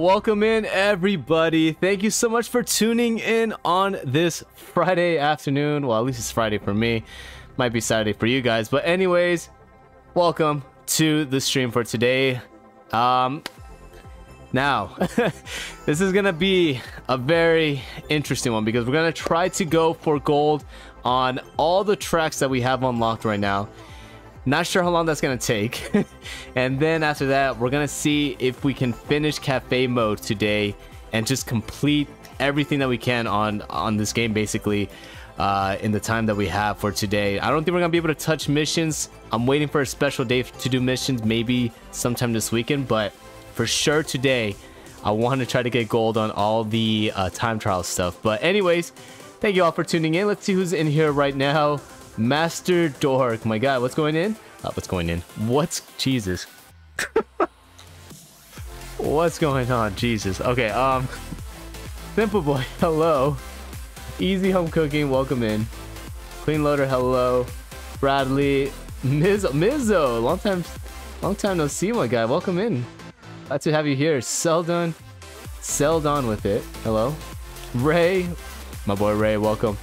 Welcome in everybody. Thank you so much for tuning in on this Friday afternoon. Well, at least it's Friday for me. Might be Saturday for you guys. But anyways, welcome to the stream for today. Um now, this is going to be a very interesting one because we're going to try to go for gold on all the tracks that we have unlocked right now. Not sure how long that's going to take. and then after that, we're going to see if we can finish cafe mode today and just complete everything that we can on on this game basically uh, in the time that we have for today. I don't think we're to be able to touch missions. I'm waiting for a special day to do missions maybe sometime this weekend, but for sure today, I want to try to get gold on all the uh, time trial stuff. But anyways, thank you all for tuning in. Let's see who's in here right now. Master Dork. My god, what's going in? Oh, what's going in? What's... Jesus. what's going on? Jesus. Okay, um... Simple Boy, hello. Easy Home Cooking, welcome in. Clean Loader, hello. Bradley. Miz Mizzo, long time... Long time no see, my guy. Welcome in. Glad to have you here. Seldon. Seldon with it. Hello. Ray. My boy Ray, welcome.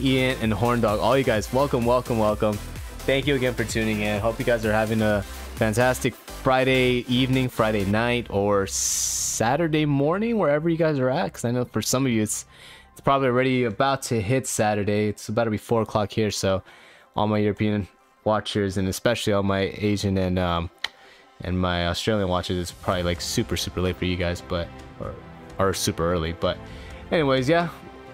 Ian and Horndog. All you guys, welcome, welcome, welcome. Thank you again for tuning in. Hope you guys are having a fantastic Friday evening, Friday night, or Saturday morning, wherever you guys are at. Because I know for some of you, it's it's probably already about to hit Saturday. It's about to be 4 o'clock here. So all my European watchers, and especially all my Asian and um, and my Australian watchers, it's probably like super, super late for you guys, but or, or super early. But anyways, yeah,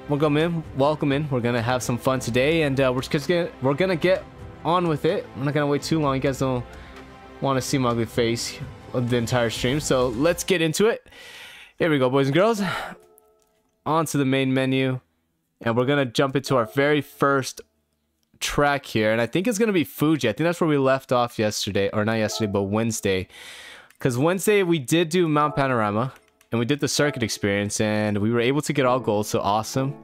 welcome in, welcome in. We're gonna have some fun today, and uh, we're just gonna we're gonna get on with it. I'm not gonna wait too long. You guys don't want to see my ugly face of the entire stream, so let's get into it. Here we go, boys and girls. On to the main menu, and we're gonna jump into our very first track here, and I think it's gonna be Fuji. I think that's where we left off yesterday, or not yesterday, but Wednesday. Because Wednesday we did do Mount Panorama, and we did the circuit experience, and we were able to get all gold, so awesome.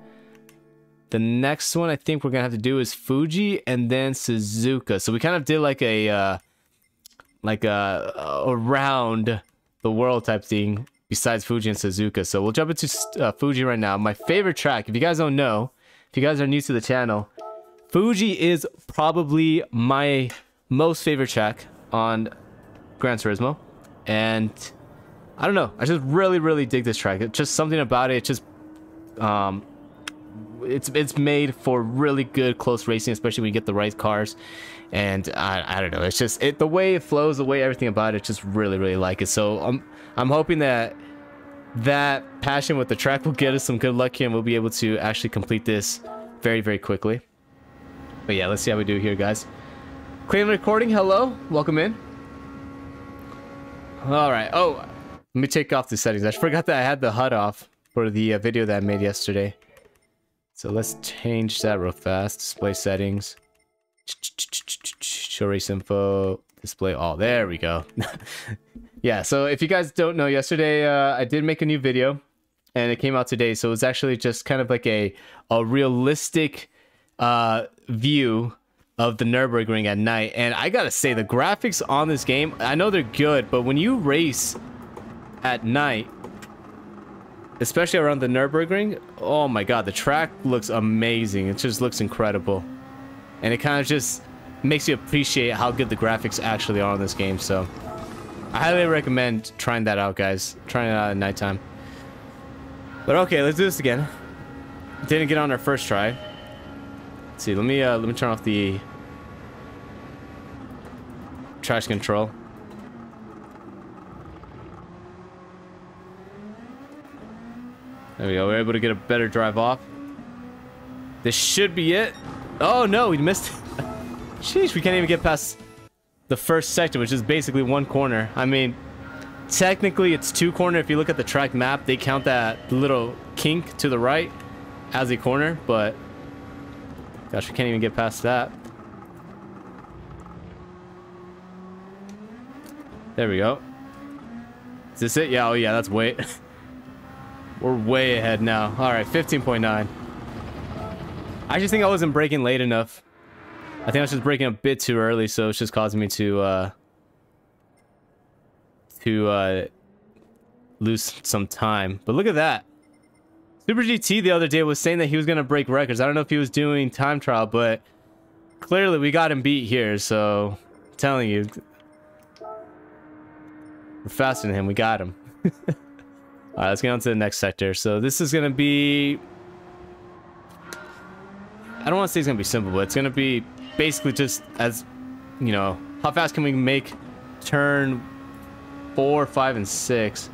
The next one I think we're gonna have to do is Fuji and then Suzuka. So we kind of did like a uh, like a around the world type thing besides Fuji and Suzuka. So we'll jump into uh, Fuji right now. My favorite track, if you guys don't know, if you guys are new to the channel, Fuji is probably my most favorite track on Gran Turismo. And I don't know, I just really, really dig this track. It's just something about it, just um it's it's made for really good close racing, especially when you get the right cars. And I, I don't know, it's just it the way it flows, the way everything about it, just really really like it. So I'm I'm hoping that that passion with the track will get us some good luck here, and we'll be able to actually complete this very very quickly. But yeah, let's see how we do here, guys. Clean recording, hello, welcome in. All right. Oh, let me take off the settings. I forgot that I had the HUD off for the uh, video that I made yesterday. So let's change that real fast. Display settings. Show race info. Display all. There we go. yeah, so if you guys don't know, yesterday uh, I did make a new video. And it came out today. So it's actually just kind of like a, a realistic uh, view of the Nürburgring at night. And I gotta say, the graphics on this game, I know they're good, but when you race at night, especially around the Nürburgring, oh my god, the track looks amazing. It just looks incredible. And it kind of just makes you appreciate how good the graphics actually are on this game. So I highly recommend trying that out, guys. Trying it out at nighttime. But okay, let's do this again. Didn't get on our first try. Let's see, let me uh, let me turn off the traction control. There we go. We're able to get a better drive off. This should be it. Oh, no. We missed it. Sheesh, we can't even get past the first sector, which is basically one corner. I mean, technically it's two corner. If you look at the track map, they count that little kink to the right as a corner, but gosh, we can't even get past that. There we go. Is this it? Yeah, oh yeah, that's way... We're way ahead now. Alright, 15.9. I just think I wasn't braking late enough. I think I was just braking a bit too early, so it's just causing me to, uh... To, uh... lose some time. But look at that. Super GT the other day was saying that he was going to break records. I don't know if he was doing time trial, but clearly we got him beat here. So, I'm telling you, we're faster than him. We got him. All right, let's get on to the next sector. So this is going to be... I don't want to say it's going to be simple, but it's going to be basically just as, you know, how fast can we make turn four, five, and six?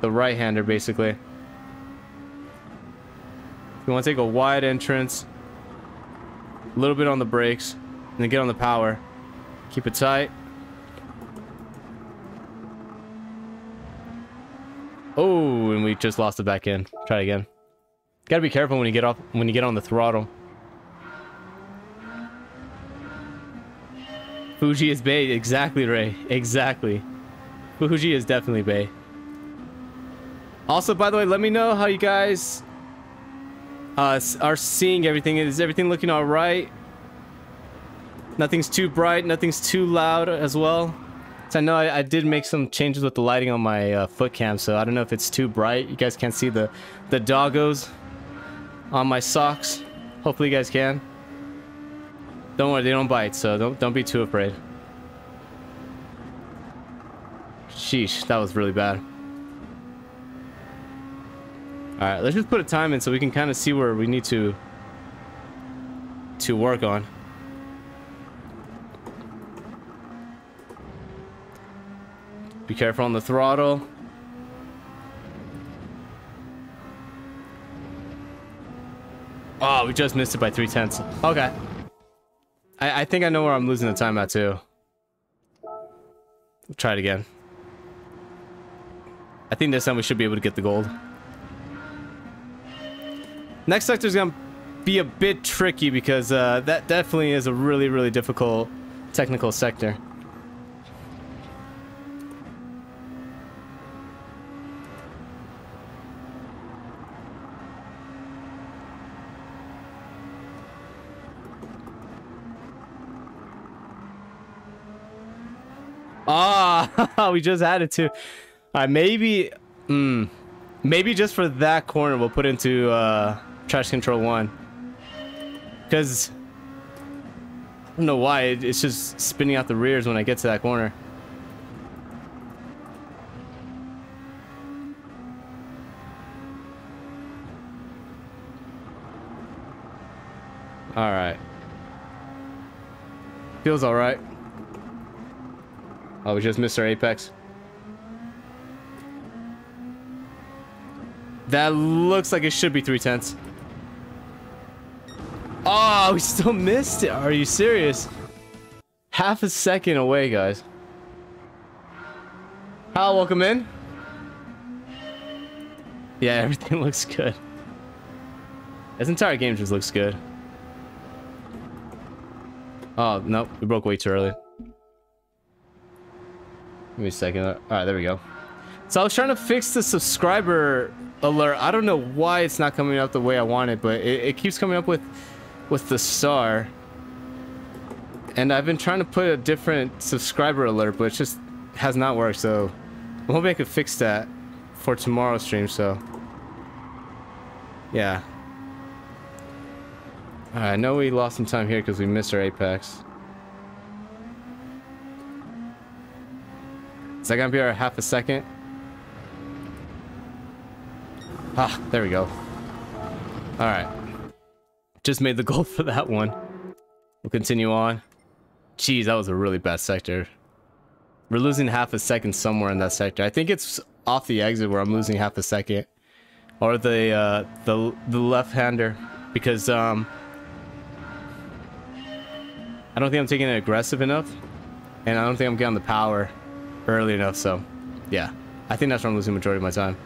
The right-hander, basically. We want to take a wide entrance. A little bit on the brakes. And then get on the power. Keep it tight. Oh, and we just lost it back in. Try again. Gotta be careful when you get off when you get on the throttle. Fuji is Bay. Exactly, Ray. Exactly. Fuji is definitely Bay. Also, by the way, let me know how you guys uh, are seeing everything. Is everything looking all right? Nothing's too bright. Nothing's too loud as well. So I know I, I, did make some changes with the lighting on my uh, foot cam, so I don't know if it's too bright. You guys can't see the, the doggos on my socks. Hopefully you guys can. Don't worry, they don't bite, so don't, don't be too afraid. Sheesh, that was really bad. Alright, let's just put a time in so we can kind of see where we need to to work on. Be careful on the throttle. Oh, we just missed it by three tenths. Okay. I, I think I know where I'm losing the time at too. We'll try it again. I think this time we should be able to get the gold. Next sector is to be a bit tricky because uh, that definitely is a really, really difficult technical sector. Ah, we just added two. Uh, maybe, mm, maybe just for that corner, we'll put into uh, traction control one. Because I don't know why it's just spinning out the rears when I get to that corner. All right. Feels all right. Oh, we just missed our apex. That looks like it should be three tenths. Oh, we still missed it. Are you serious? Half a second away, guys. Hal, welcome in. Yeah, everything looks good. This entire game just looks good. Oh, nope. We broke way too early. Give me a second. All right, there we go. So I was trying to fix the subscriber alert. I don't know why it's not coming up the way I want it, but it, it keeps coming up with with the star. And I've been trying to put a different subscriber alert, but it just has not worked. So I'm hoping I could fix that for tomorrow's stream. So yeah. I know we lost some time here because we missed our apex. Is that gonna be our half a second? Ah, there we go. Alright. Just made the goal for that one. We'll continue on. Jeez, that was a really bad sector. We're losing half a second somewhere in that sector. I think it's off the exit where I'm losing half a second. Or the, uh, the, the left-hander. Because, um... I don't think I'm taking it aggressive enough. And I don't think I'm getting the power early enough, so yeah. I think that's where I'm losing majority of my time.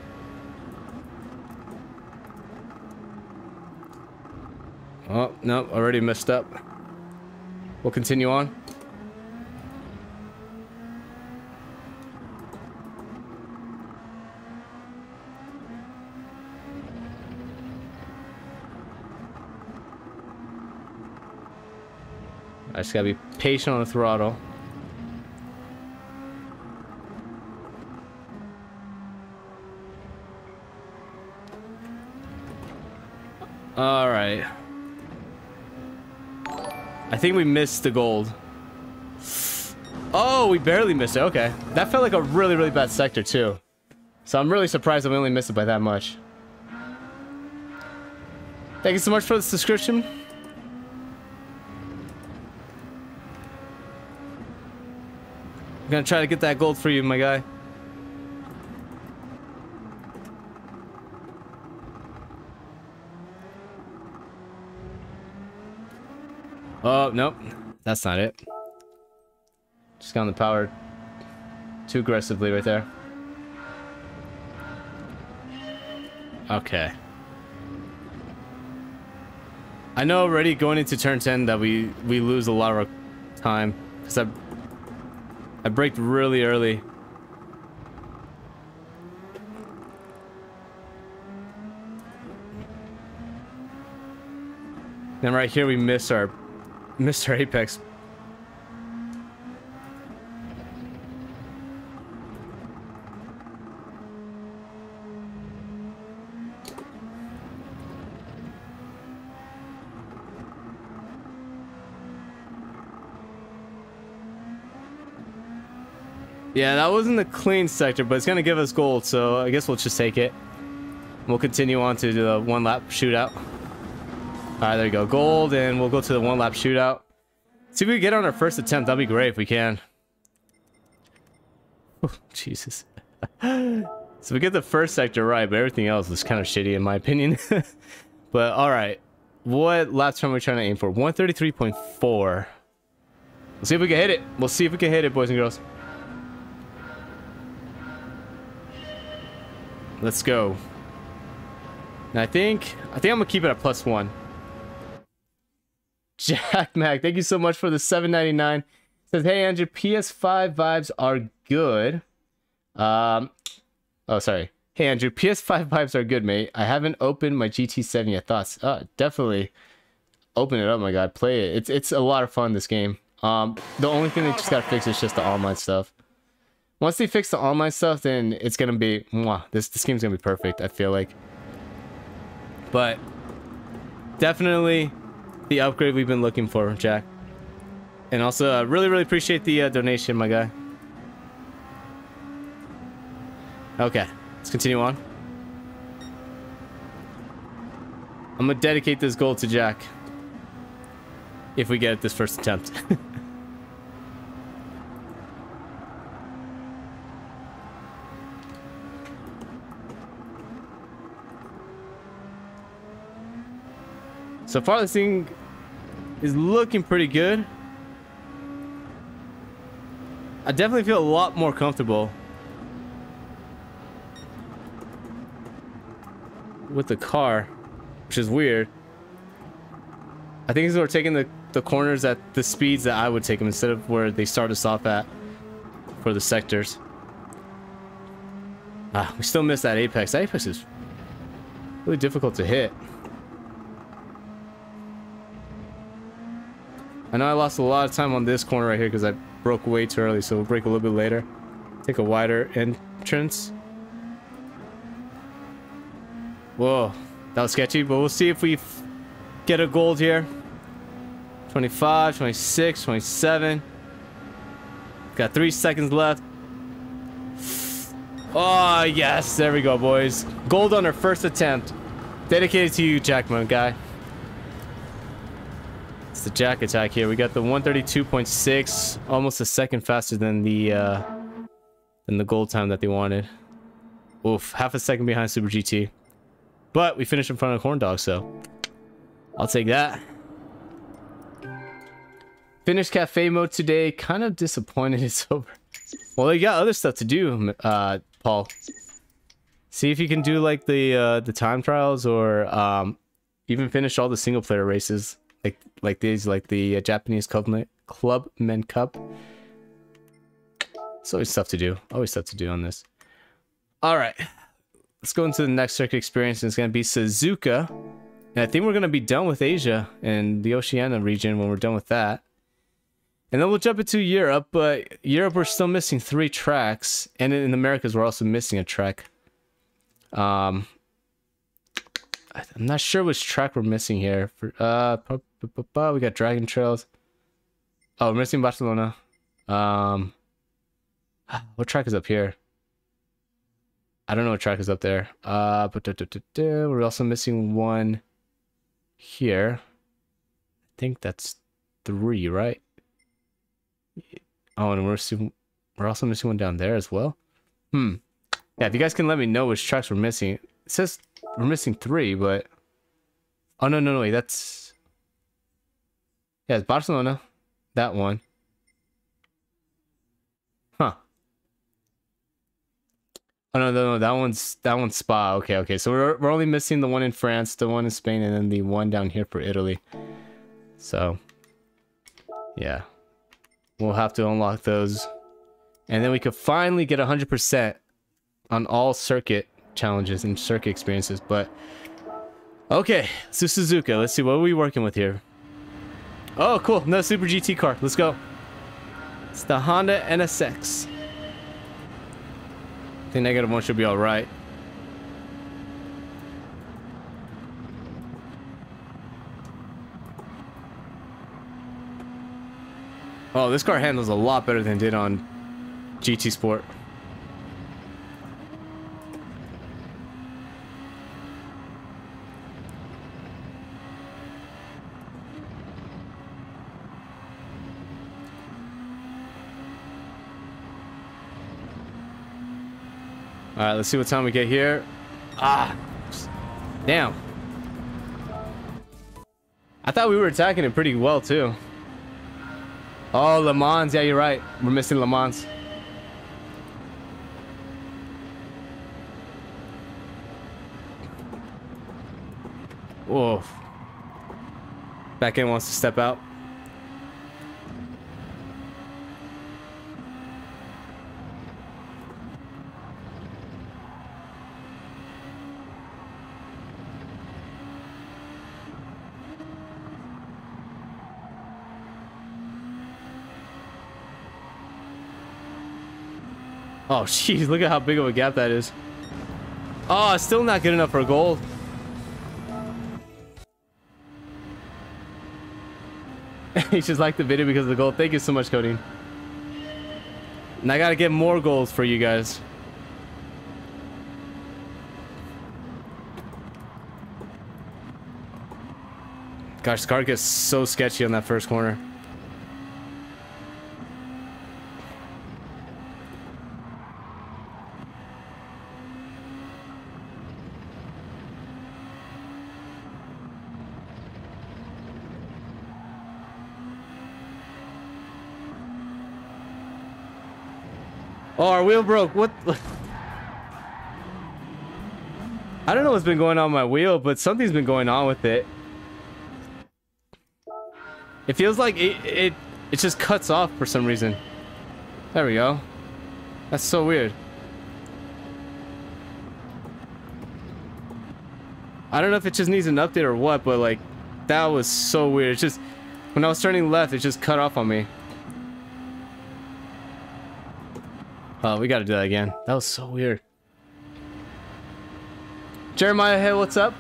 Oh, no, already messed up. We'll continue on. I just gotta be patient on the throttle. All right. I think we missed the gold. Oh, we barely missed it. Okay. That felt like a really, really bad sector, too. So I'm really surprised that we only missed it by that much. Thank you so much for the subscription. I'm gonna try to get that gold for you, my guy. Oh, nope. That's not it. Just got on the power too aggressively right there. Okay. I know already going into turn 10 that we, we lose a lot of time. Because I, I braked really early. Then right here we miss our Mr. Apex. Yeah, that wasn't the clean sector, but it's going to give us gold, so I guess we'll just take it. We'll continue on to the one lap shootout. Alright, there you go. Gold, and we'll go to the one lap shootout. See if we can get on our first attempt. That'd be great if we can. Oh, Jesus. so we get the first sector right, but everything else is kind of shitty in my opinion. but alright. What lap time are we trying to aim for? 133.4. Let's see if we can hit it. We'll see if we can hit it, boys and girls. Let's go. And I think I think I'm gonna keep it at plus one. Jack Mac, thank you so much for the 7.99. Says, hey Andrew, PS5 vibes are good. Um, oh sorry. Hey Andrew, PS5 vibes are good, mate. I haven't opened my GT7 yet. Thoughts? Uh, definitely open it up, my god. Play it. It's it's a lot of fun. This game. Um, the only thing they just gotta fix is just the online stuff. Once they fix the online stuff, then it's gonna be mwah, this this game's gonna be perfect. I feel like. But definitely the upgrade we've been looking for, Jack. And also, uh, really, really appreciate the uh, donation, my guy. Okay, let's continue on. I'm gonna dedicate this gold to Jack. If we get it this first attempt. so far, this thing is looking pretty good. I definitely feel a lot more comfortable with the car, which is weird. I think we're taking the, the corners at the speeds that I would take them instead of where they start us off at for the sectors. Ah, we still miss that apex. That apex is really difficult to hit. I know I lost a lot of time on this corner right here because I broke way too early, so we'll brake a little bit later. Take a wider entrance. Whoa, that was sketchy, but we'll see if we get a gold here. 25, 26, 27. Got three seconds left. Oh, yes. There we go, boys. Gold on our first attempt. Dedicated to you, Jackman guy. It's the Jack attack here. We got the 132.6, almost a second faster than the uh, than the gold time that they wanted. Oof, half a second behind Super GT. But we finished in front of Corn Dog, so I'll take that. Finished cafe mode today. Kind of disappointed it's over. Well, you got other stuff to do, uh, Paul. See if you can do like the uh, the time trials or um, even finish all the single player races like like these, like the uh, Japanese Clubman Clubman Cup. It's always stuff to do. Always stuff to do on this. All right, let's go into the next circuit experience. It's gonna be Suzuka, and I think we're gonna be done with Asia and the Oceania region when we're done with that. And then we'll jump into Europe, but Europe we're still missing three tracks, and in the Americas we're also missing a track. Um, I'm not sure which track we're missing here. For uh, we got Dragon Trails. Oh, we're missing Barcelona. Um, what track is up here? I don't know what track is up there. Uh, but we're also missing one here. I think that's three, right? Oh, and we're we're also missing one down there as well. Hmm. Yeah, if you guys can let me know which tracks we're missing. It says we're missing three, but oh no no no wait, that's yeah, it's Barcelona. That one. Huh. Oh no, no, no, that one's that one's Spa. Okay, okay. So we're we're only missing the one in France, the one in Spain, and then the one down here for Italy. So yeah. We'll have to unlock those. And then we could finally get 100% on all circuit challenges and circuit experiences. But, okay, so Suzuka, let's see, what are we working with here? Oh, cool, no Super GT car, let's go. It's the Honda NSX. I think negative one should be all right. Oh, this car handles a lot better than it did on GT Sport. All right, let's see what time we get here. Ah, damn. I thought we were attacking it pretty well too. Oh, Le Mans. Yeah, you're right. We're missing Le Mans. Whoa. Back in wants to step out. Oh, jeez, look at how big of a gap that is. Oh, still not good enough for gold. he just liked the video because of the gold. Thank you so much, Cody. And I gotta get more golds for you guys. Gosh, car gets so sketchy on that first corner. Oh, our wheel broke. What? I don't know what's been going on with my wheel, but something's been going on with it. It feels like it, it, it just cuts off for some reason. There we go. That's so weird. I don't know if it just needs an update or what, but like, that was so weird. It's just, when I was turning left, it just cut off on me. Oh, we gotta do that again. That was so weird. Jeremiah, hey, what's up?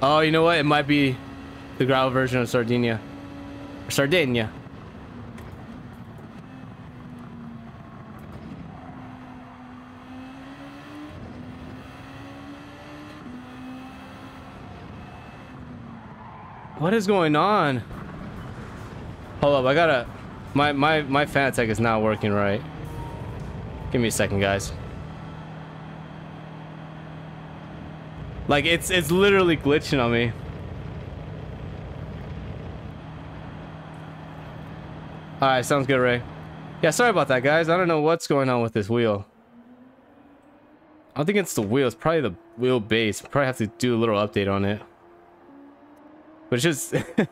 Oh, you know what? It might be the gravel version of Sardinia. Or Sardinia. What is going on? Hold up, I gotta... My, my, my Fanatec is not working right. Give me a second, guys. Like, it's, it's literally glitching on me. Alright, sounds good, Ray. Yeah, sorry about that, guys. I don't know what's going on with this wheel. I don't think it's the wheel. It's probably the wheel base. Probably have to do a little update on it. But it's just...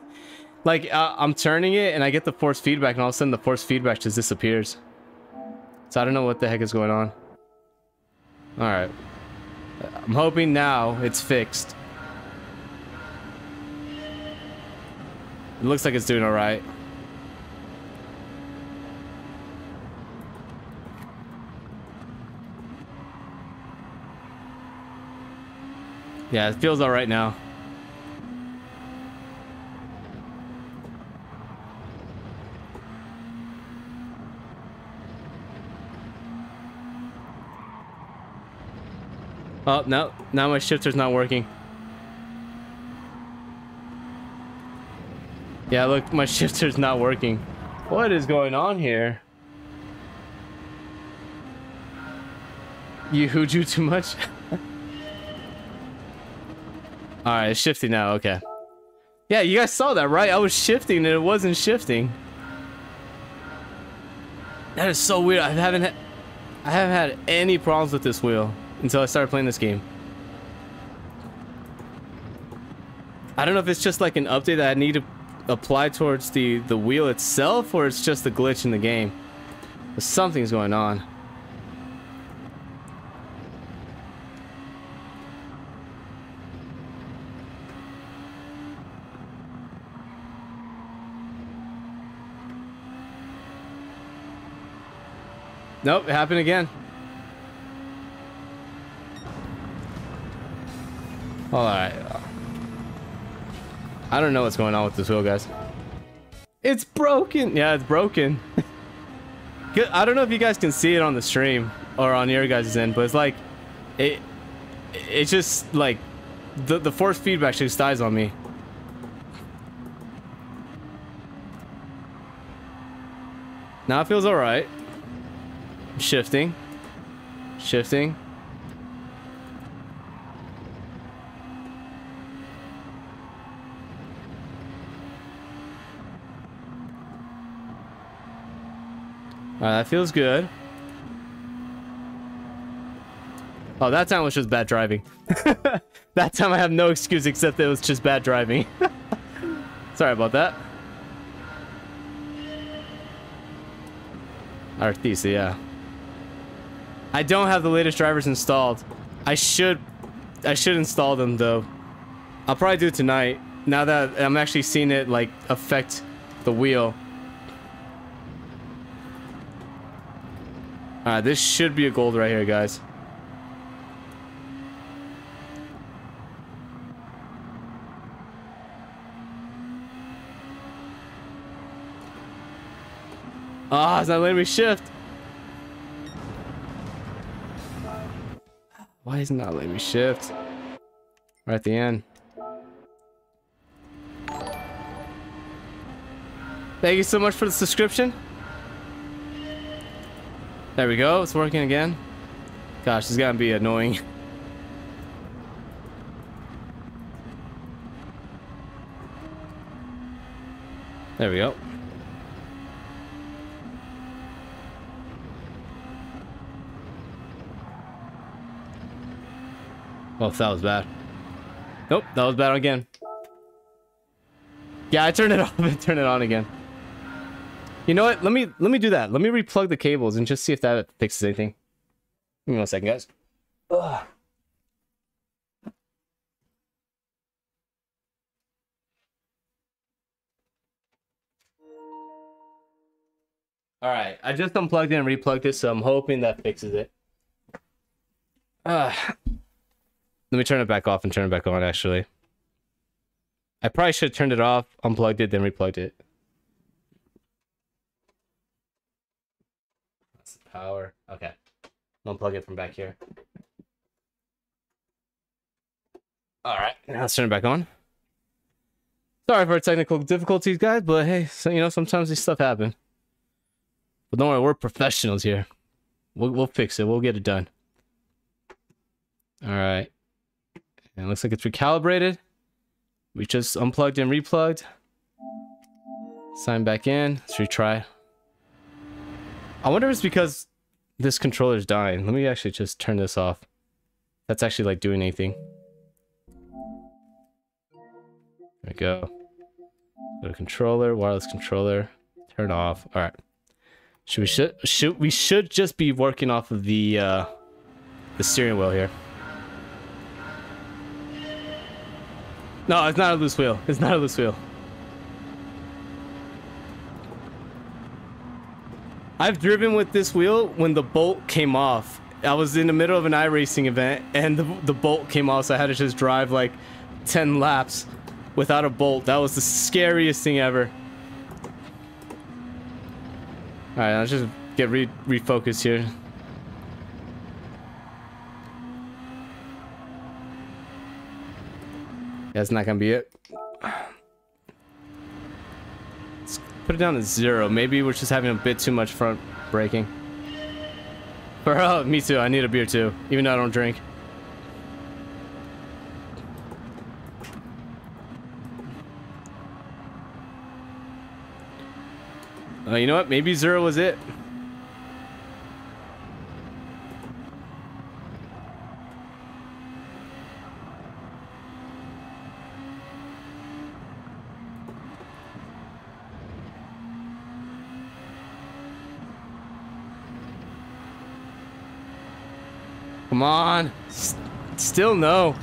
Like, uh, I'm turning it and I get the force feedback and all of a sudden the force feedback just disappears. So I don't know what the heck is going on. Alright. I'm hoping now it's fixed. It looks like it's doing alright. Yeah, it feels all right now. Oh, no. Now my shifter's not working. Yeah, look, my shifter's not working. What is going on here? You hooju too much? Alright, it's shifting now, okay. Yeah, you guys saw that, right? I was shifting and it wasn't shifting. That is so weird. I haven't I haven't had any problems with this wheel until I started playing this game. I don't know if it's just like an update that I need to apply towards the, the wheel itself or it's just a glitch in the game. But something's going on. Nope, it happened again. Alright. I don't know what's going on with this wheel, guys. It's broken! Yeah, it's broken. I don't know if you guys can see it on the stream or on your guys' end, but it's like... It... It's just like... The, the force feedback just dies on me. Now it feels alright. Shifting. Shifting. Alright, that feels good. Oh, that time was just bad driving. that time I have no excuse except it was just bad driving. Sorry about that. Artisa, yeah. I don't have the latest drivers installed. I should I should install them though. I'll probably do it tonight. Now that I'm actually seeing it like affect the wheel. Alright, this should be a gold right here, guys. Ah, oh, it's not letting me shift. Why is it not letting me shift? Right at the end. Thank you so much for the subscription. There we go. It's working again. Gosh, this is gonna be annoying. There we go. Oh, that was bad. Nope, that was bad again. Yeah, I turned it off and turned it on again. You know what? Let me let me do that. Let me replug the cables and just see if that fixes anything. Give me one second, guys. Ugh. All right, I just unplugged it and replugged it, so I'm hoping that fixes it. Uh, let me turn it back off and turn it back on, actually. I probably should have turned it off, unplugged it, then replugged it. That's the power. Okay. Unplug it from back here. Alright, now let's turn it back on. Sorry for technical difficulties, guys, but hey, so, you know, sometimes these stuff happen. But don't worry, we're professionals here. We'll, we'll fix it. We'll get it done. Alright. And it looks like it's recalibrated. We just unplugged and replugged. Sign back in. Let's retry. I wonder if it's because this controller is dying. Let me actually just turn this off. That's actually like doing anything. There we go. Go to controller, wireless controller, turn off. All right. Should we should should we should just be working off of the uh, the steering wheel here. No, it's not a loose wheel. It's not a loose wheel. I've driven with this wheel when the bolt came off I was in the middle of an iRacing event and the, the bolt came off, so I had to just drive like 10 laps without a bolt. That was the scariest thing ever. Alright, let's just get re refocused here. That's not gonna be it. Put it down to zero. Maybe we're just having a bit too much front braking. Bro, me too. I need a beer too, even though I don't drink. Uh, you know what? Maybe zero was it. Come on. S still no.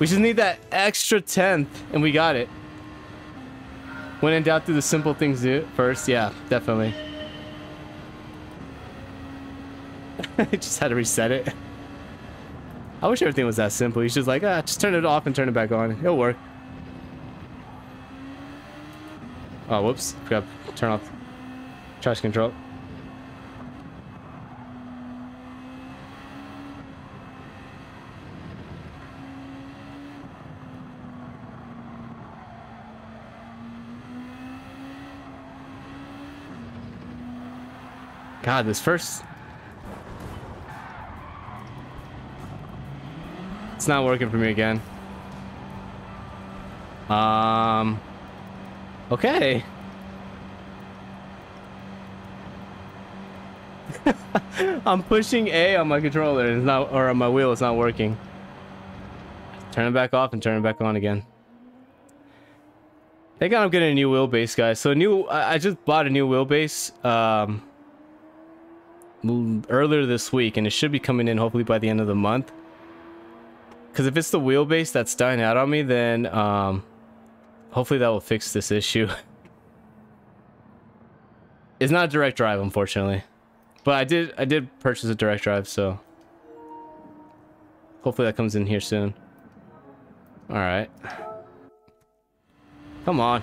We just need that extra tenth, and we got it. When in doubt, do the simple things first. Yeah, definitely. I just had to reset it. I wish everything was that simple. He's just like, ah, just turn it off and turn it back on. It'll work. Oh, whoops. Forgot turn off traction control. God, this first... It's not working for me again. Um... Okay. I'm pushing A on my controller and it's not, or on my wheel, it's not working. Turn it back off and turn it back on again. Thank God I'm getting a new wheelbase, guys. So new, I just bought a new wheelbase. Um, earlier this week and it should be coming in hopefully by the end of the month. Because if it's the wheelbase that's dying out on me then um hopefully that will fix this issue. It's not a direct drive unfortunately. But i did i did purchase a direct drive so hopefully that comes in here soon. All right come on.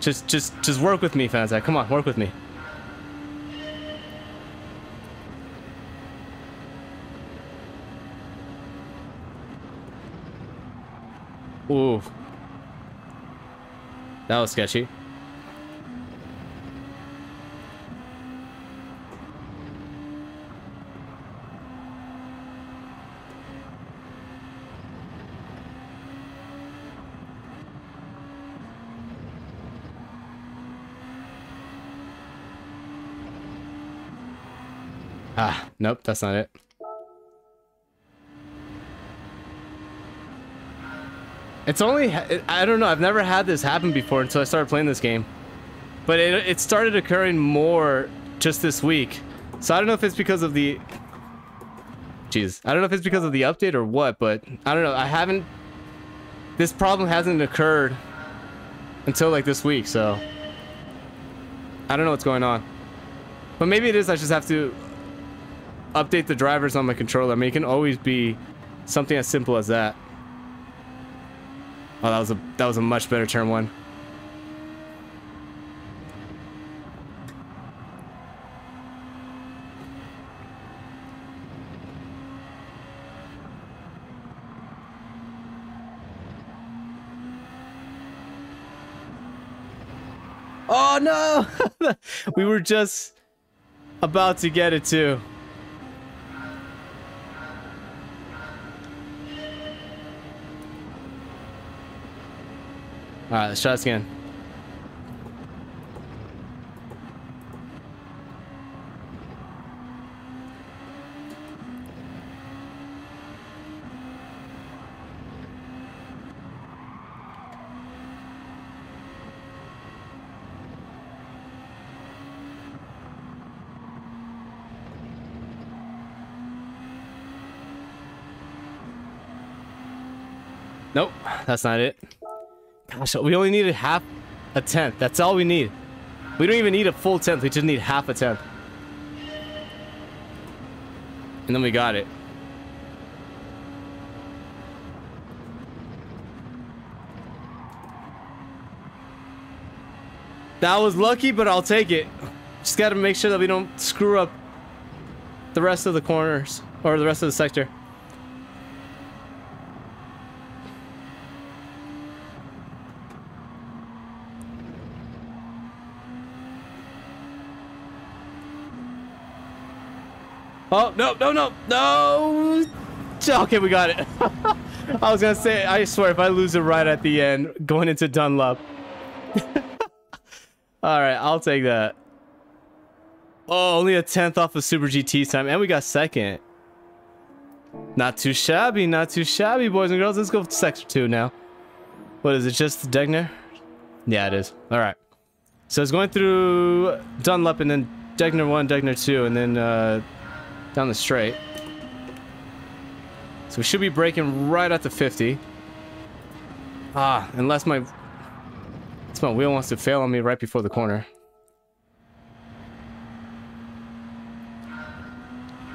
Just just just work with me fans come on work with me Ooh. That was sketchy. Ah, nope, that's not it. It's only, I don't know, I've never had this happen before until I started playing this game. But it, it started occurring more just this week. So I don't know if it's because of the... Jeez, I don't know if it's because of the update or what, but I don't know. I haven't... This problem hasn't occurred until like this week, so... I don't know what's going on. But maybe it is I just have to update the drivers on my controller. I mean, it can always be something as simple as that. Oh, that was a that was a much better turn one. Oh no! we were just about to get it too. Alright, let's try this again. Nope, that's not it. Gosh, we only needed half a tenth. That's all we need. We don't even need a full tenth. We just need half a tenth. And then we got it. That was lucky, but I'll take it. Just gotta make sure that we don't screw up the rest of the corners or the rest of the sector. Oh, no, no, no, no. Okay, we got it. I was gonna say, I swear, if I lose it right at the end, going into Dunlop. Alright, I'll take that. Oh, only a tenth off of Super GT time, and we got second. Not too shabby, not too shabby, boys and girls. Let's go to sector two now. What is it, just Degner? Yeah, it is. Alright. So it's going through Dunlop and then Degner 1, Degner 2, and then uh, down the straight. So we should be braking right at the 50. Ah, unless my... Unless my wheel wants to fail on me right before the corner.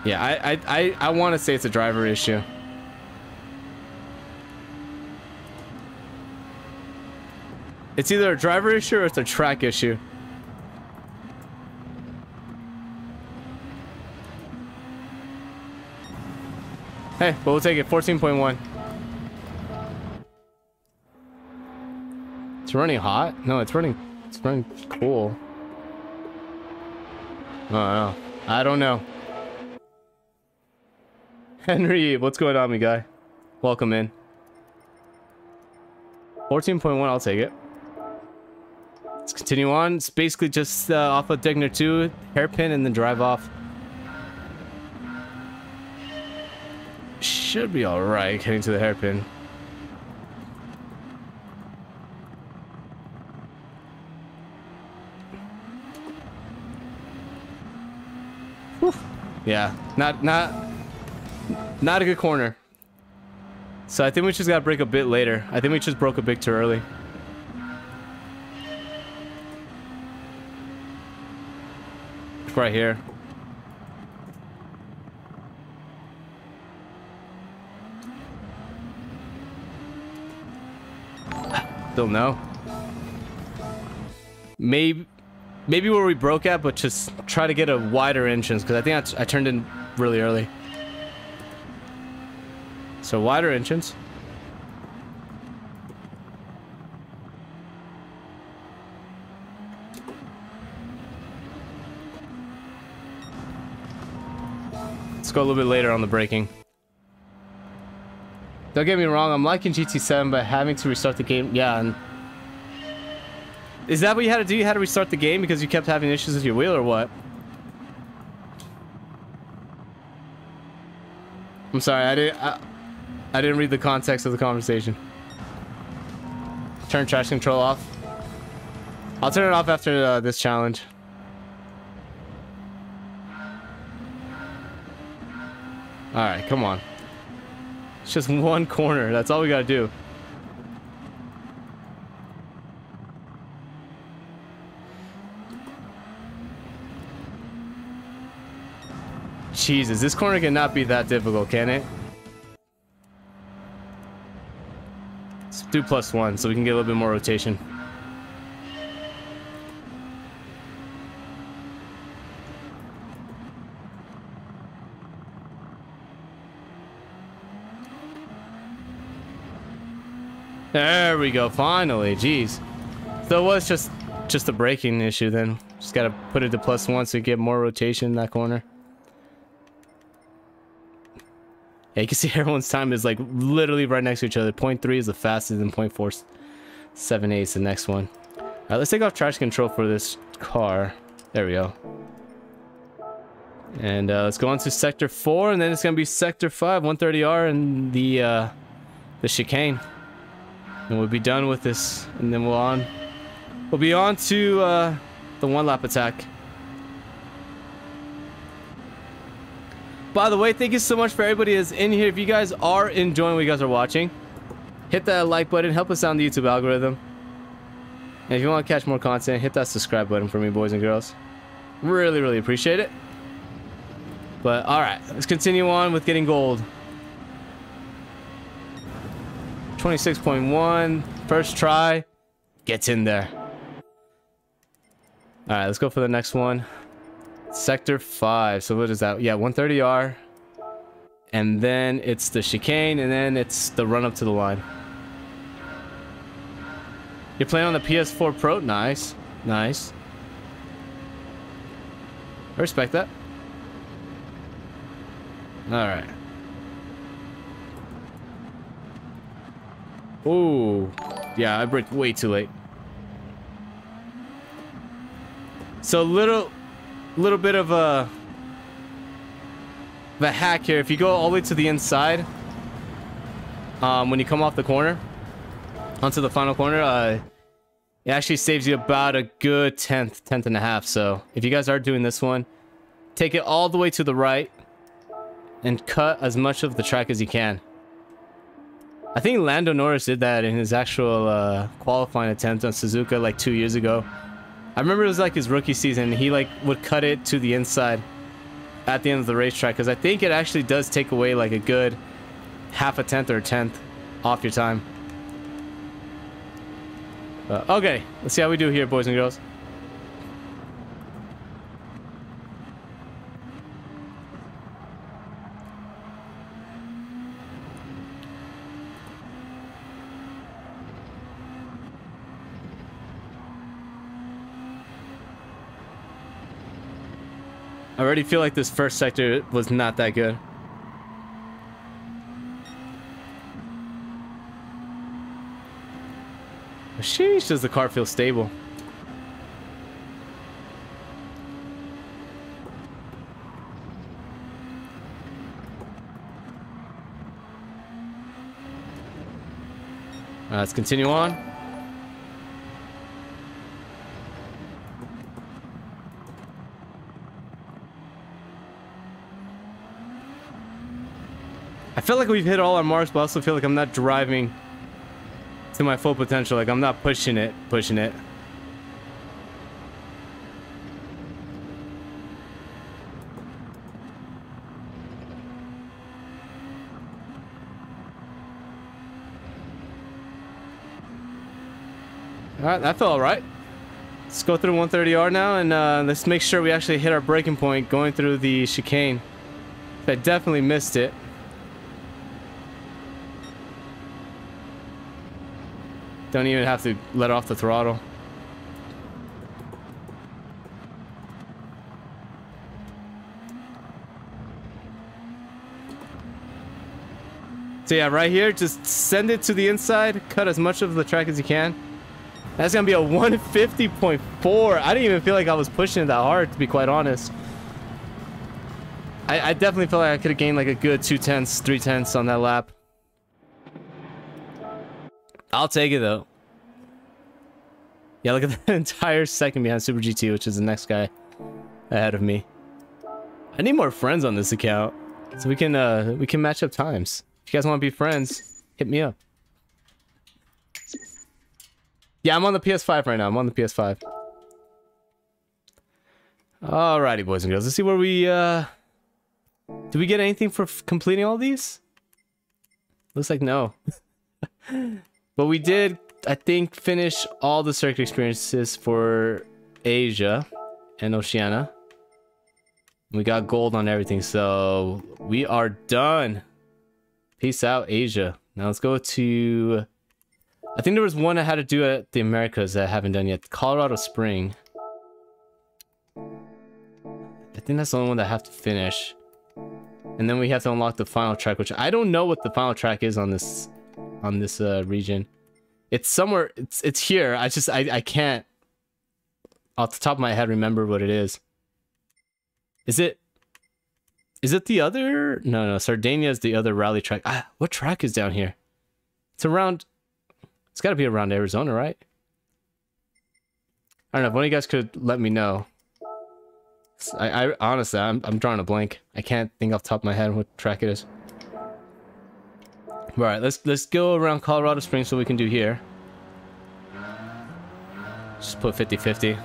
Yeah, I I I, I want to say it's a driver issue. It's either a driver issue or it's a track issue. Hey, but we'll take it. 14.1. It's running hot? No, it's running it's running cool. Oh. I don't know. Henry, what's going on, me guy? Welcome in. 14.1, I'll take it. Let's continue on. It's basically just uh, off of Degner 2, hairpin, and then drive off. Should be alright heading to the hairpin. Whew. Yeah, not not not a good corner. So I think we just got to brake a bit later. I think we just broke a bit too early. Right here. Still no. Maybe, maybe where we broke at, but just try to get a wider entrance because I think I, I turned in really early. So wider entrance. Let's go a little bit later on the braking. Don't get me wrong, I'm liking GT7, but having to restart the game, yeah. And is that what you had to do? You had to restart the game because you kept having issues with your wheel or what? I'm sorry, I didn't. I, I didn't read the context of the conversation. Turn traction control off. I'll turn it off after uh, this challenge. Alright, come on. It's just one corner. That's all we gotta do. Jesus, this corner cannot be that difficult, can it? Let's do plus one so we can get a little bit more rotation. There we go, finally, jeez. So it was just just a braking issue then. Just gotta put it to plus one so you get more rotation in that corner. Yeah, you can see everyone's time is like literally right next to each other. Point three is the fastest and point four seven eight is the next one. Alright, let's take off traction control for this car. There we go. And uh, let's go on to sector four, and then it's gonna be sector five, 130R, and the uh, the chicane. And we'll be done with this. And then we'll on. We'll be on to uh, the one lap attack. By the way, thank you so much for everybody that's in here. If you guys are enjoying what you guys are watching, hit that like button. Help us out on the YouTube algorithm. And if you want to catch more content, hit that subscribe button for me, boys and girls. Really, really appreciate it. But all right, let's continue on with getting gold. 26.1, first try, gets in there. All right, let's go for the next one. Sector 5. So what is that? Yeah, 130R. And then it's the chicane, and then it's the run up to the line. You're playing on the PS4 Pro? Nice. Nice. I respect that. Alright. Ooh. Yeah, I brake way too late. So a little, little bit of a, of a hack here. If you go all the way to the inside, um, when you come off the corner, onto the final corner, uh, it actually saves you about a good tenth, tenth and a half. So if you guys are doing this one, take it all the way to the right and cut as much of the track as you can. I think Lando Norris did that in his actual uh, qualifying attempt on Suzuka like two years ago. I remember it was like his rookie season. He like would cut it to the inside at the end of the racetrack because I think it actually does take away like a good half a tenth or a tenth off your time. But, okay, let's see how we do here, boys and girls. Already feel like this first sector was not that good. Sheesh, does the car feel stable? Uh, let's continue on. I feel like we've hit all our marks, but I also feel like I'm not driving to my full potential. Like I'm not pushing it, pushing it. All right, that felt all right. Let's go through 130R now, and uh, let's make sure we actually hit our braking point going through the chicane. I definitely missed it. Don't even have to let off the throttle. So yeah, right here, just send it to the inside, cut as much of the track as you can. That's gonna be a 150.4. I didn't even feel like I was pushing it that hard, to be quite honest. I, I definitely feel like I could have gained like a good two tenths, three tenths on that lap. I'll take it though. Yeah, look at the entire second behind Super GT, which is the next guy ahead of me. I need more friends on this account so we can uh we can match up times. If you guys want to be friends, hit me up. Yeah, I'm on the PS5 right now. I'm on the PS5. Alrighty, boys and girls. Let's see where we uh do we get anything for completing all these? Looks like no. But we did, I think, finish all the circuit experiences for Asia and Oceania. We got gold on everything, so we are done. Peace out, Asia. Now let's go to... I think there was one I had to do at the Americas that I haven't done yet. Colorado Spring. I think that's the only one that I have to finish. And then we have to unlock the final track, which I don't know what the final track is on this on this uh, region. It's somewhere. It's it's here. I just I I can't off the top of my head remember what it is. Is it? Is it the other? No, no. Sardinia is the other rally track. Ah, what track is down here? It's around. It's got to be around Arizona, right? I don't know. If one of you guys could let me know. I, I honestly, I'm I'm drawing a blank. I can't think off top of my head what track it is. All right, let's let's go around Colorado Springs so we can do here. Just put 50-50.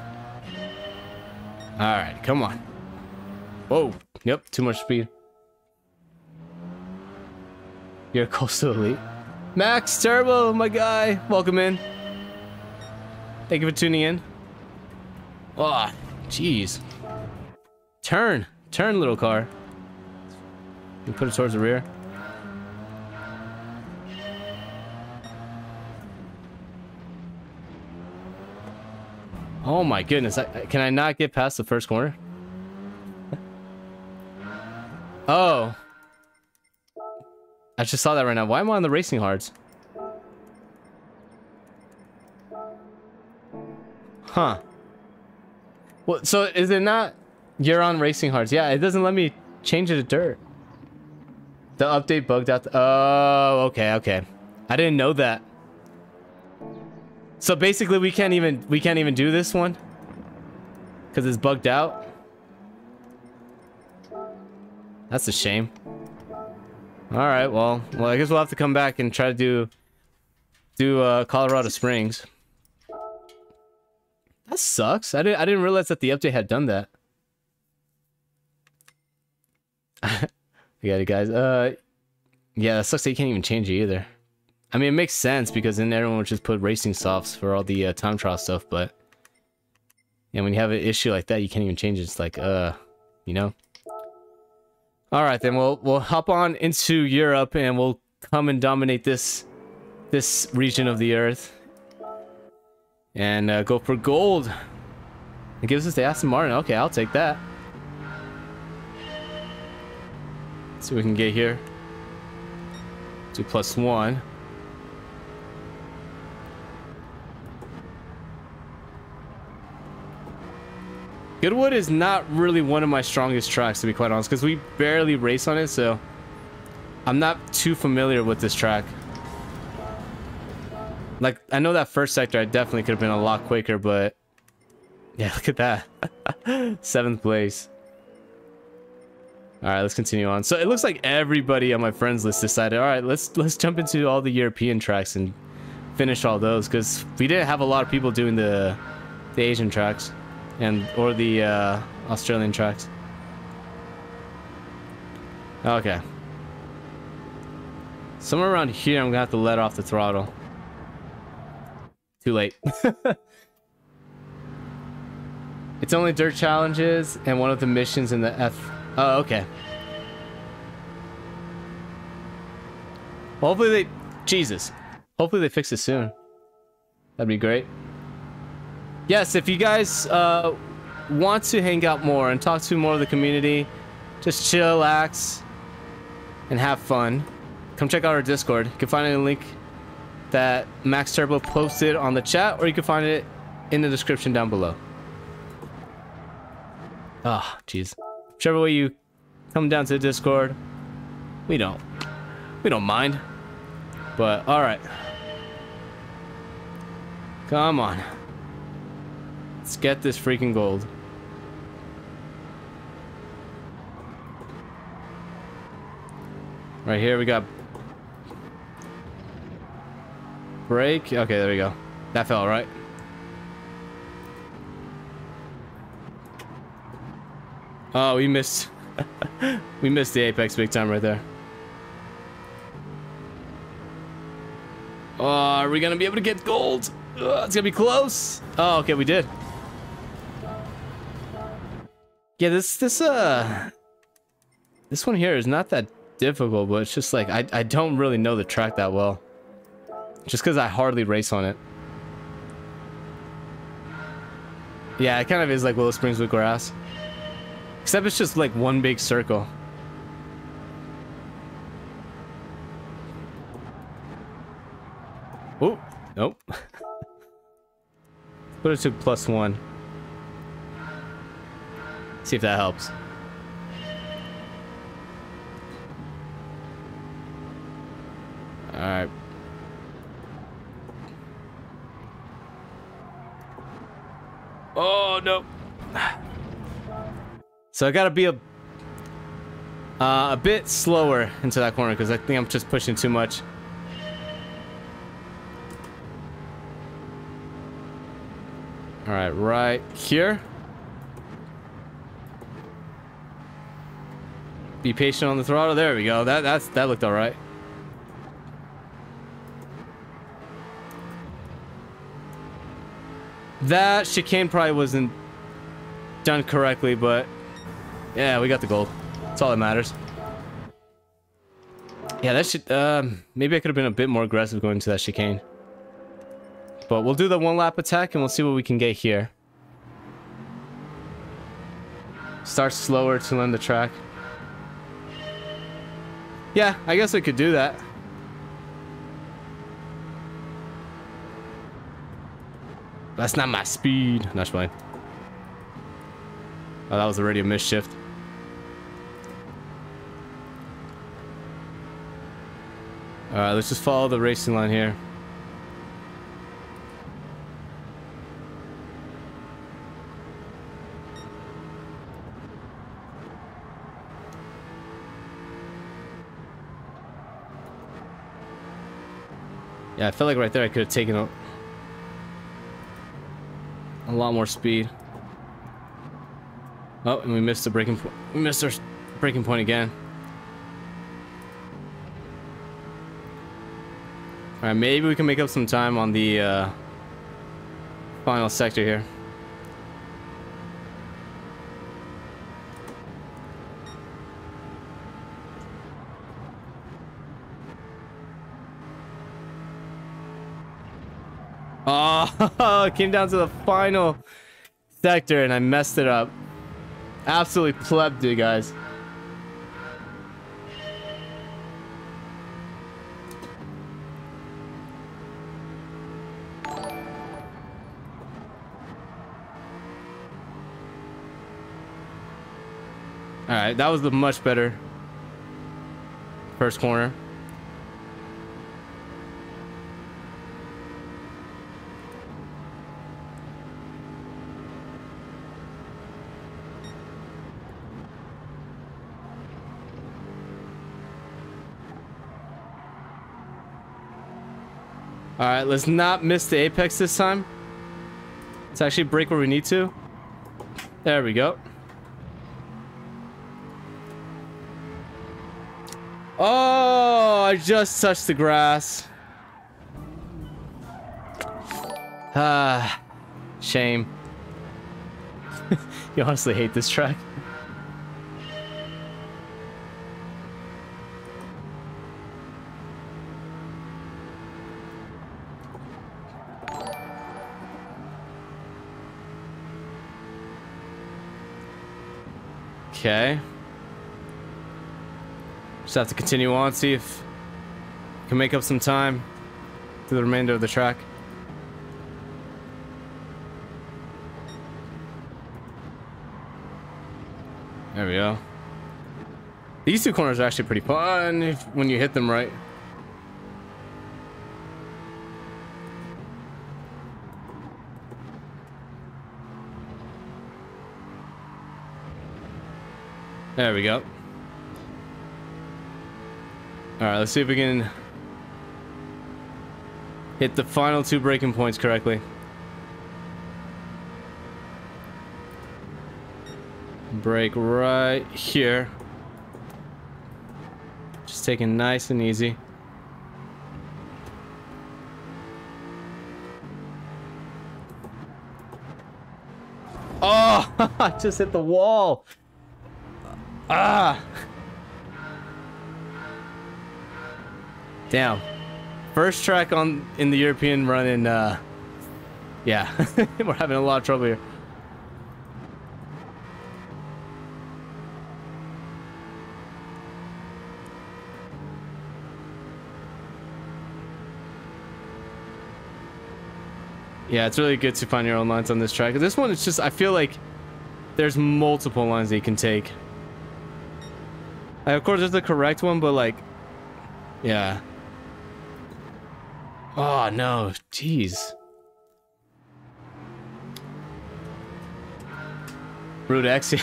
All right, come on. Whoa. Yep, too much speed. You're a coastal elite. Max Turbo, my guy. Welcome in. Thank you for tuning in. Oh, jeez. Turn. Turn, little car. You put it towards the rear. Oh my goodness. I, can I not get past the first corner? oh. I just saw that right now. Why am I on the racing hards? Huh. Well, so is it not you're on racing hards? Yeah, it doesn't let me change it to dirt. The update bugged out. oh, okay, okay. I didn't know that. So basically, we can't even we can't even do this one because it's bugged out. That's a shame. All right, well, well, I guess we'll have to come back and try to do do uh, Colorado Springs. That sucks. I didn't I didn't realize that the update had done that. I got it, guys. Uh, yeah, that sucks that you can't even change it either. I mean, it makes sense because then everyone would just put racing softs for all the uh, time trial stuff, but yeah, when you have an issue like that, you can't even change it. It's like, uh, you know. All right, then we'll we'll hop on into Europe and we'll come and dominate this this region of the Earth and uh, go for gold. It gives us the Aston Martin. Okay, I'll take that. Let's see what we can get here. Two plus one. Goodwood is not really one of my strongest tracks, to be quite honest, because we barely race on it, so I'm not too familiar with this track. Like, I know that first sector, I definitely could have been a lot quicker, but yeah, look at that. Seventh place. All right, let's continue on. So it looks like everybody on my friends list decided, all right, let's let's jump into all the European tracks and finish all those because we didn't have a lot of people doing the the Asian tracks and or the uh, Australian tracks. Okay. Somewhere around here, I'm gonna have to let off the throttle. Too late. it's only dirt challenges and one of the missions in the F. Oh, okay. hopefully they... Jesus. Hopefully they fix it soon. That'd be great yes, if you guys uh, want to hang out more and talk to more of the community, just chillax and have fun, come check out our Discord. You can find it in the link that Max Turbo posted on the chat, or you can find it in the description down below. Ah, oh, jeez. Whichever way you come down to the Discord, we don't, we don't mind. But all right, come on. Let's get this freaking gold. Right here we got brake. Okay, there we go. That fell right. Oh, we missed. we missed the apex big time right there. Oh, are we gonna be able to get gold? It's gonna be close. Oh, okay, we did. Yeah, this this uh this one here is not that difficult, but it's just like I I don't really know the track that well. Just because I hardly race on it. Yeah, it kind of is like Willow Springs with grass. Except it's just like one big circle. Oh, nope. Put it to plus one. See if that helps. Alright. Oh, no. So I gotta be a, uh, a bit slower into that corner because I think I'm just pushing too much. Alright, right here. Be patient on the throttle. There we go. That that's that looked all right. That chicane probably wasn't done correctly, but yeah, we got the gold. That's all that matters. Yeah, that should, um, maybe I could have been a bit more aggressive going to that chicane. But we'll do the one lap attack and we'll see what we can get here. Start slower to learn the track. Yeah, I guess I could do that. That's not my speed. That's fine. Oh, that was already a misshift. Alright, let's just follow the racing line here. Yeah, I felt like right there I could have taken a, a lot more speed. Oh, and we missed the braking point. We missed our braking point again. Alright, maybe we can make up some time on the uh, final sector here. Oh, came down to the final sector and I messed it up. Absolutely plebbed it, guys. Alright, that was the much better first corner. Alright, let's not miss the apex this time. Let's actually brake where we need to. There we go. Oh, I just touched the grass. Ah, shame. you honestly hate this track. Okay. Just have to continue on, see if we can make up some time through the remainder of the track. There we go. These two corners are actually pretty fun if, when you hit them right. There we go. Alright, let's see if we can hit the final two braking points correctly. Brake right here. Just taking nice and easy. Oh, I just hit the wall. Ah! Damn. First track on in the European run in, uh... Yeah. We're having a lot of trouble here. Yeah, it's really good to find your own lines on this track. This one, it's just, I feel like there's multiple lines that you can take. Like, of course, there's the correct one, but like, yeah. Oh no, jeez. Route X.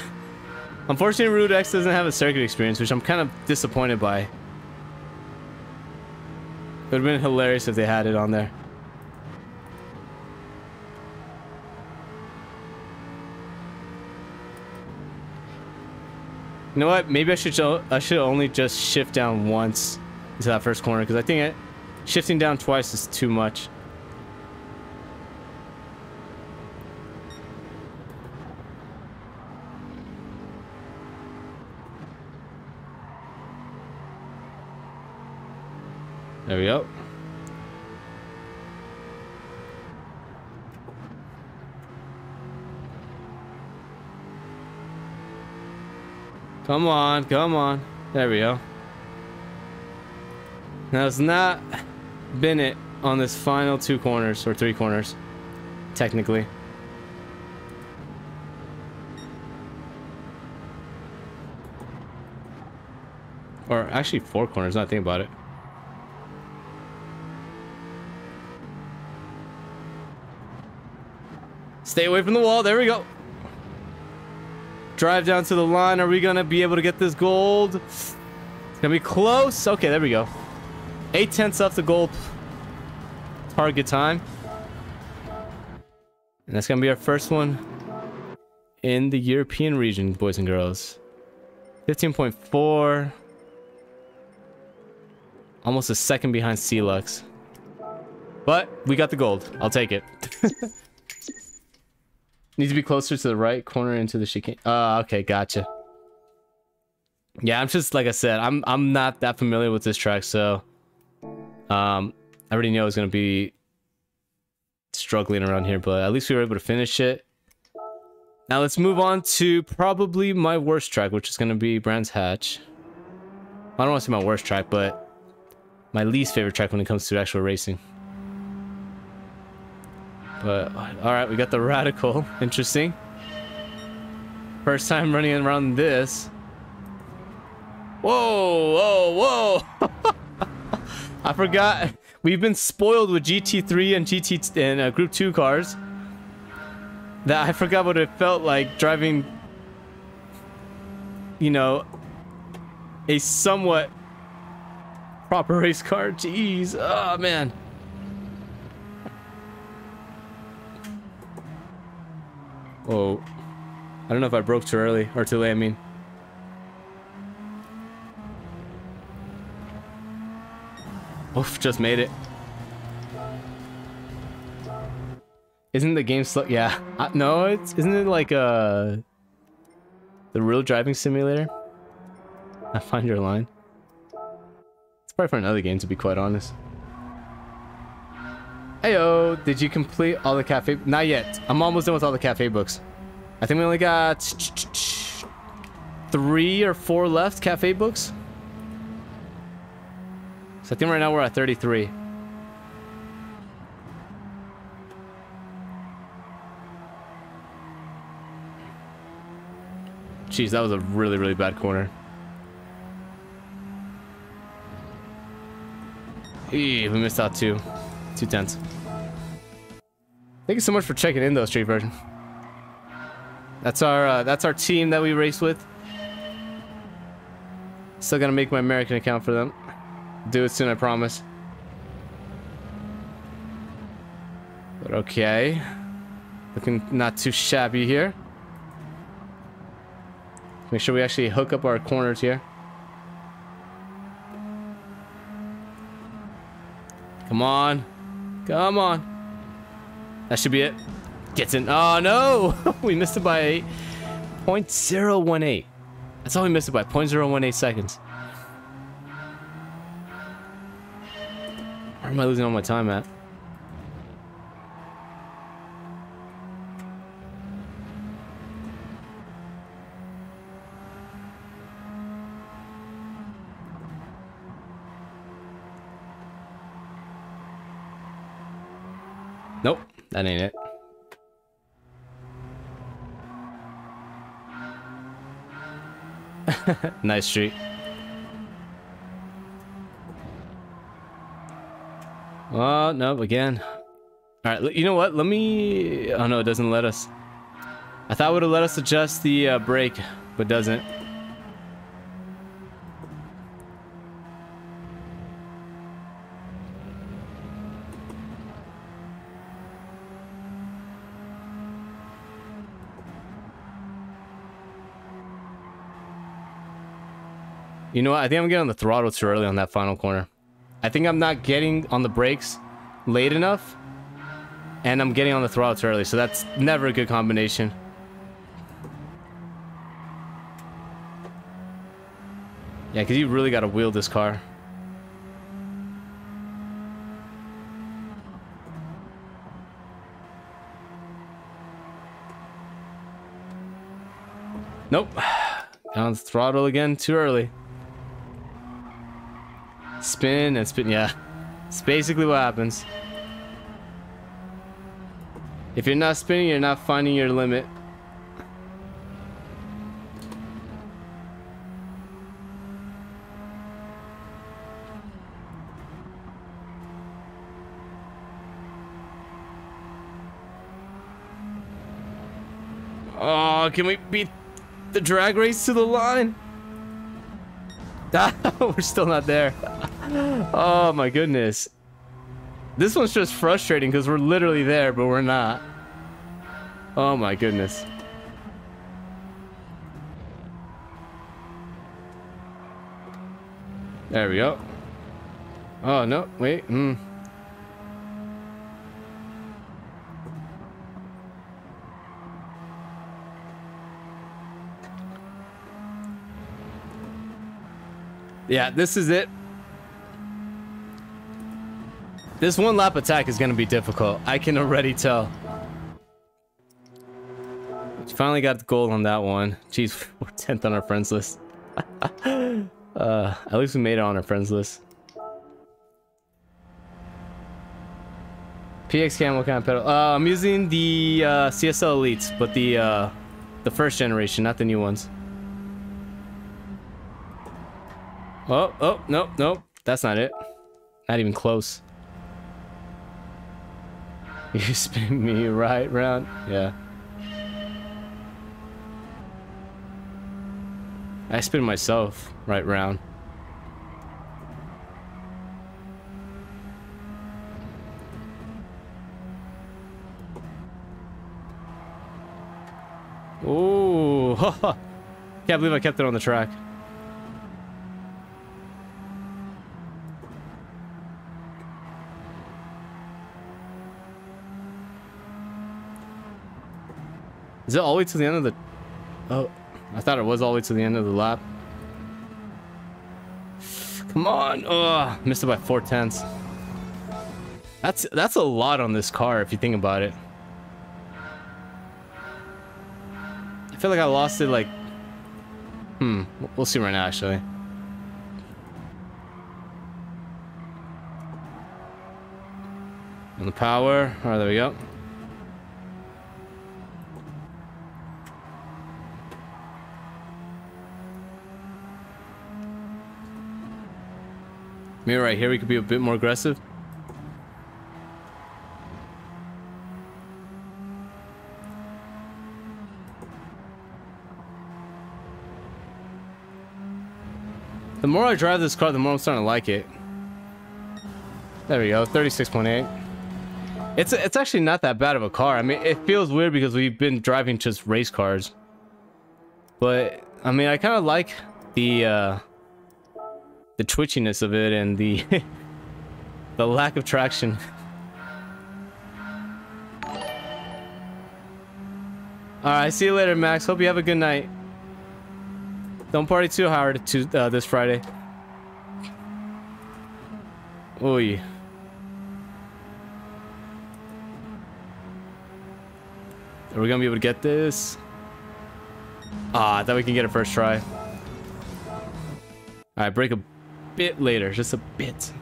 Unfortunately, Route X doesn't have a circuit experience, which I'm kind of disappointed by. It would have been hilarious if they had it on there. You know what? Maybe I should I should only just shift down once into that first corner because I think it, shifting down twice is too much. There we go. Come on, come on. There we go. Now it's not Bennett on this final two corners or three corners, technically. Or actually four corners, not think about it. Stay away from the wall. There we go. Drive down to the line. Are we going to be able to get this gold? It's going to be close. Okay, there we go. Eight tenths off the gold target time. And that's going to be our first one in the European region, boys and girls. 15.4. Almost a second behind Celux. But we got the gold. I'll take it. Needs to be closer to the right corner into the chicane. Oh, okay, gotcha. Yeah, I'm just like I said, I'm I'm not that familiar with this track, so um I already know it's gonna be struggling around here, but at least we were able to finish it. Now let's move on to probably my worst track, which is gonna be Brands Hatch. I don't want to say my worst track, but my least favorite track when it comes to actual racing. But, alright, we got the Radical. Interesting. First time running around this. Whoa, whoa, whoa! I forgot. We've been spoiled with GT3 and GT and uh, Group 2 cars. That I forgot what it felt like driving, you know, a somewhat proper race car. Jeez. Oh, man. Oh. I don't know if I broke too early. Or too late, I mean. Oof, just made it. Isn't the game slow? Yeah. Uh, no, it's isn't it like a the real driving simulator? I find your line. It's probably for another game to be quite honest. Heyo, did you complete all the cafe? Not yet. I'm almost done with all the cafe books. I think we only got three or four left cafe books. So I think right now we're at 33. Jeez, that was a really, really bad corner. Eee, we missed out two. Two. Thank you so much for checking in though, Street Version. That's our uh, that's our team that we race with. Still gonna make my American account for them. Do it soon, I promise. But okay. Looking not too shabby here. Make sure we actually hook up our corners here. Come on. Come on. That should be it. Gets in. Oh, no. we missed it by 0.018. That's all we missed it by. 0.018 seconds. Where am I losing all my time at? Nope, that ain't it. nice street. Oh, no, again. Alright, you know what? Let me... Oh, no, it doesn't let us. I thought it would have let us adjust the uh, brake, but doesn't. You know what? I think I'm getting on the throttle too early on that final corner. I think I'm not getting on the brakes late enough. And I'm getting on the throttle too early. So that's never a good combination. Yeah, because you really got to wheel this car. Nope. On throttle again too early. Spin and spin. Yeah. It's basically what happens. If you're not spinning, you're not finding your limit. Oh, can we beat the drag race to the line? We're still not there. Oh my goodness. This one's just frustrating because we're literally there, but we're not. Oh my goodness. There we go. Oh, no. Wait. Hmm. Yeah, this is it. This one lap attack is going to be difficult. I can already tell. Finally got the gold on that one. Jeez, we're 10th on our friends list. uh, at least we made it on our friends list. PX cam, what kind of pedal? Uh, I'm using the uh, CSL Elites, but the uh, the first generation, not the new ones. Oh, oh, nope, nope. That's not it. Not even close. You spin me right round. Yeah. I spin myself right round. Ooh, can't believe I kept it on the track. Is it all the way to the end of the... Oh, I thought it was all the way to the end of the lap. Come on. Oh, missed it by four tenths. That's, that's a lot on this car if you think about it. I feel like I lost it like... Hmm, we'll see right now actually. On the power. Alright, there we go. Maybe right here we could be a bit more aggressive. The more I drive this car, the more I'm starting to like it. There we go, 36.8. It's it's actually not that bad of a car. I mean, it feels weird because we've been driving just race cars. But, I mean, I kind of like the, uh, the twitchiness of it and the the lack of traction. Alright, see you later, Max. Hope you have a good night. Don't party too hard to, uh, this Friday. Oy. Are we gonna be able to get this? Ah, I thought we can get it first try. Alright, brake a bit later, just a bit.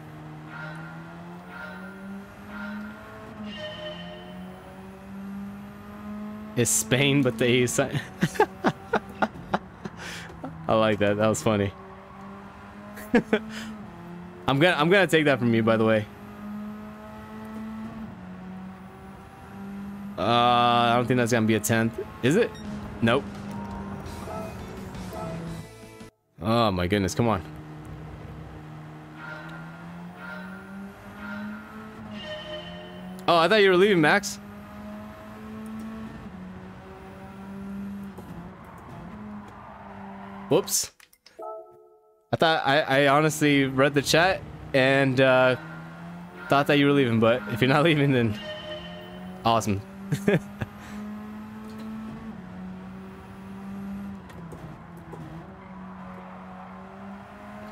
Is Spain, but the EU sign. I like that. That was funny. I'm gonna I'm gonna take that from you, by the way. Uh, I don't think that's gonna be a tenth. Is it? Nope. Oh my goodness! Come on. I thought you were leaving, Max. Whoops. I thought I, I honestly read the chat and uh, thought that you were leaving, but if you're not leaving, then awesome.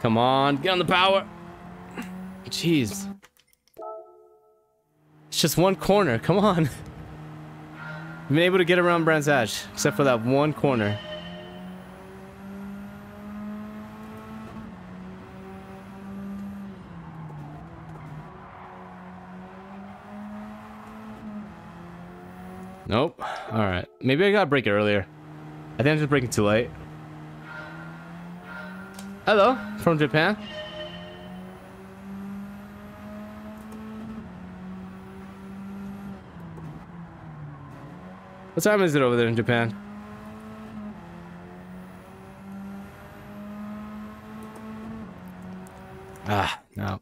Come on, get on the power. Jeez. Just one corner, come on. I've been able to get around Brands Hatch, except for that one corner. Nope. Alright. Maybe I gotta brake it earlier. I think I'm just braking too late. Hello, from Japan. What time is it over there in Japan? Ah, no.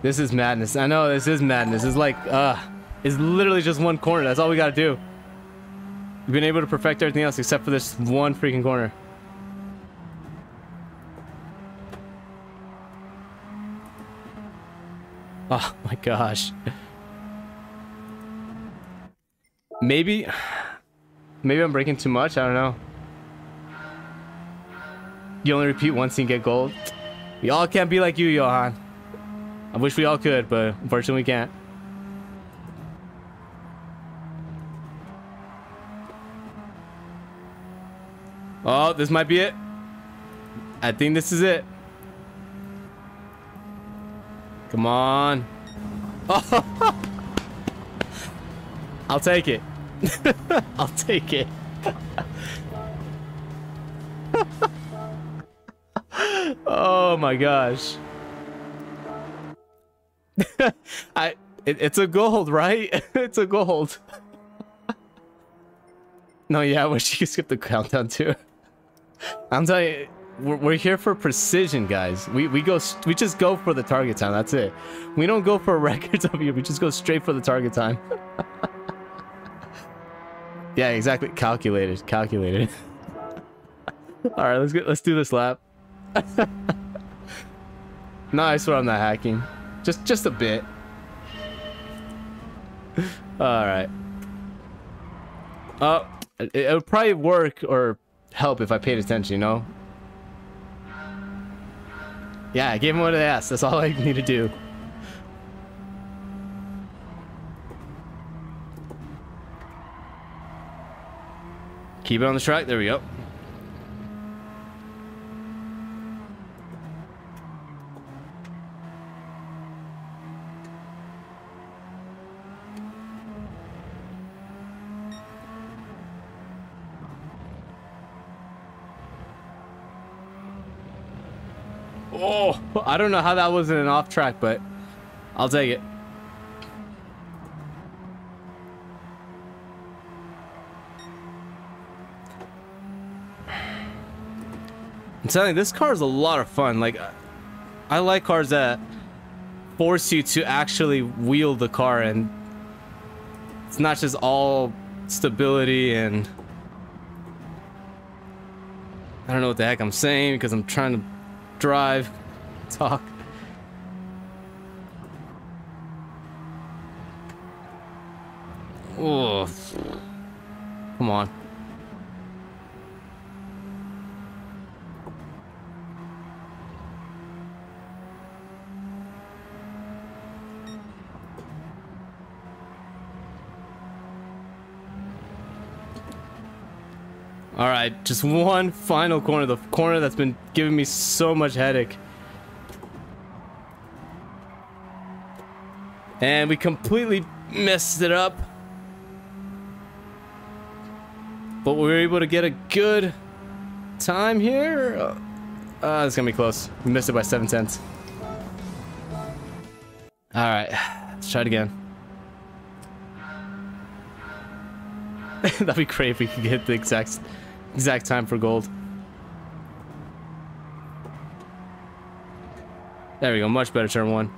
This is madness. I know this is madness. It's like, uh, it's literally just one corner. That's all we gotta do. We've been able to perfect everything else except for this one freaking corner. Oh my gosh. Maybe... Maybe I'm braking too much, I don't know. You only repeat once and get gold. We all can't be like you, Johan. I wish we all could, but unfortunately we can't. Oh, this might be it. I think this is it. Come on. Oh. I'll take it. I'll take it. oh my gosh. I it, it's a gold, right? it's a gold. no, yeah, I wish you could skip the countdown too. I'm telling you, we're, we're here for precision, guys. We we go we just go for the target time. That's it. We don't go for records of you. We just go straight for the target time. Yeah, exactly. Calculated. Calculated. All right, let's get let's do this lap. no, I swear I'm not hacking. Just just a bit. All right. Uh, it, it would probably work or help if I paid attention, you know? Yeah, I gave him what they asked. That's all I need to do. Keep it on the track. There we go. Oh, I don't know how that wasn't an off track, but I'll take it. I'm telling you, this car is a lot of fun. Like, I like cars that force you to actually wheel the car and it's not just all stability and I don't know what the heck I'm saying because I'm trying to drive, talk. Oh, come on. All right, just one final corner, the corner that's been giving me so much headache. And we completely messed it up. But we were able to get a good time here. Uh, it's gonna be close. We missed it by seven tenths. All right, let's try it again. That'd be great if we could get the exact Exact time for gold. There we go. Much better turn one.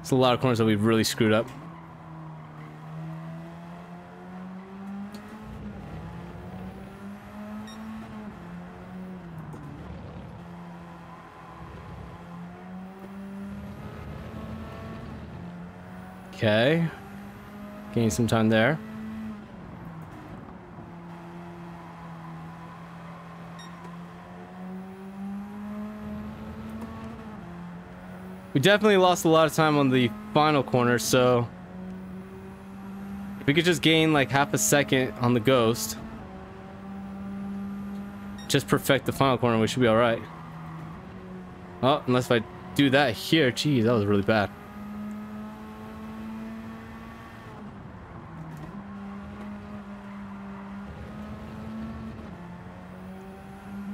It's a lot of corners that we've really screwed up. Okay. Gain some time there. We definitely lost a lot of time on the final corner, so if we could just gain like half a second on the ghost, just perfect the final corner, we should be all right. Oh, unless I do that here, geez, that was really bad.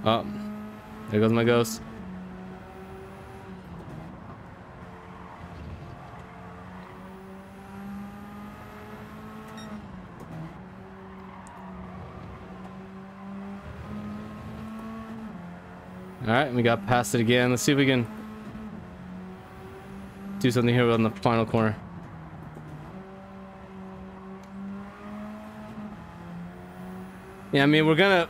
Oh, there goes my ghost. All right, we got past it again. Let's see if we can do something here on the final corner. Yeah, I mean, we're gonna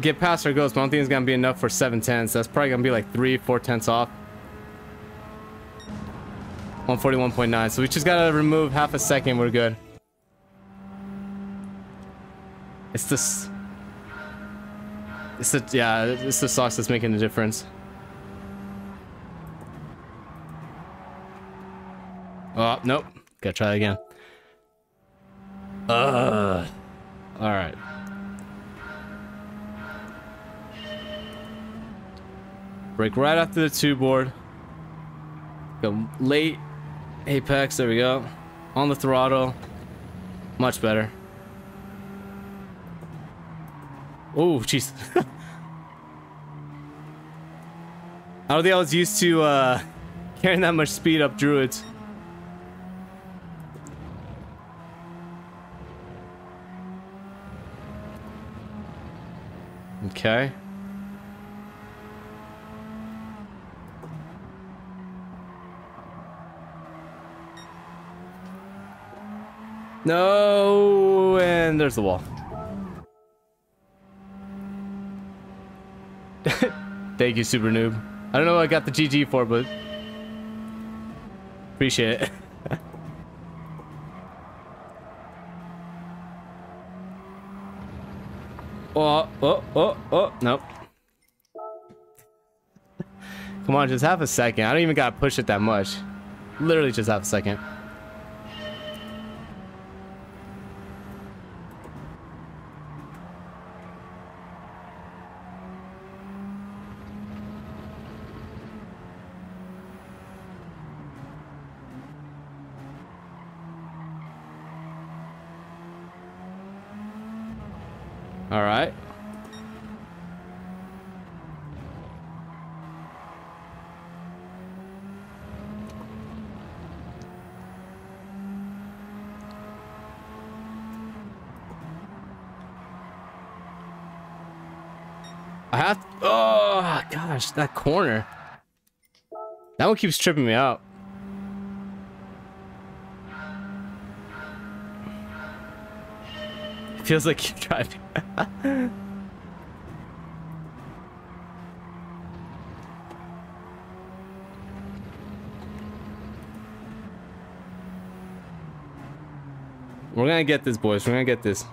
get past our ghost, but I don't think it's gonna be enough for seven tenths. That's probably gonna be like three, four tenths off. 141.9. So we just gotta remove half a second. We're good. It's this. It's the yeah. It's the sauce that's making the difference. Oh nope. Gotta try again. Uh. All Brake right after the two board. Go late apex. There we go. On the throttle. Much better. Oh, jeez. I don't think I was used to uh, carrying that much speed up druids. Okay. No, and there's the wall. Thank you, Super Noob. I don't know what I got the GG for, but appreciate it. oh, oh, oh, oh, nope. Come on, just half a second. I don't even gotta push it that much. Literally just half a second. All right. I have oh that corner. That one keeps tripping me out. It feels like keep driving. We're gonna get this, boys. We're gonna get this.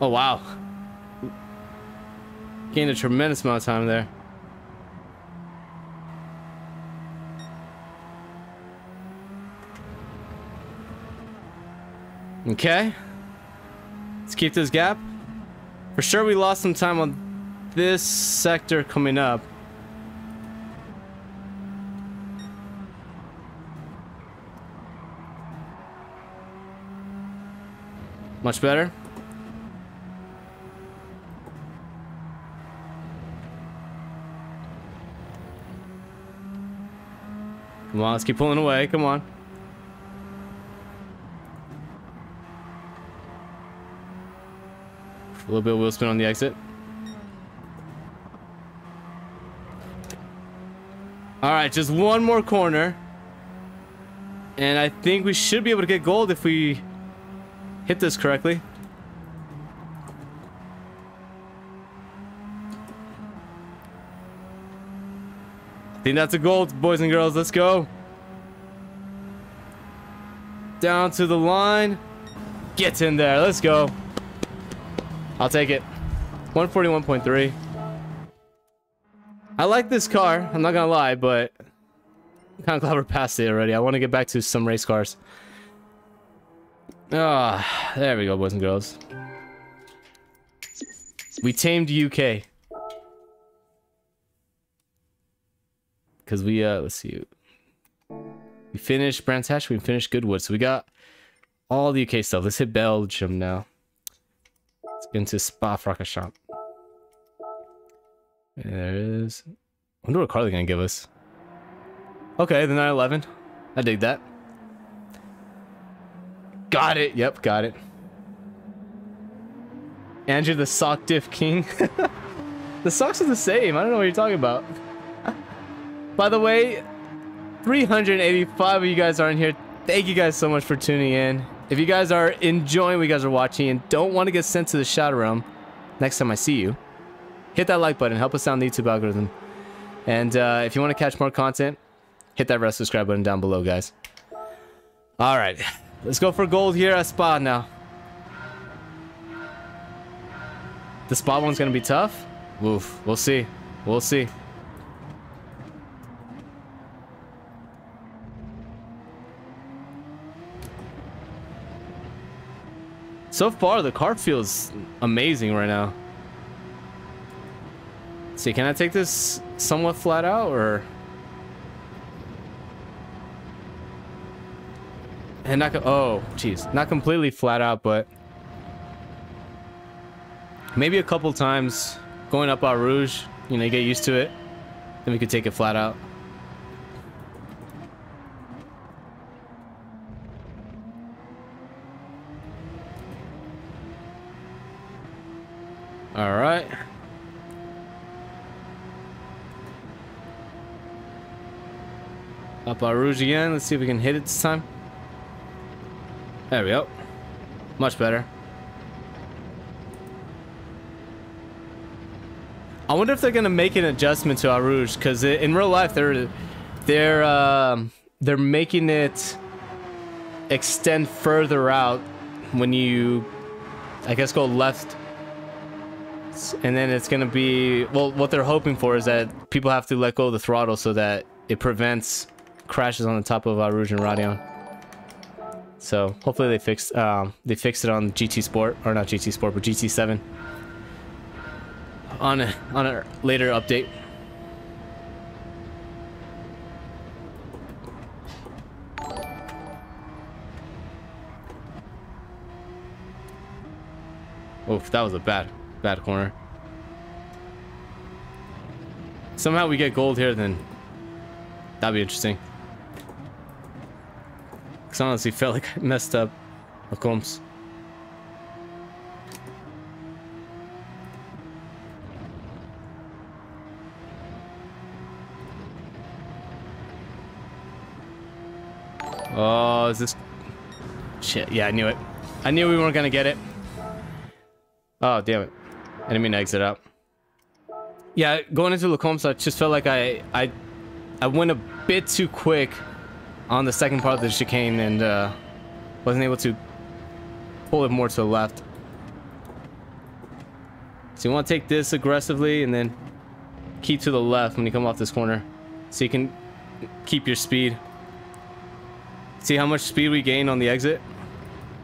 Oh, wow. Gained a tremendous amount of time there. Okay. Let's keep this gap. For sure we lost some time on this sector coming up. Much better. Come on, let's keep pulling away. Come on. A little bit of wheel spin on the exit. All right, just one more corner. And I think we should be able to get gold if we hit this correctly. Think that's a goal, boys and girls. Let's go. Down to the line. Get in there. Let's go. I'll take it. 141.3. I like this car. I'm not gonna lie, but I'm kind of glad we're past it already. I want to get back to some race cars. Ah, oh, there we go, boys and girls. We tamed UK. Because we, uh, let's see. We finished Brands Hatch, we finished Goodwood. So we got all the UK stuff. Let's hit Belgium now. Let's get into Spa Francorchamps. There is. I wonder what car they're gonna give us. Okay, the 911. I dig that. Got it. Yep, got it. Andrew the sock diff king. the socks are the same. I don't know what you're talking about. By the way, 385 of you guys are in here. Thank you guys so much for tuning in. If you guys are enjoying what you guys are watching and don't want to get sent to the shadow realm next time I see you, hit that like button. Help us down the YouTube algorithm. And uh, if you want to catch more content, hit that red subscribe button down below, guys. All right, let's go for gold here at Spa now. The Spa one's going to be tough. Oof, we'll see. We'll see. So far, the car feels amazing right now. Let's see, can I take this somewhat flat out, or... And not... Oh, jeez. Not completely flat out, but... Maybe a couple times going up Eau Rouge. You know, you get used to it. Then we could take it flat out. All right. Up Eau Rouge again. Let's see if we can hit it this time. There we go. Much better. I wonder if they're gonna make an adjustment to Eau Rouge because in real life they're they're uh, they're making it extend further out when you I guess go left and then it's gonna be well what they're hoping for is that people have to let go of the throttle so that it prevents crashes on the top of Eau Rouge and Raidillon so hopefully they fixed um, they fixed it on GT Sport or not GT Sport but GT7 on a on a later update. Oof, that was a bad Bad corner. Somehow we get gold here, then that'd be interesting. Cause honestly felt like I messed up Les Combes. Oh, is this... Shit, yeah, I knew it. I knew we weren't gonna get it. Oh, damn it. To exit out. Yeah, going into Les Combes, I just felt like I, I, I went a bit too quick on the second part of the chicane and uh, wasn't able to pull it more to the left. So you want to take this aggressively and then keep to the left when you come off this corner. So you can keep your speed. See how much speed we gain on the exit?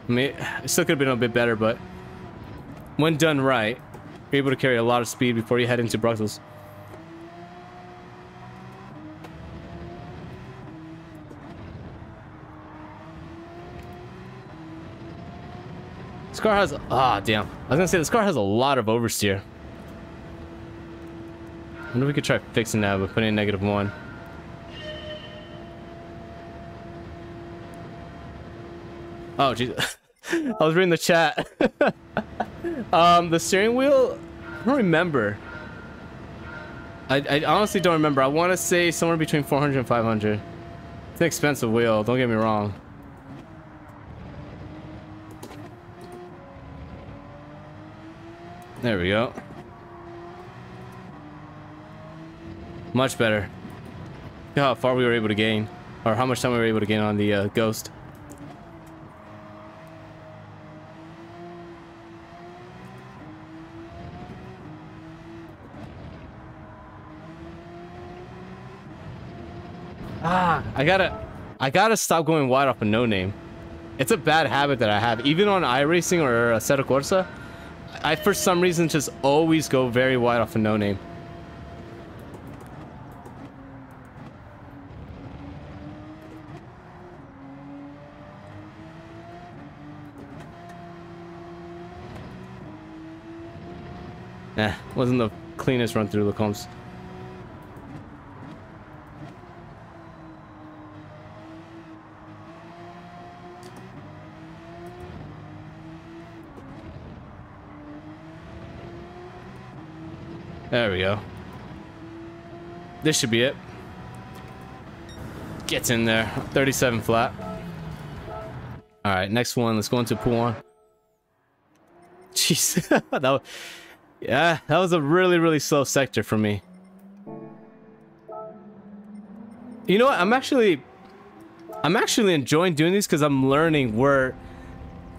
I mean, it still could have been a bit better, but when done right, you're able to carry a lot of speed before you head into Brussels. This car has... Ah, damn. I was gonna say, this car has a lot of oversteer. I wonder if we could try fixing that by putting in negative one. Oh, jeez. I was reading the chat. Um, the steering wheel, I don't remember. I, I honestly don't remember. I want to say somewhere between 400 and 500. It's an expensive wheel, don't get me wrong. There we go. Much better. how far we were able to gain, or how much time we were able to gain on the uh, ghost. I gotta, I gotta stop going wide off a no name. It's a bad habit that I have, even on iRacing or a Assetto Corsa. I, for some reason, just always go very wide off a no name. Eh, wasn't the cleanest run through the Les Combes. There we go. This should be it. Gets in there. 37 flat. All right, next one. Let's go into Pouhon. Jeez. that was, yeah, that was a really, really slow sector for me. You know what? I'm actually... I'm actually enjoying doing these because I'm learning where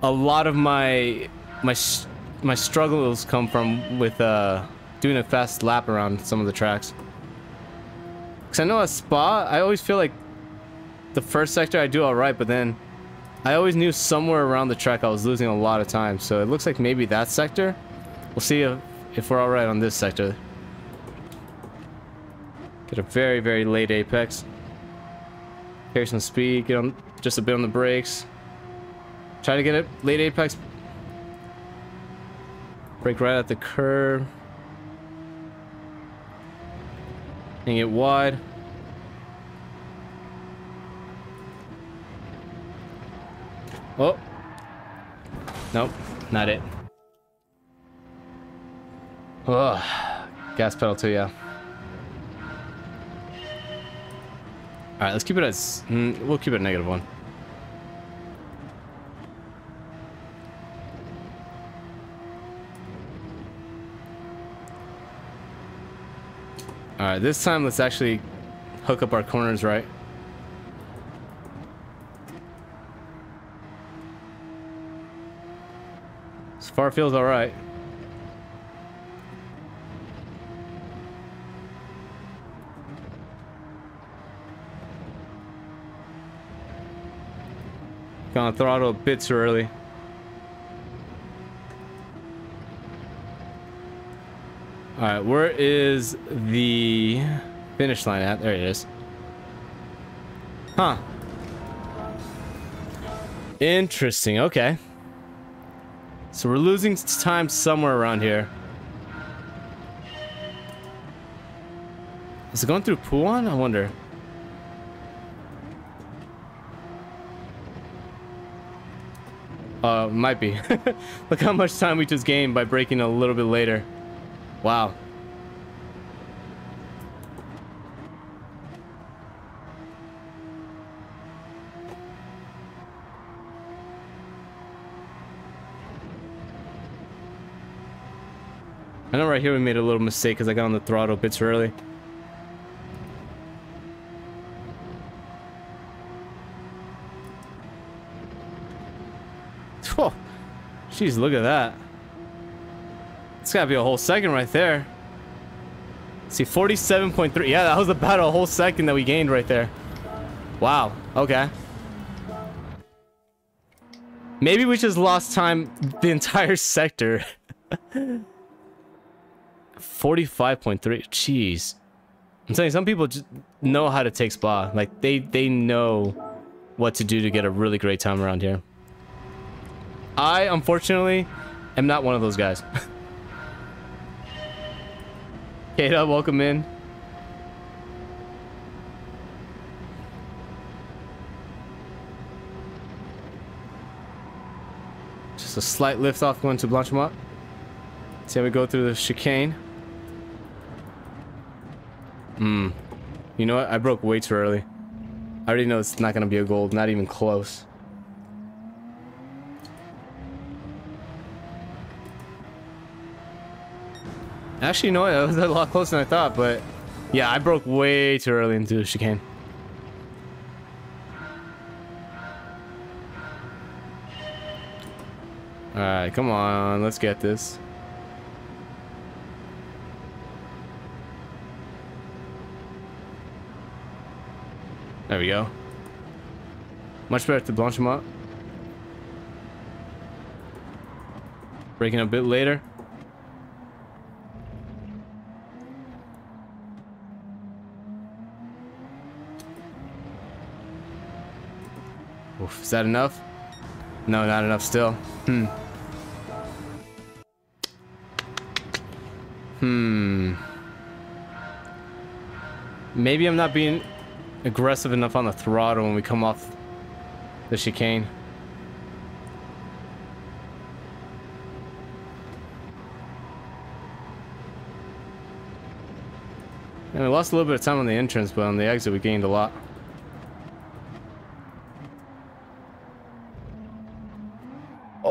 a lot of my my my struggles come from with uh doing a fast lap around some of the tracks. Because I know a Spa, I always feel like the first sector I do alright, but then I always knew somewhere around the track I was losing a lot of time. So it looks like maybe that sector. We'll see if, if we're alright on this sector. Get a very, very late apex. Carry some speed, get on just a bit on the brakes. Try to get it late apex. Brake right at the curb. Hang it wide. Oh. Nope, not it. Oh, gas pedal too, yeah. All right, let's keep it as, mm, we'll keep it negative one. Alright, this time let's actually hook up our corners right. As far feels alright. Gonna throttle a bit too early. All right, where is the finish line at? There it is. Huh. Interesting. Okay. So we're losing time somewhere around here. Is it going through Pouhon? I wonder. Uh, might be. Look how much time we just gained by braking a little bit later. Wow. I know right here we made a little mistake because I got on the throttle bits early. Oh, jeez, look at that. It's gotta be a whole second right there. See, 47.3. Yeah, that was about a whole second that we gained right there. Wow. Okay. Maybe we just lost time the entire sector. 45.3. Jeez. I'm saying some people just know how to take spa. Like they they know what to do to get a really great time around here. I unfortunately am not one of those guys. Kata, welcome in. Just a slight lift off going to Blanchimont. See how we go through the chicane. Hmm. You know what? I broke way too early. I already know it's not going to be a gold. Not even close. Actually, no, it was a lot closer than I thought, but yeah, I broke way too early into the chicane. Alright, come on, let's get this. There we go. Much better to Blanchimont. Braking a bit later. Oof, is that enough? No, not enough still. Hmm. Hmm. Maybe I'm not being aggressive enough on the throttle when we come off the chicane. And we lost a little bit of time on the entrance, but on the exit we gained a lot.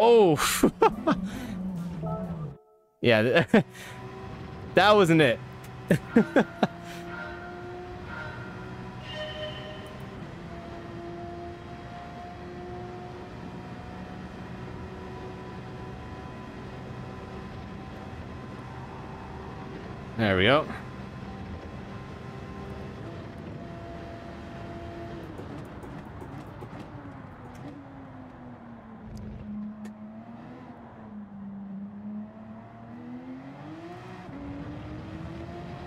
Oh! yeah, that wasn't it. There we go.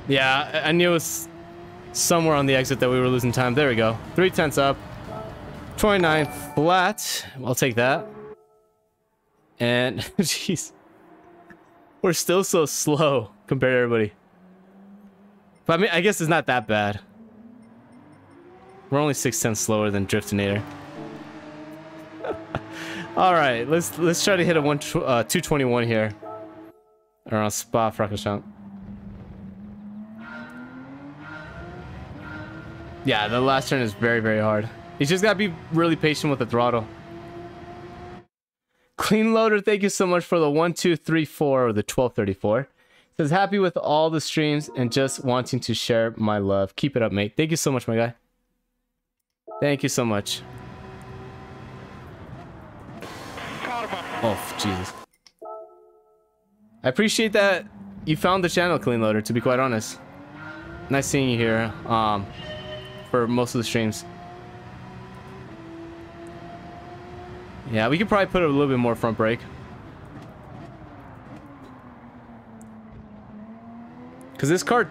Yeah, I knew it was somewhere on the exit that we were losing time. There we go. Three tenths up. 29 flat. I'll take that. And, jeez. We're still so slow compared to everybody. But I mean, I guess it's not that bad. We're only six tenths slower than Driftinator. All right, let's let's try to hit a one uh, 221 here around Spa Francorchamps. Yeah, the last turn is very very hard. You just gotta be really patient with the throttle. Clean loader, thank you so much for the one two three four or the 1234. Says happy with all the streams and just wanting to share my love. Keep it up, mate. Thank you so much, my guy. Thank you so much. Oh, Jesus. I appreciate that you found the channel, Clean Loader, to be quite honest. Nice seeing you here um, for most of the streams. Yeah, we could probably put a little bit more front brake. Because this car...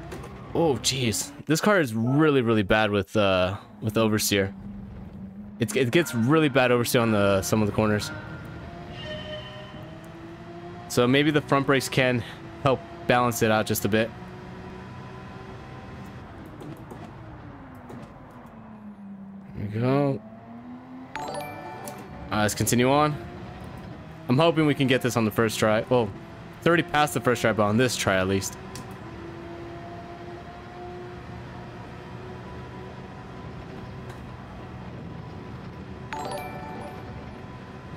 Oh, jeez. This car is really, really bad with uh, with oversteer. It, it gets really bad oversteer on the some of the corners. So maybe the front brakes can help balance it out just a bit. Go. let's continue on. I'm hoping we can get this on the first try. Well, 30 past the first try, but on this try at least.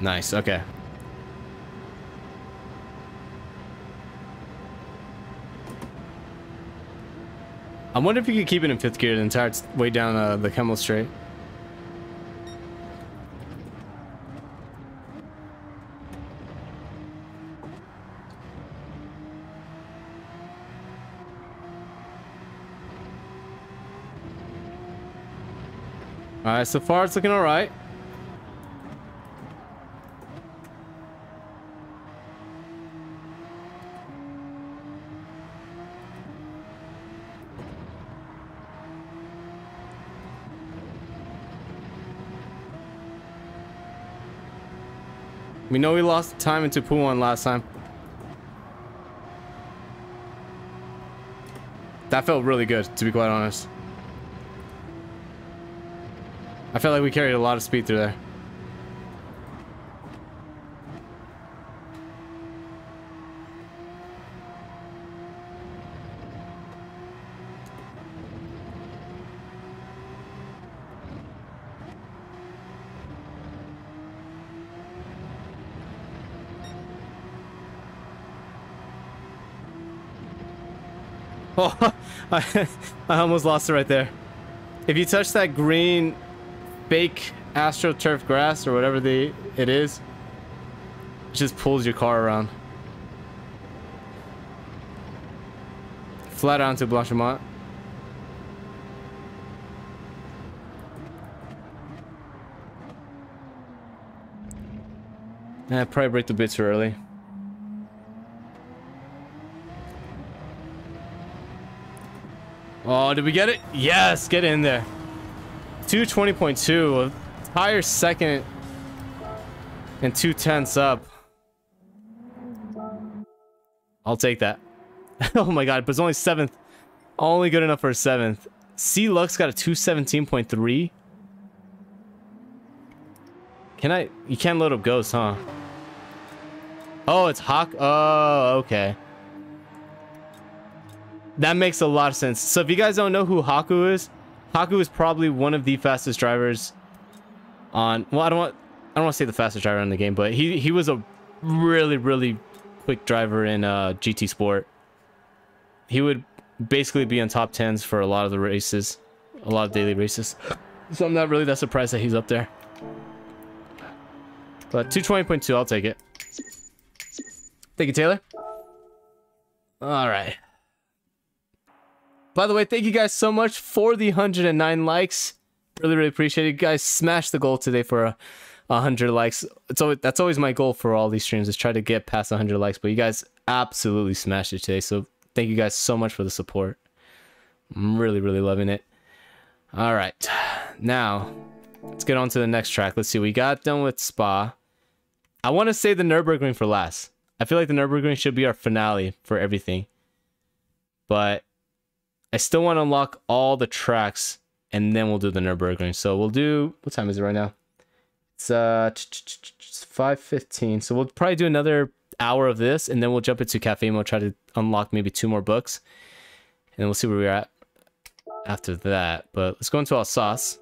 Nice, okay. I wonder if you could keep it in fifth gear the entire way down uh, the Kemmel Straight. Alright, so far it's looking alright. We know we lost time into Pouhon last time. That felt really good, to be quite honest. I felt like we carried a lot of speed through there. Oh, I, I almost lost it right there. If you touch that green fake AstroTurf grass or whatever the it is, it just pulls your car around. Flat onto Blanchimont. Yeah, probably brake the bit too early. Oh, did we get it? Yes, get in there. 220.2, higher second and two tenths up. I'll take that. oh my god, but it's only seventh. Only good enough for a seventh. C Lux got a 217.3. Can I? You can't load up ghosts, huh? Oh, it's Hawk. Oh, okay. That makes a lot of sense. So if you guys don't know who Haku is, Haku is probably one of the fastest drivers on. Well, I don't want. I don't want to say the fastest driver in the game, but he he was a really really quick driver in uh, GT Sport. He would basically be on top tens for a lot of the races, a lot of daily races. So I'm not really that surprised that he's up there. But 220.2, I'll take it. Thank you, Taylor. All right. By the way, thank you guys so much for the 109 likes. Really, really appreciate it. You guys smashed the goal today for uh, a, 100 likes. It's always, that's always my goal for all these streams is try to get past 100 likes. But you guys absolutely smashed it today. So thank you guys so much for the support. I'm really, really loving it. All right. Now, let's get on to the next track. Let's see. We got done with Spa. I want to say the Nürburgring for last. I feel like the Nürburgring should be our finale for everything. But I still want to unlock all the tracks and then we'll do the Nürburgring. So we'll do, what time is it right now? It's uh 5.15. So we'll probably do another hour of this and then we'll jump into Cafe Mode, try to unlock maybe two more books. And then we'll see where we're at after that. But let's go into Alsace.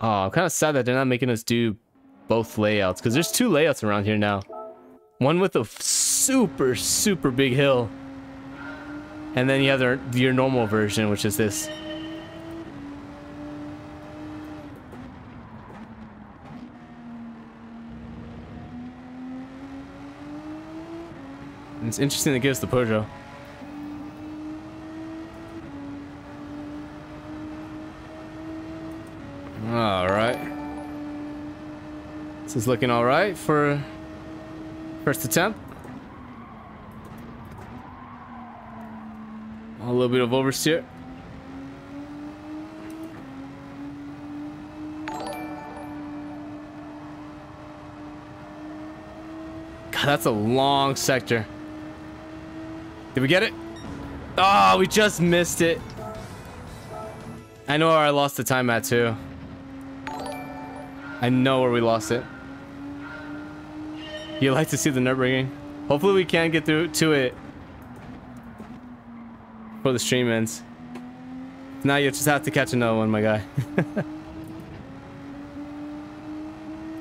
Oh, I'm kind of sad that they're not making us do both layouts because there's two layouts around here now. One with a super, super big hill and then you have the, your normal version, which is this. It's interesting to give us the Peugeot. Alright. This is looking alright for first attempt. A little bit of oversteer. God, that's a long sector. Did we get it? Oh, we just missed it. I know where I lost the time at too. I know where we lost it. You like to see the Nürburgring? Hopefully we can get through to it before the stream ends. Now you just have to catch another one, my guy.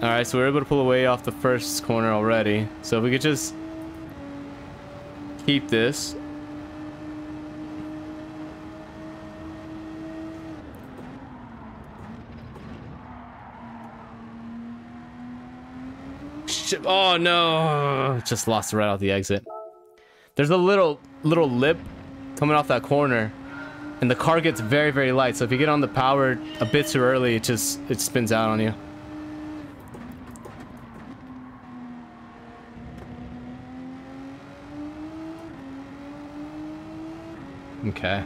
Alright, so we're able to pull away off the first corner already. So if we could just keep this. Oh no! Just lost right out the exit. There's a little little lip coming off that corner and the car gets very very light. So if you get on the power a bit too early it just it spins out on you. Okay.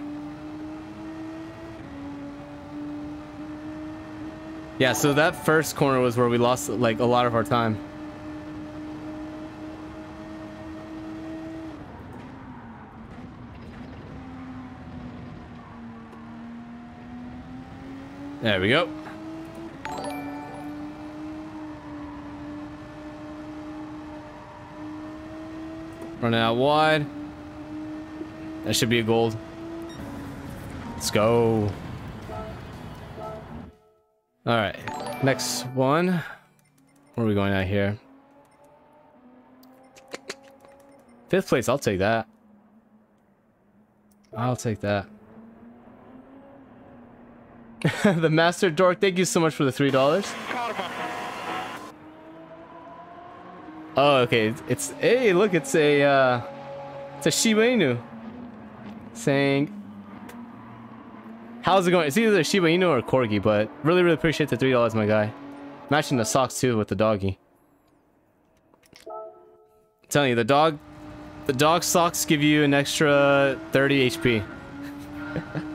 Yeah so that first corner was where we lost like a lot of our time There we go. Running out wide. That should be a gold. Let's go. All right, next one. Where are we going out here? Fifth place, I'll take that. I'll take that. the Master Dork, thank you so much for the $3. Oh, okay. It's, hey, look, it's a, uh, it's a Shiba Inu. Saying, how's it going? It's either Shiba Inu or a Corgi, but really, really appreciate the $3, my guy. Matching the socks too with the doggy. I'm telling you, the dog, the dog socks give you an extra 30 HP.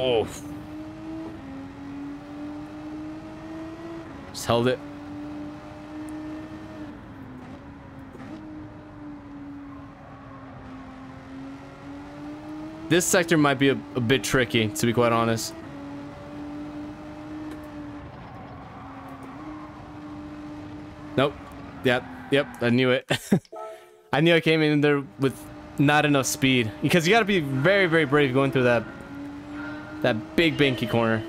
oh. Just held it. This sector might be a, a bit tricky, to be quite honest. Nope. Yep. Yep. I knew it. I knew I came in there with not enough speed. Because you gotta be very, very brave going through that that big banky corner.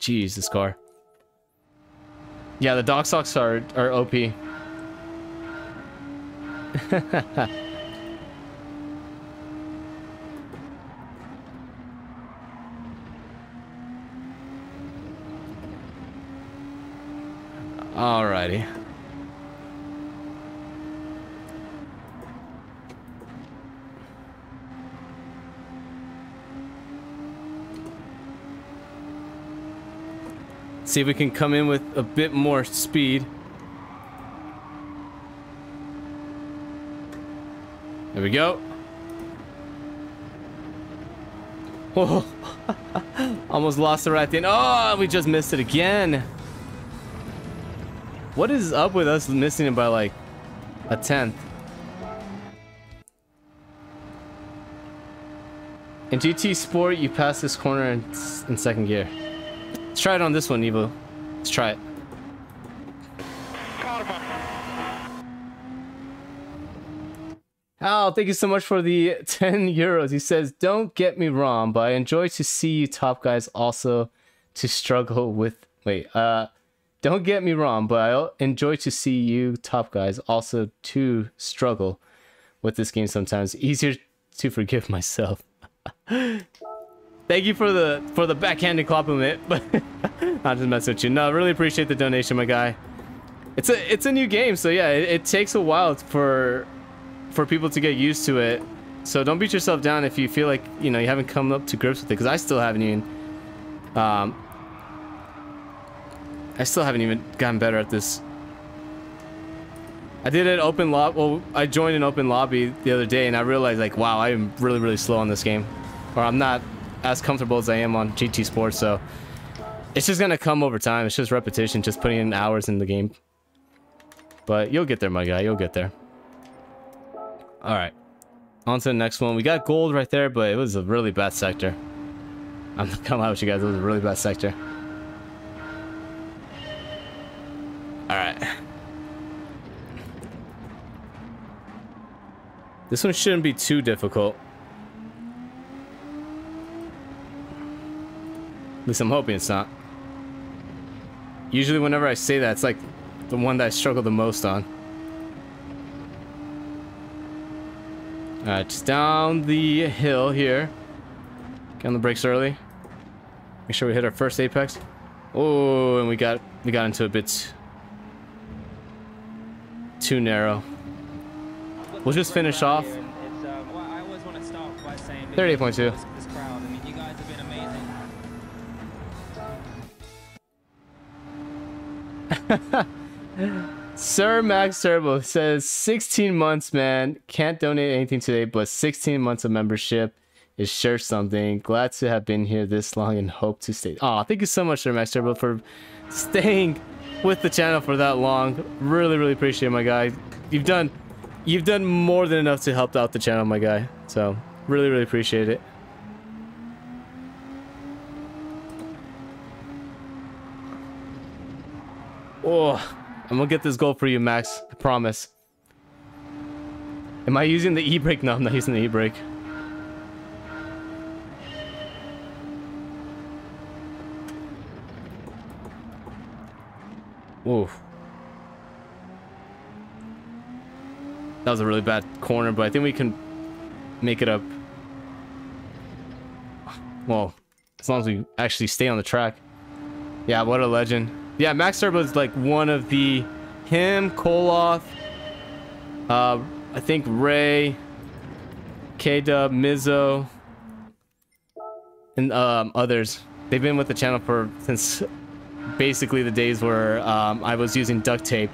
Jeez, this car. Yeah, the dog socks are, are OP. Alrighty. See if we can come in with a bit more speed. There we go. Whoa. Oh, almost lost it right the end. Oh, we just missed it again. What is up with us missing it by like a tenth? In GT Sport, you pass this corner in, in second gear. Let's try it on this one, Evo. Let's try it. Al, thank you so much for the 10 euros. He says, don't get me wrong, but I enjoy to see you top guys also to struggle with... Wait, uh... Don't get me wrong, but I enjoy to see you top guys also to struggle with this game sometimes. Easier to forgive myself. Thank you for the for the backhanded compliment, but not just mess with you. No, I really appreciate the donation, my guy. It's a it's a new game, so yeah, it, it takes a while for for people to get used to it. So don't beat yourself down if you feel like you know you haven't come up to grips with it, because I still haven't even. Um, I still haven't even gotten better at this. I did an open lobby. Well, I joined an open lobby the other day, and I realized like, wow, I am really really slow on this game, or I'm not as comfortable as I am on GT Sports, so it's just gonna come over time. It's just repetition, just putting in hours in the game. But you'll get there, my guy. You'll get there. All right. On to the next one. We got gold right there, but it was a really bad sector. I'm not gonna lie with you guys. It was a really bad sector. All right. This one shouldn't be too difficult. At least I'm hoping it's not. Usually whenever I say that, it's like the one that I struggle the most on. Alright, just down the hill here. Get on the brakes early. Make sure we hit our first apex. Oh, and we got we got into a bit too narrow. We'll just finish off. 38.2. Sir Max Turbo says 16 months, man. Can't donate anything today, but 16 months of membership is sure something. Glad to have been here this long and hope to stay. Oh, thank you so much, Sir Max Turbo, for staying with the channel for that long. Really, really appreciate it, my guy. You've done, you've done more than enough to help out the channel, my guy. So, really, really appreciate it. Oh, I'm gonna get this goal for you, Max. I promise. Am I using the e-brake? No, I'm not using the e-brake. Oof. That was a really bad corner, but I think we can make it up. Well, as long as we actually stay on the track. Yeah, what a legend. Yeah, Max Turbo is like one of the him, Koloff, uh, I think Ray, K-Dub, Mizzo, and um, others. They've been with the channel for since basically the days where um, I was using duct tape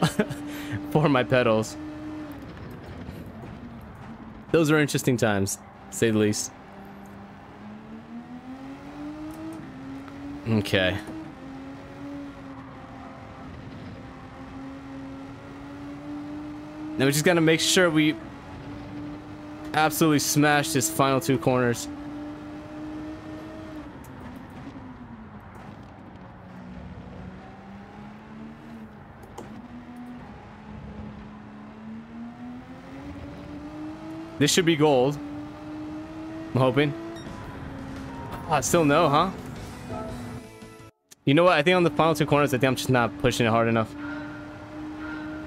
for my pedals. Those are interesting times, say the least. Okay. Now we just gotta make sure we absolutely smash this final two corners. This should be gold. I'm hoping. Oh, still no, huh? You know what? I think on the final two corners, I think I'm just not pushing it hard enough.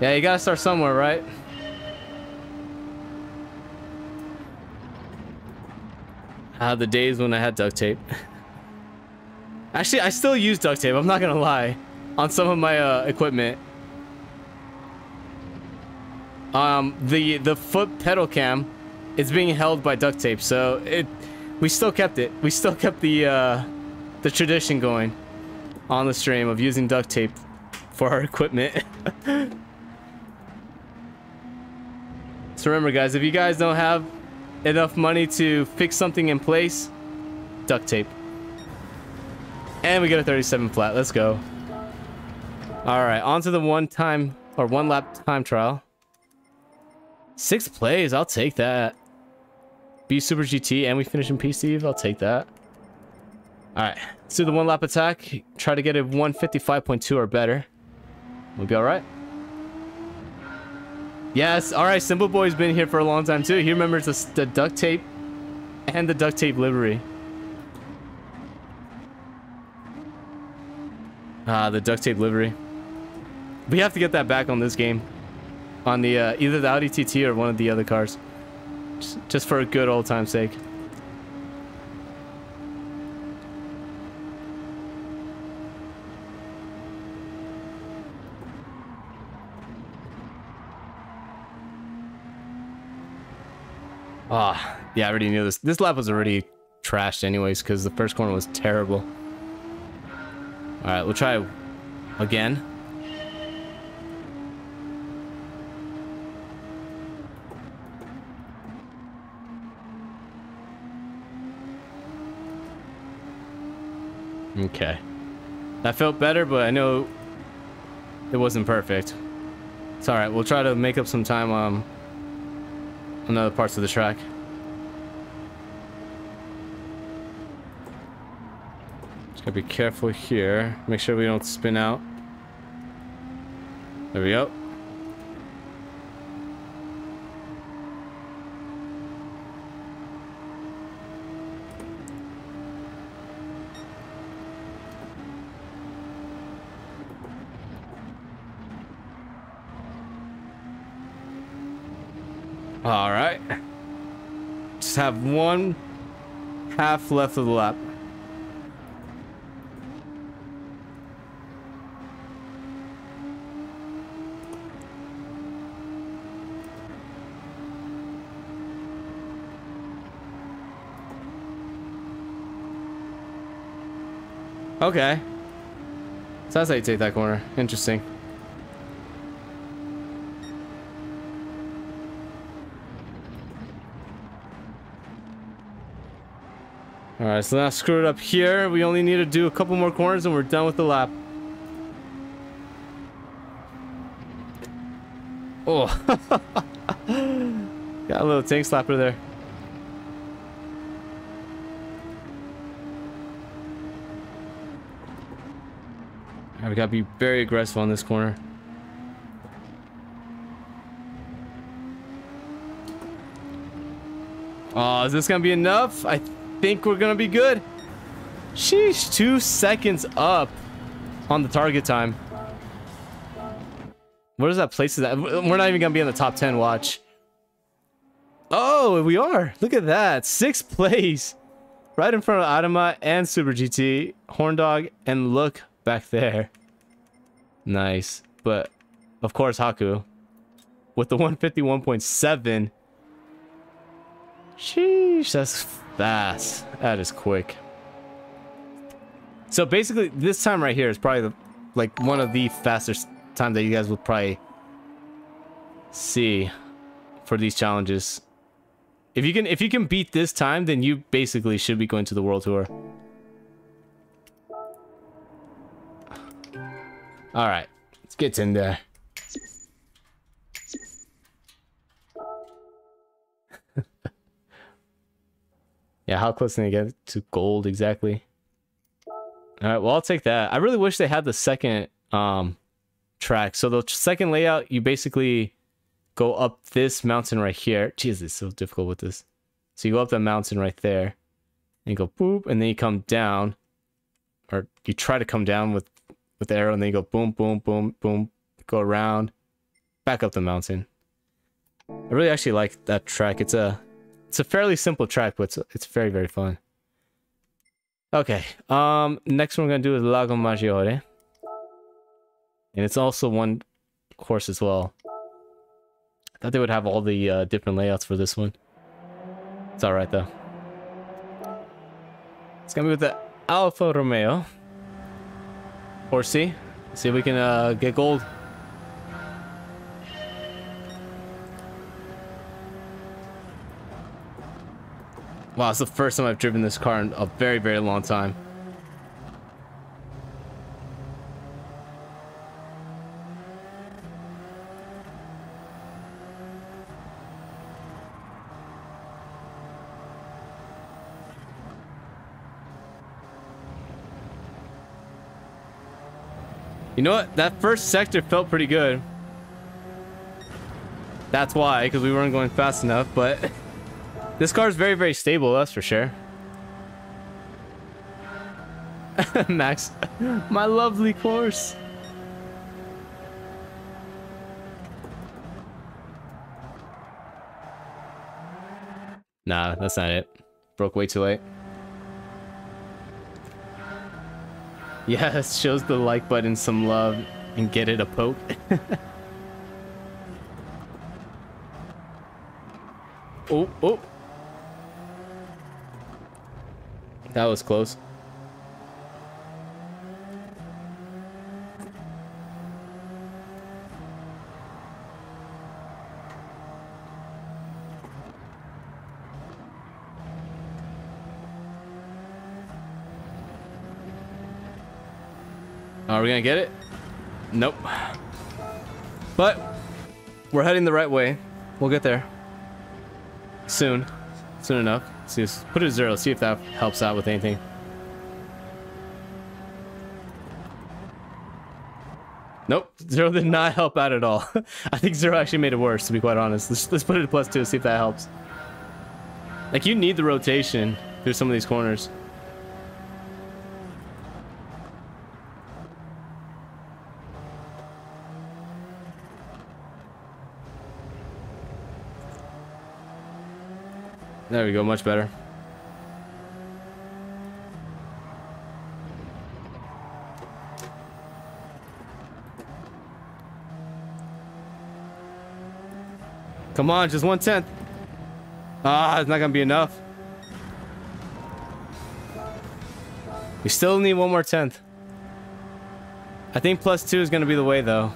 Yeah, you gotta start somewhere, right? Ah, the days when I had duct tape. Actually, I still use duct tape, I'm not gonna lie. On some of my uh, equipment. Um, the, the foot pedal cam is being held by duct tape, so it... We still kept it. We still kept the, uh, the tradition going on the stream of using duct tape for our equipment. so remember guys, if you guys don't have enough money to fix something in place, duct tape. And we get a 37 flat. Let's go. All right, on to the one time or one lap time trial. Six plays, I'll take that. B Super GT and we finish in PC. I'll take that. All right, let's do the one lap attack. Try to get a 155.2 or better. We'll be all right. Yes, all right. Simple Boy's been here for a long time too. He remembers the, the duct tape and the duct tape livery. Ah, the duct tape livery. We have to get that back on this game. On the uh, either the Audi TT or one of the other cars. Just for a good old time's sake. Ah, oh, yeah, I already knew this. This lap was already trashed anyways because the first corner was terrible. All right, we'll try again. Okay. That felt better, but I know it wasn't perfect. It's alright, we'll try to make up some time um, on other parts of the track. Just gotta be careful here. Make sure we don't spin out. There we go. All right. Just have one half left of the lap. Okay. So that's how you take that corner. Interesting. Alright, so now screw it up here. We only need to do a couple more corners and we're done with the lap. Oh. Got a little tank slapper there. We gotta be very aggressive on this corner. Oh, is this gonna be enough? I think we're gonna be good. Sheesh, two seconds up on the target time. Where is that place? That? We're not even gonna be in the top 10, watch. Oh, we are. Look at that. Sixth place. Right in front of Adama and Super GT, Horn Dog, and look back there. Nice. But, of course, Haku. With the 151.7. Sheesh, that's fast. That is quick. So basically, this time right here is probably the, like one of the fastest time that you guys will probably see for these challenges. If you can if you can beat this time, then you basically should be going to the world tour. All right, let's get in there. Yeah, how close can they get to gold exactly? All right, well, I'll take that. I really wish they had the second um, track. So the second layout, you basically go up this mountain right here. Jeez, it's so difficult with this. So you go up the mountain right there, and you go boop, and then you come down, or you try to come down with with the arrow, and then you go boom, boom, boom, boom, go around, back up the mountain. I really actually like that track. It's a it's a fairly simple track, but it's it's very very fun. Okay, um, next one we're gonna do is Lago Maggiore. And it's also one course as well. I thought they would have all the uh, different layouts for this one. It's alright though. It's gonna be with the Alfa Romeo. Horsey. See if we can uh, get gold. Wow, it's the first time I've driven this car in a very, very long time. You know what? That first sector felt pretty good. That's why, because we weren't going fast enough, but this car is very, very stable, that's for sure. Max, my lovely course. Nah, that's not it. Broke way too late. Yeah, shows the like button some love and get it a poke. oh, oh. That was close. Are we gonna get it? Nope. But we're heading the right way. We'll get there. Soon. Soon enough. See, put it zero. See if that helps out with anything. Nope, zero did not help out at all. I think zero actually made it worse, to be quite honest. Let's, let's put it to plus two, see if that helps. Like, you need the rotation through some of these corners. There we go, much better. Come on, just one tenth. Ah, it's not gonna be enough. We still need one more tenth. I think plus two is gonna be the way though.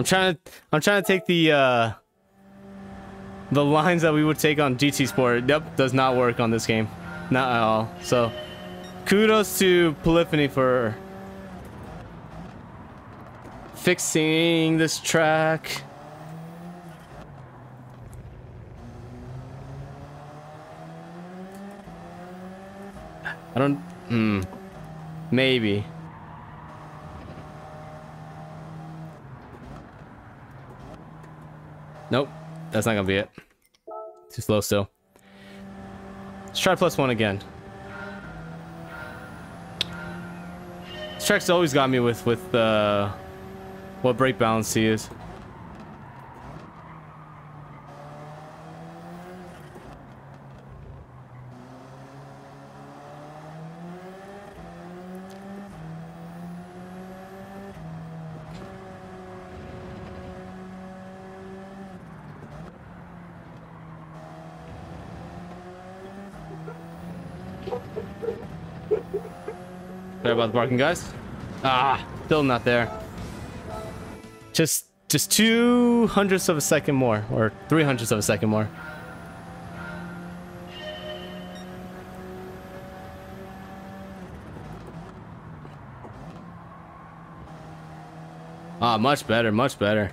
I'm trying to I'm trying to take the uh, the lines that we would take on GT Sport. Yep, does not work on this game, not at all. So, kudos to Polyphony for fixing this track. I don't. Hmm. Maybe. Nope. That's not gonna be it. Too slow still. Let's try plus one again. This track's always got me with, with, uh... What brake balance he is. The barking, guys. Ah, still not there. Just, just two hundredths of a second more, or three hundredths of a second more. Ah, much better, much better.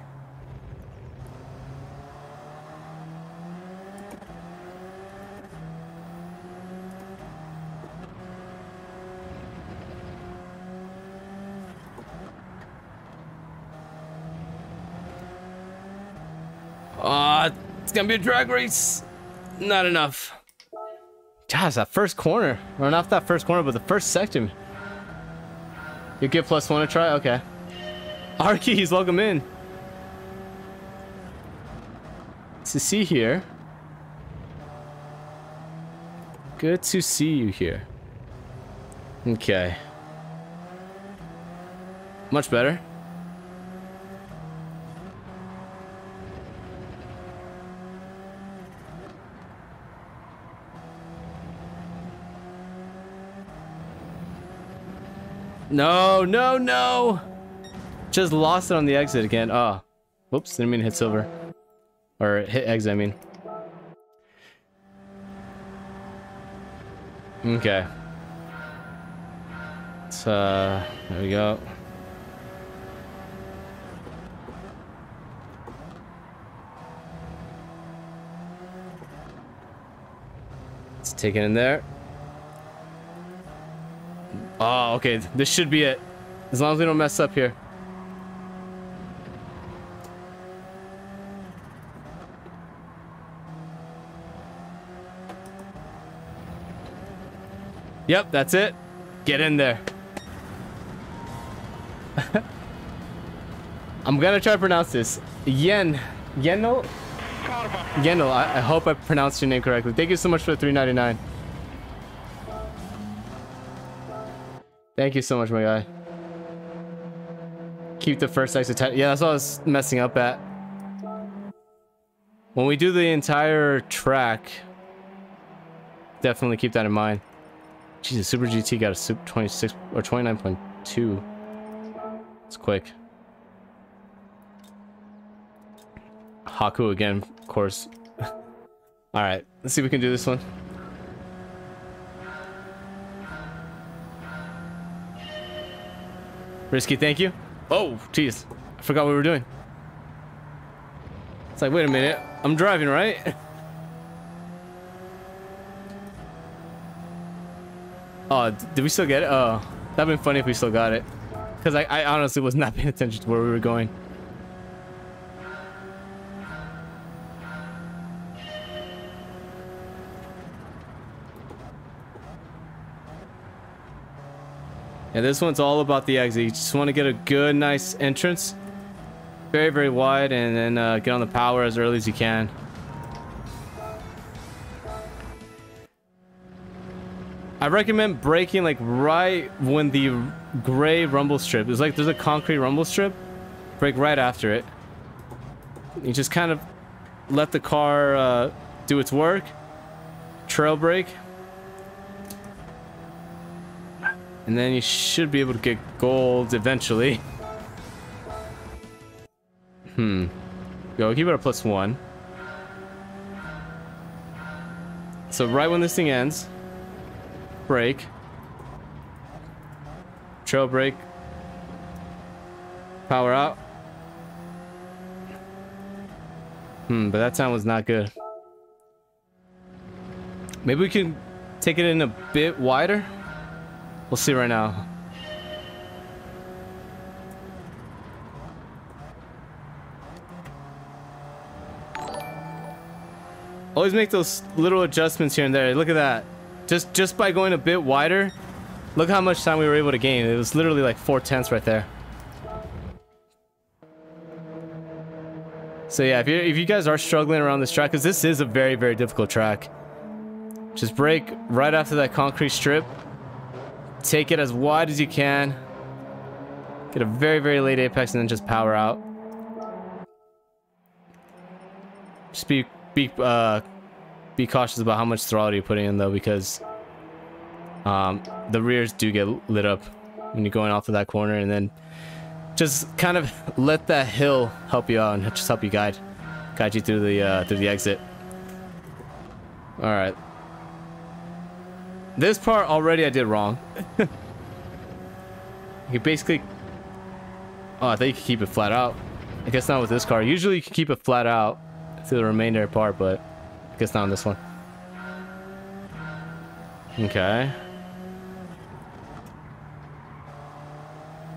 Ah, it's gonna a drag race. Not enough. Gosh, that first corner. Or not that first corner, but the first section. You get plus one to try? Okay. Arkeys, welcome in. To see here. Good to see you here. Okay. Much better. No, no, no! Just lost it on the exit again. Oh. Whoops, didn't mean to hit silver. Or hit exit, I mean. Okay. So, uh, there we go. Let's take it in there. Oh, okay. This should be it. As long as we don't mess up here. Yep, that's it. Get in there. I'm gonna try to pronounce this. Yen. Yenel? Yenel, I, I hope I pronounced your name correctly. Thank you so much for the 399. Thank you so much, my guy. Keep the first exit. Yeah, that's what I was messing up at. When we do the entire track, definitely keep that in mind. Jesus, Super GT got a Super 26 or 29.2. It's quick. Haku again, of course. All right, let's see if we can do this one. Risky, thank you. Oh, jeez. I forgot what we were doing. It's like, wait a minute. I'm driving, right? Oh, did we still get it? Oh, that'd been funny if we still got it. Because I, I honestly was not paying attention to where we were going. Yeah, this one's all about the exit. You just want to get a good, nice entrance. Very, very wide, and then uh, get on the power as early as you can. I recommend braking like right when the gray rumble strip is like there's a concrete rumble strip. Brake right after it. You just kind of let the car uh, do its work. Trail brake. And then you should be able to get gold eventually. Hmm. Go, keep it a plus one. So right when this thing ends, brake. Trail brake. Power out. Hmm, but that sound was not good. Maybe we can Take it in a bit wider? We'll see right now. Always make those little adjustments here and there. Look at that. Just just by going a bit wider, look how much time we were able to gain. It was literally like four tenths right there. So yeah, if you if you guys are struggling around this track, because this is a very very difficult track, just brake right after that concrete strip. Take it as wide as you can. Get a very very late apex and then just power out. Just be be uh, be cautious about how much throttle you're putting in though, because um, the rears do get lit up when you're going off of that corner, and then just kind of let that hill help you out and just help you guide guide you through the uh, through the exit. All right. This part already I did wrong. you basically. Oh, I thought you could keep it flat out. I guess not with this car. Usually you can keep it flat out through the remainder part, but I guess not on this one. Okay.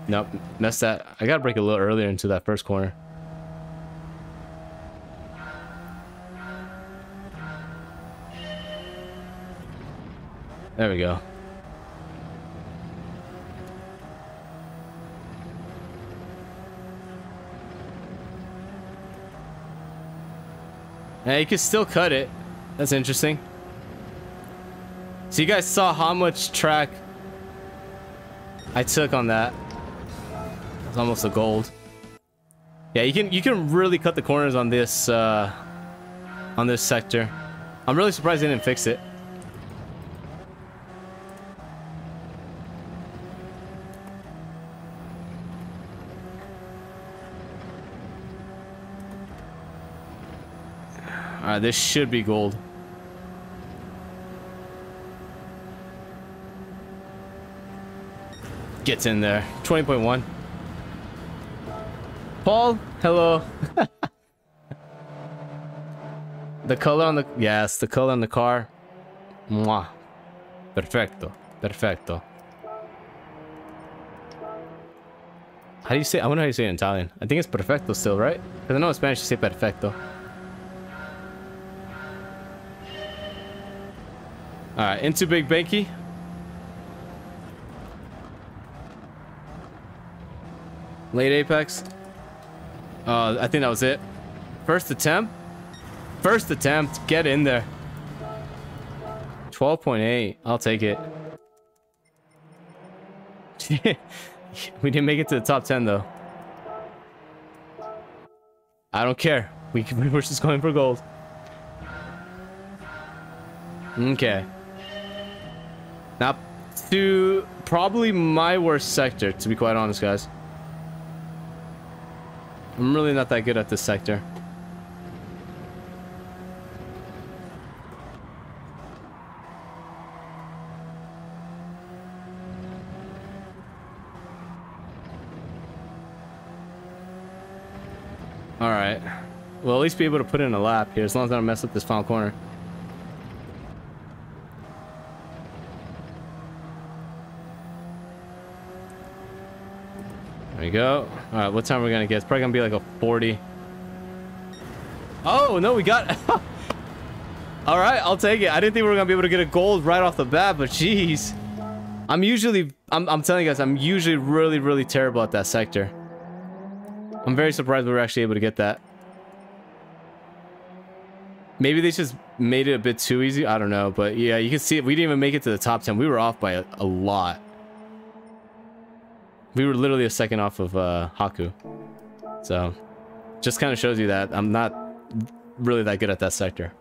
Nope, messed that. I gotta brake a little earlier into that first corner. There we go. Yeah, you can still cut it. That's interesting. So you guys saw how much track I took on that. It's almost a gold. Yeah, you can you can really cut the corners on this uh, on this sector. I'm really surprised they didn't fix it. Alright, this should be gold. Gets in there. 20.1. Paul, hello. the color on the... Yes, the color on the car. Mwah. Perfecto. Perfecto. How do you say... I wonder how you say it in Italian. I think it's perfecto still, right? Because I know in Spanish you say perfecto. Alright, into Big Banky. Late Apex. Uh, I think that was it. First attempt. First attempt. Get in there. 12.8. I'll take it. we didn't make it to the top 10 though. I don't care. We, we're just going for gold. Okay. Now, to probably my worst sector, to be quite honest, guys. I'm really not that good at this sector. Alright. Well, at least be able to put in a lap here, as long as I don't mess up this final corner. There we go. All right, what time are we gonna get? It's probably gonna be like a 40. Oh, no, we got... All right, I'll take it. I didn't think we were gonna be able to get a gold right off the bat, but jeez. I'm usually... I'm, I'm telling you guys, I'm usually really, really terrible at that sector. I'm very surprised we were actually able to get that. Maybe they just made it a bit too easy. I don't know, but yeah, you can see it. We didn't even make it to the top 10. We were off by a, a lot. We were literally a second off of uh, Haku. So, just kind of shows you that I'm not really that good at that sector.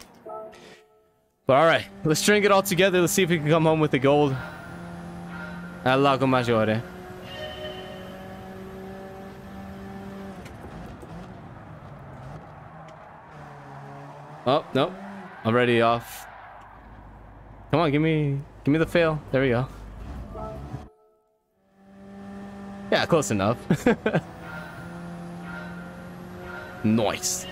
But alright, let's string it all together. Let's see if we can come home with the gold. At Lago Maggiore. Oh, nope. Already off. Come on, give me give me the fail. There we go. Yeah, close enough. nice.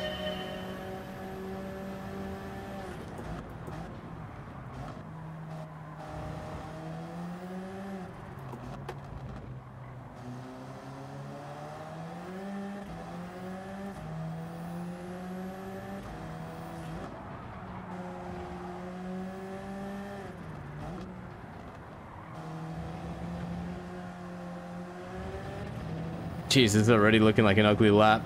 Jeez, this is already looking like an ugly lap.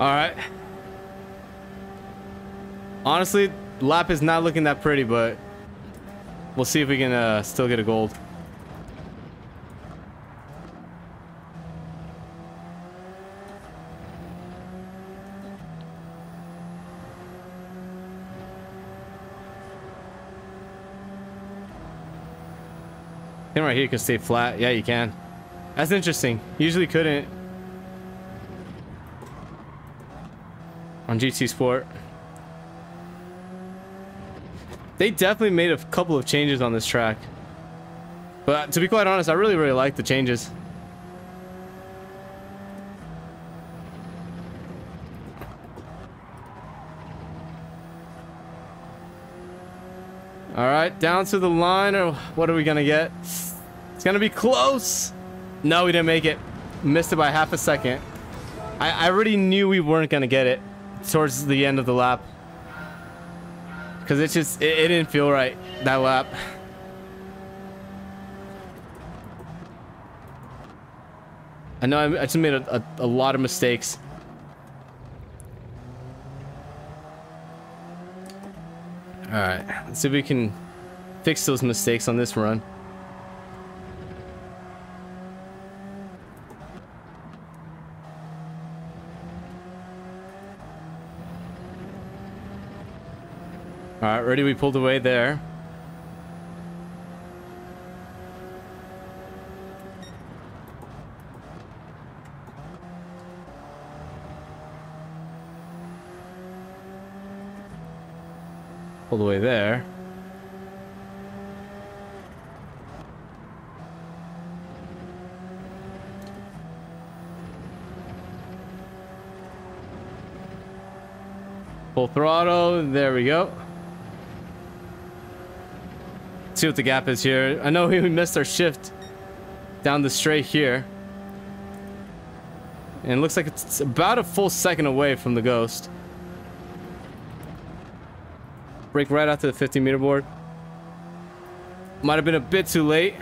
All right. Honestly, lap is not looking that pretty, but we'll see if we can uh, still get a gold. Him right here you can stay flat. Yeah, you can. That's interesting. Usually couldn't. on GT Sport. They definitely made a couple of changes on this track. But to be quite honest, I really, really like the changes. All right, down to the line, or what are we gonna get? It's gonna be close. No, we didn't make it. Missed it by half a second. I, I already knew we weren't gonna get it towards the end of the lap. Because it just, it, it didn't feel right, that lap. I know I, I just made a, a, a lot of mistakes. Alright, let's see if we can fix those mistakes on this run. All right, ready? We pulled away there. Pulled away there. Full throttle. There we go see what the gap is here. I know we missed our shift down the straight here. And it looks like it's about a full second away from the ghost. Brake right after the 50 meter board. Might have been a bit too late.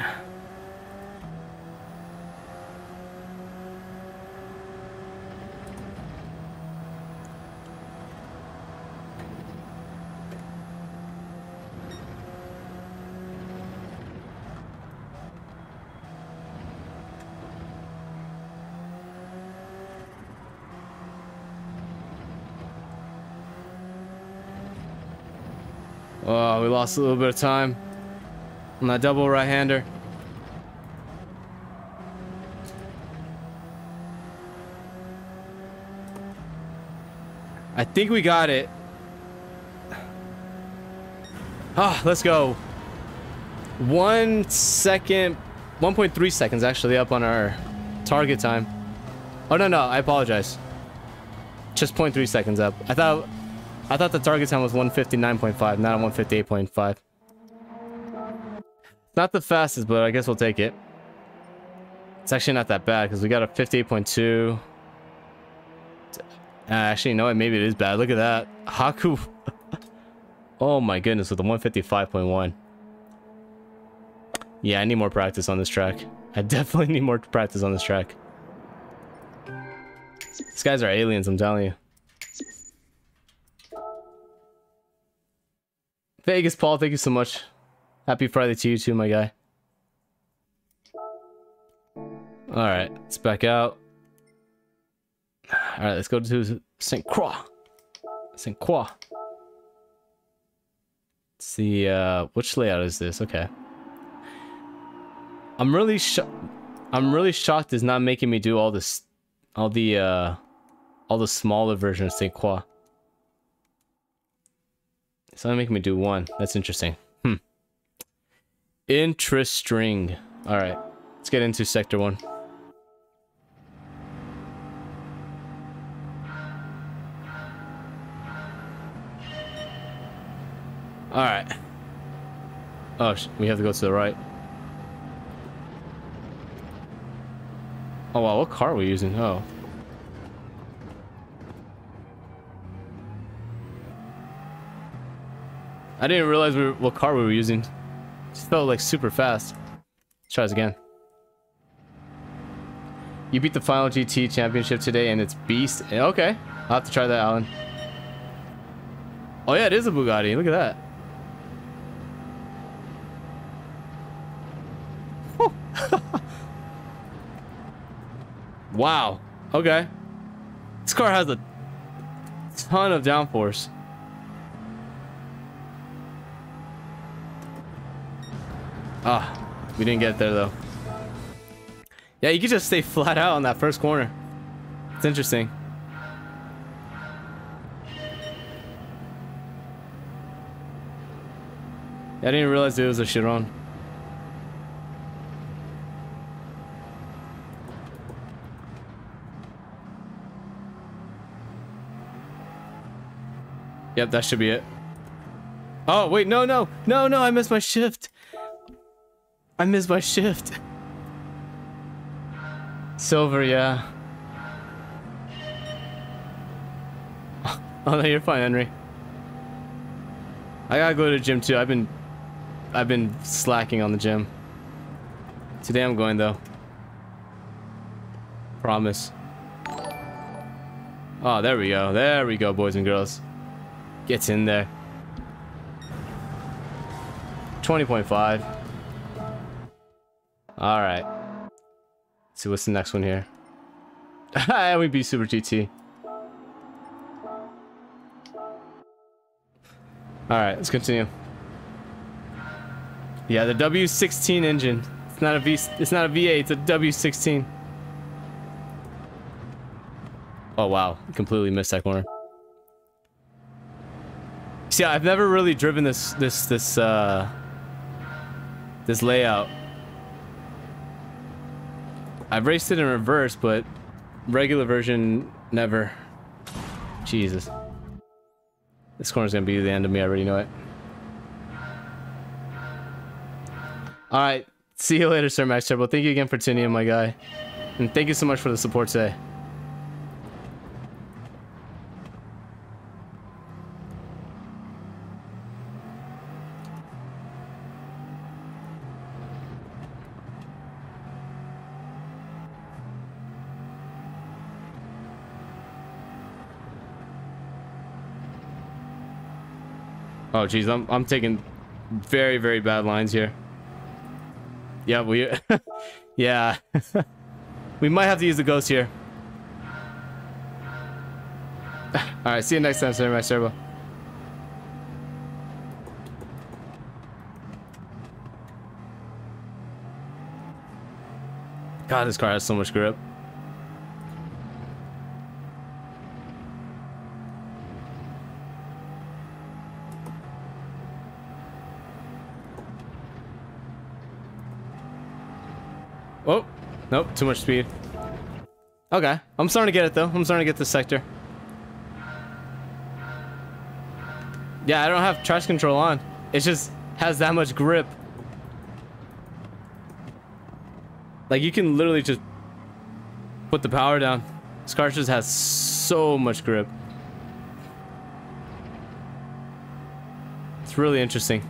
Oh, we lost a little bit of time on that double right-hander. I think we got it. Ah, let's go. One second, 1.3 seconds actually up on our target time. Oh, no, no, I apologize. Just 0.3 seconds up. I thought I thought the target time was 159.5, not 158.5. Not the fastest, but I guess we'll take it. It's actually not that bad because we got a 58.2. Uh, actually, no, maybe it is bad. Look at that. Haku. oh my goodness, with a 155.1. Yeah, I need more practice on this track. I definitely need more practice on this track. These guys are aliens, I'm telling you. Vegas Paul, thank you so much. Happy Friday to you too, my guy. Alright, let's back out. Alright, let's go to St. Croix. St. Croix. Let's see, uh, which layout is this? Okay. I'm really shocked. I'm really shocked it's not making me do all this, all the, uh, all the smaller version of St. Croix. It's only making me do one. That's interesting. Hmm. Interesting. All right, let's get into sector one. All right. Oh, we have to go to the right. Oh wow, what car are we using? Oh. I didn't realize we were, what car we were using. It felt like super fast. Let's try this again. You beat the final GT championship today and it's beast. Eh, okay, I'll have to try that, Alan. Oh yeah, it is a Bugatti. Look at that. wow. Okay. This car has a ton of downforce. Ah, we didn't get there though. Yeah, you could just stay flat out on that first corner. It's interesting. I didn't realize it was a Chiron. Yep, that should be it. Oh, wait, no, no, no, no, I missed my shift. I missed my shift. Silver, yeah. Oh no, you're fine, Henry. I gotta go to the gym too. I've been, I've been slacking on the gym. Today I'm going though. Promise. Oh, there we go. There we go, boys and girls. Gets in there. 20.5. All right. Let's see what's the next one here. And we beat Super GT. All right, let's continue. Yeah, the W16 engine. It's not a V. It's not a V8. It's a W16. Oh wow, completely missed that corner. See, I've never really driven this this this uh this layout. I've raced it in reverse, but regular version, never. Jesus. This corner's gonna be the end of me, I already know it. Alright, see you later, Sir Max Turbo. Thank you again for tuning in, my guy. And thank you so much for the support today. Oh, geez, I'm, I'm taking very, very bad lines here. Yeah, we... yeah. we might have to use the ghost here. Alright, see you next time, Sir, my servo. God, this car has so much grip. Oh, nope, too much speed. Okay, I'm starting to get it though. I'm starting to get the sector. Yeah, I don't have traction control on. It just has that much grip. Like you can literally just put the power down. This car just has so much grip. It's really interesting.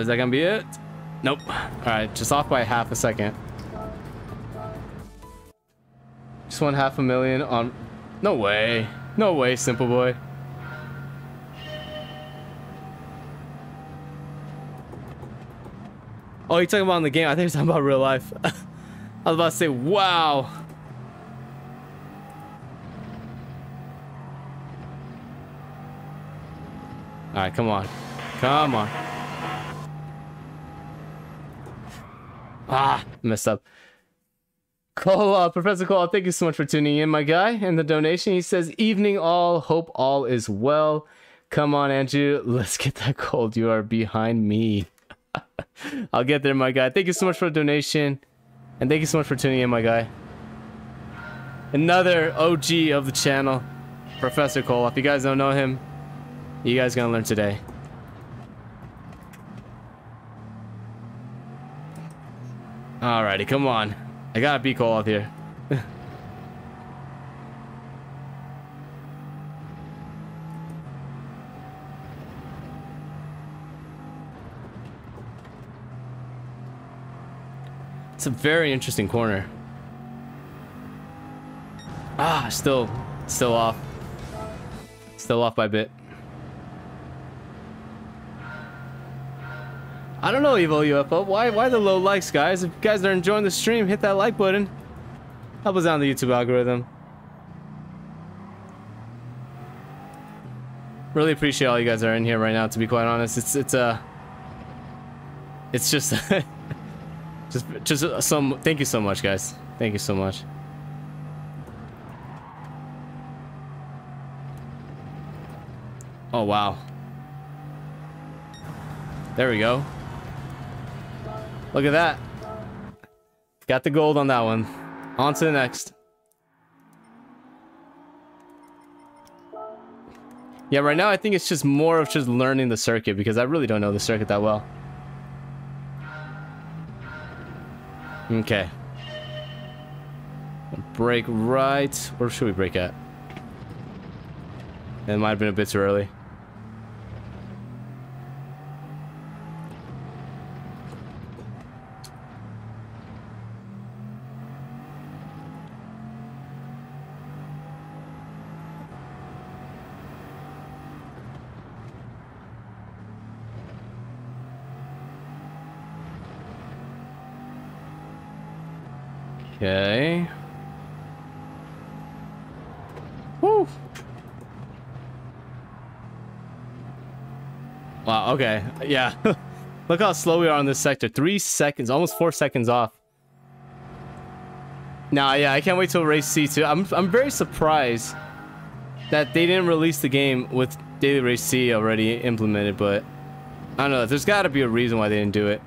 Is that gonna be it? Nope. Alright, just off by half a second. Just won half a million on... No way. No way, Simple Boy. Oh, you're talking about in the game? I think you're talking about real life. I was about to say, wow. Alright, come on. Come on. Ah, messed up. Cole, uh, Professor Cole, thank you so much for tuning in, my guy. And the donation, he says, "Evening all, hope all is well." Come on, Andrew, let's get that gold. You are behind me. I'll get there, my guy. Thank you so much for the donation, and thank you so much for tuning in, my guy. Another OG of the channel, Professor Cole. If you guys don't know him, you guys gonna learn today. Alrighty, come on. I gotta Cole up here. it's a very interesting corner. Ah, still, still off. Still off by a bit. I don't know, Evo UFO. Why, why the low likes, guys? If you guys are enjoying the stream, hit that like button. Help us out the YouTube algorithm. Really appreciate all you guys are in here right now. To be quite honest, it's it's uh, it's just, just just some. Thank you so much, guys. Thank you so much. Oh wow. There we go. Look at that. Got the gold on that one. On to the next. Yeah, right now I think it's just more of just learning the circuit because I really don't know the circuit that well. Okay. Brake right. Where should we brake at? It might have been a bit too early. Okay. Woo! Wow, okay. Yeah. Look how slow we are on this sector. Three seconds, almost four seconds off. Nah, yeah, I can't wait till race C2. I'm, I'm very surprised that they didn't release the game with Daily Race C already implemented, but I don't know. There's got to be a reason why they didn't do it.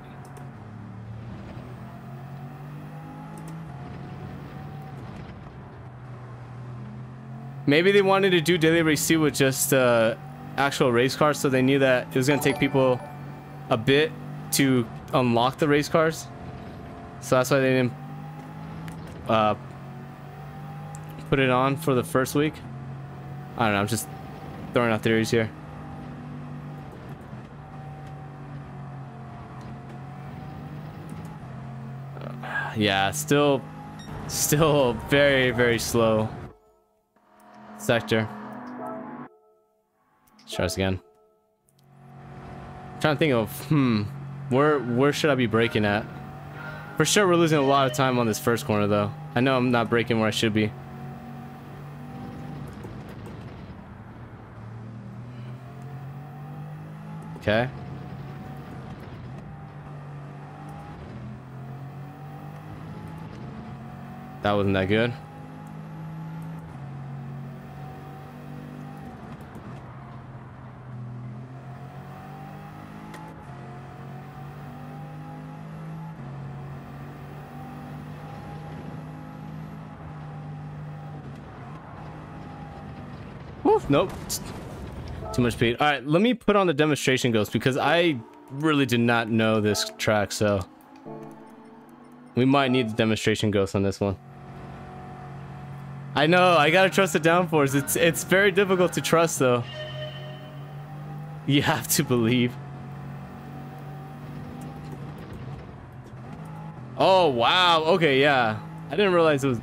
Maybe they wanted to do daily race C with just uh, actual race cars, so they knew that it was gonna take people a bit to unlock the race cars. So that's why they didn't uh, put it on for the first week. I don't know. I'm just throwing out theories here. yeah, still, still very, very slow sector. Let's try this again. I'm trying to think of, hmm, where where should I be braking at? For sure, we're losing a lot of time on this first corner, though. I know I'm not braking where I should be. Okay. That wasn't that good. Nope. Too much speed. All right, let me put on the demonstration ghost because I really did not know this track, so we might need the demonstration ghost on this one. I know, I gotta trust the downforce. It's it's very difficult to trust though. You have to believe. Oh wow, okay, yeah. I didn't realize it was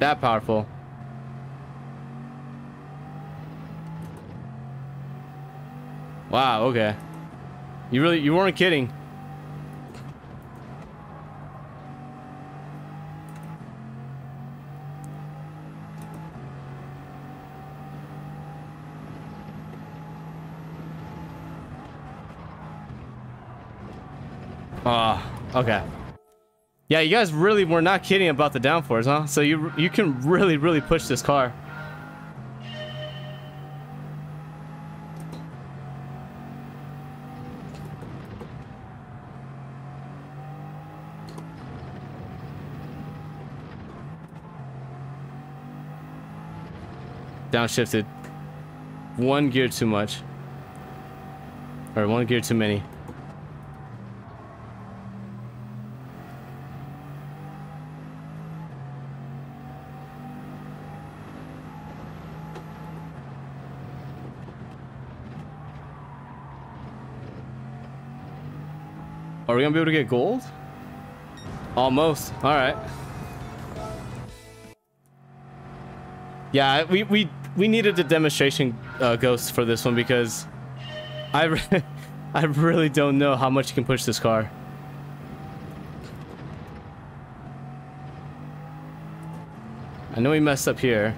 that powerful. Wow, okay. You really, you weren't kidding. Ah, oh, okay. Yeah, you guys really were not kidding about the downforce, huh? So you you can really, really push this car. Downshifted. One gear too much. Or one gear too many. Are we gonna be able to get gold? Almost. All right. Yeah, we we we needed a demonstration uh, ghost for this one because I I really don't know how much you can push this car. I know we messed up here.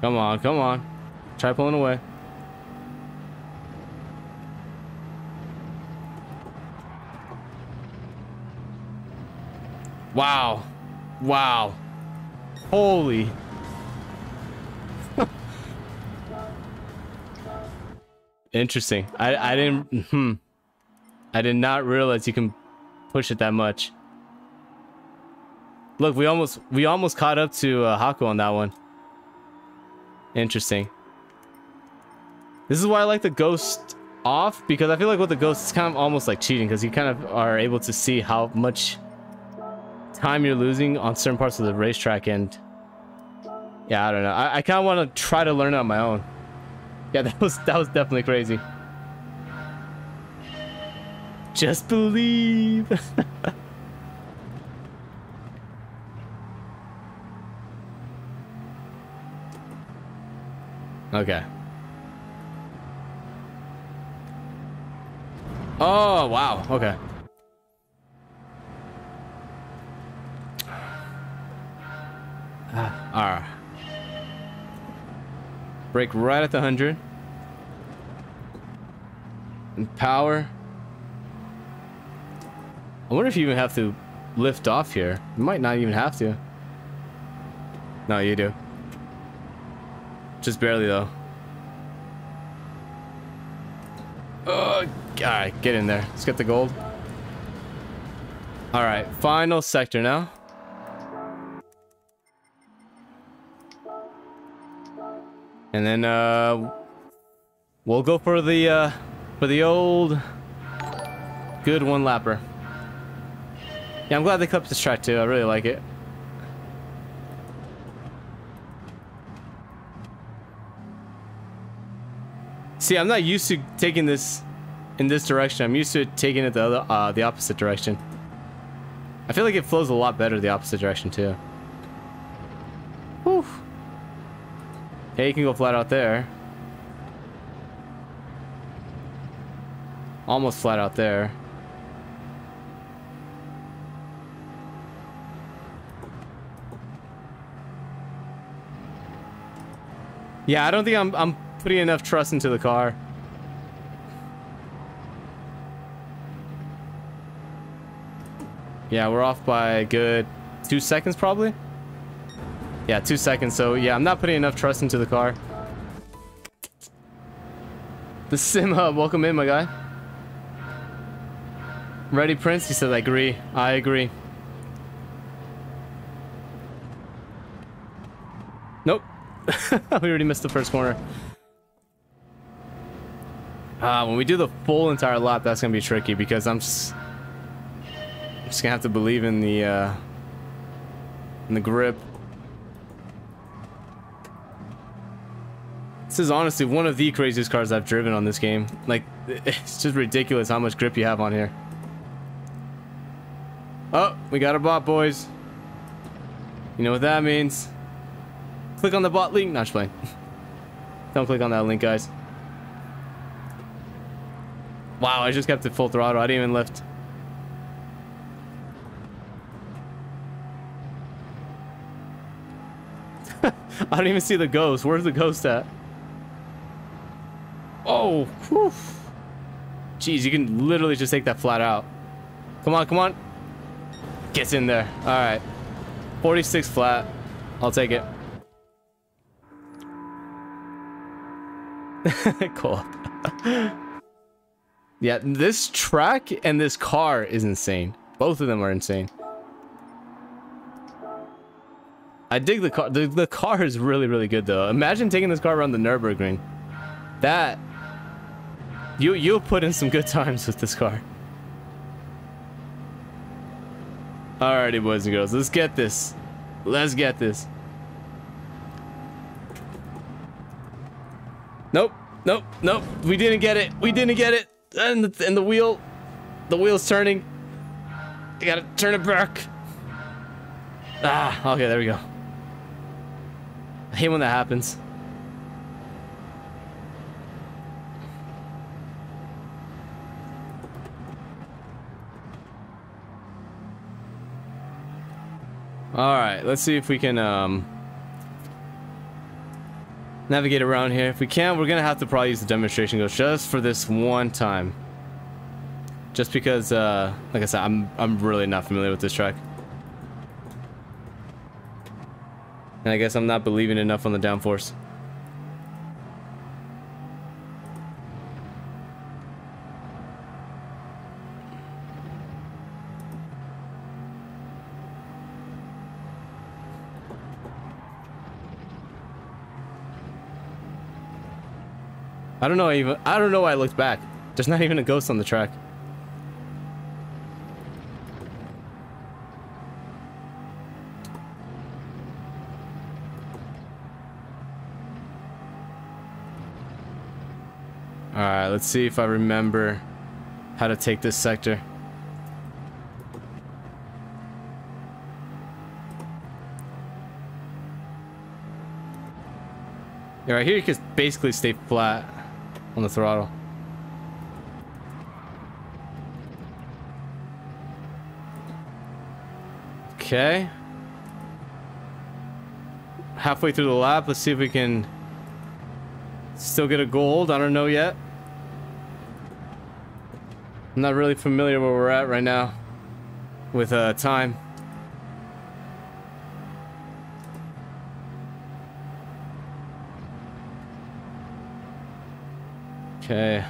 Come on, come on. Try pulling away. Wow. Wow. Holy. Interesting. I I didn't hmm. I did not realize you can push it that much. Look, we almost we almost caught up to uh, Haku on that one. Interesting. This is why I like the ghost off because I feel like with the ghost it's kind of almost like cheating because you kind of are able to see how much time you're losing on certain parts of the racetrack and yeah I don't know. I, I kind of want to try to learn on my own. Yeah that was that was definitely crazy. Just believe. Okay Oh, wow. Okay. Ah, Alright. Brake right at the 100. And power. I wonder if you even have to lift off here. You might not even have to. No, you do. Just barely, though. Oh, Alright, get in there. Let's get the gold. Alright, final sector now. And then, uh... We'll go for the, uh... For the old... Good one-lapper. Yeah, I'm glad they clipped this track too. I really like it. See, I'm not used to taking this in this direction. I'm used to taking it the other, uh, the opposite direction. I feel like it flows a lot better the opposite direction too. Whew. Hey, you can go flat out there. Almost flat out there. Yeah, I don't think I'm, I'm putting enough trust into the car. Yeah, we're off by a good two seconds probably. Yeah, two seconds. So yeah, I'm not putting enough trust into the car. The sim hub, welcome in, my guy. Ready, Prince? He said, I agree. I agree. Nope. we already missed the first corner. Uh, when we do the full entire lap, that's going to be tricky because I'm just... Just gonna have to believe in the uh, in the grip. This is honestly one of the craziest cars I've driven on this game. Like, it's just ridiculous how much grip you have on here. Oh, we got a bot, boys. You know what that means. Click on the bot link. Not playing. Don't click on that link, guys. Wow, I just kept it full throttle. I didn't even lift. I don't even see the ghost. Where's the ghost at? Oh, whew. Jeez, you can literally just take that flat out. Come on, come on. Gets in there. All right. 46 flat. I'll take it. cool. yeah, this track and this car is insane. Both of them are insane. I dig the car. The, the car is really, really good, though. Imagine taking this car around the Nürburgring. That... You, you'll put in some good times with this car. Alrighty, boys and girls. Let's get this. Let's get this. Nope. Nope. Nope. We didn't get it. We didn't get it. And the, and the wheel... The wheel's turning. I gotta turn it back. Ah, okay, there we go. I hate when that happens. All right, let's see if we can um, navigate around here. If we can, we're gonna have to probably use the demonstration ghost just for this one time. Just because, uh, like I said, I'm I'm really not familiar with this track. And I guess I'm not believing enough on the downforce. I don't know even I don't know why I looked back. There's not even a ghost on the track. Alright, let's see if I remember how to take this sector. Yeah, right here you can basically stay flat on the throttle. Okay. Halfway through the lap, let's see if we can still get a gold. I don't know yet. I'm not really familiar where we're at right now with uh, time. Okay.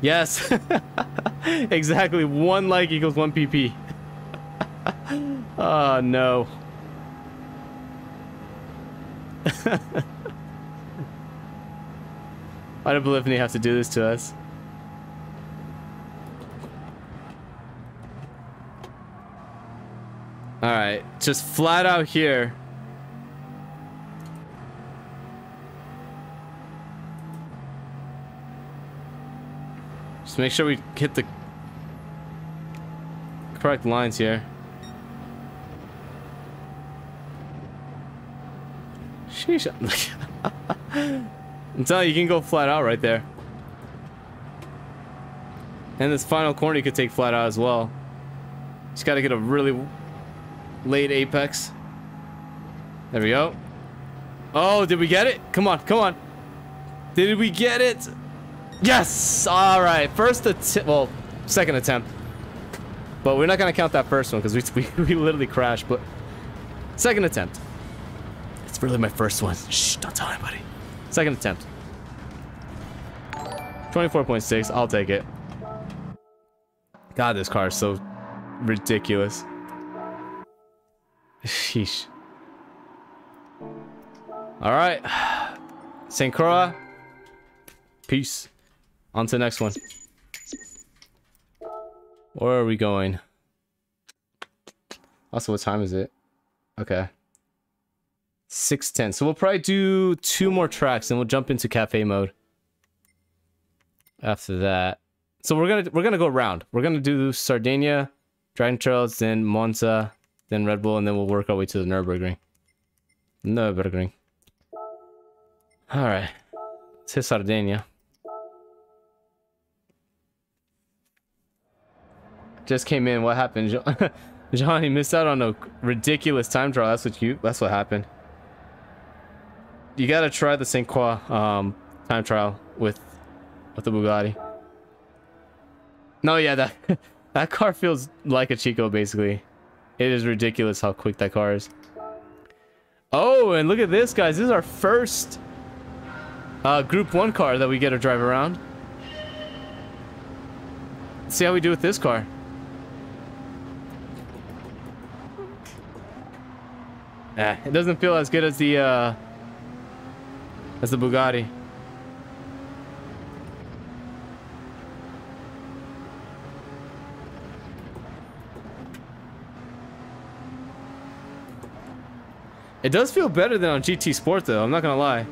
Yes. exactly. One like equals one PP. oh, no. Why did Polyphony have to do this to us? Alright, just flat out here. Just make sure we hit the correct lines here. Sheesh. Telling you, you can go flat out right there. And this final corner you could take flat out as well. Just gotta get a really late apex. There we go. Oh, did we get it? Come on, come on. Did we get it? Yes! Alright, first attempt, well, second attempt. But we're not to count that first one because we, we, we literally crashed, but second attempt. It's really my first one. Shh, don't tell anybody. Second attempt. 24.6, I'll take it. God, this car is so ridiculous. Sheesh. Alright. St. Croix. Peace. On to the next one. Where are we going? Also, what time is it? Okay. 610. So we'll probably do two more tracks and we'll jump into cafe mode. After that. So we're gonna we're gonna go around. We're gonna do Sardinia, Dragon Trails, then Monza, then Red Bull, and then we'll work our way to the Nürburgring. Nürburgring. Alright. Let's hit Sardinia. Just came in. What happened? John, you missed out on a ridiculous time trial. That's what you. That's what happened. You gotta try the Saint Croix um, time trial with with the Bugatti. No, yeah, that that car feels like a Chico basically. It is ridiculous how quick that car is. Oh, and look at this, guys. This is our first uh, Group 1 car that we get to drive around. Let's see how we do with this car. Eh, it doesn't feel as good as the, uh, as the Bugatti. It does feel better than on GT Sport though, I'm not gonna lie.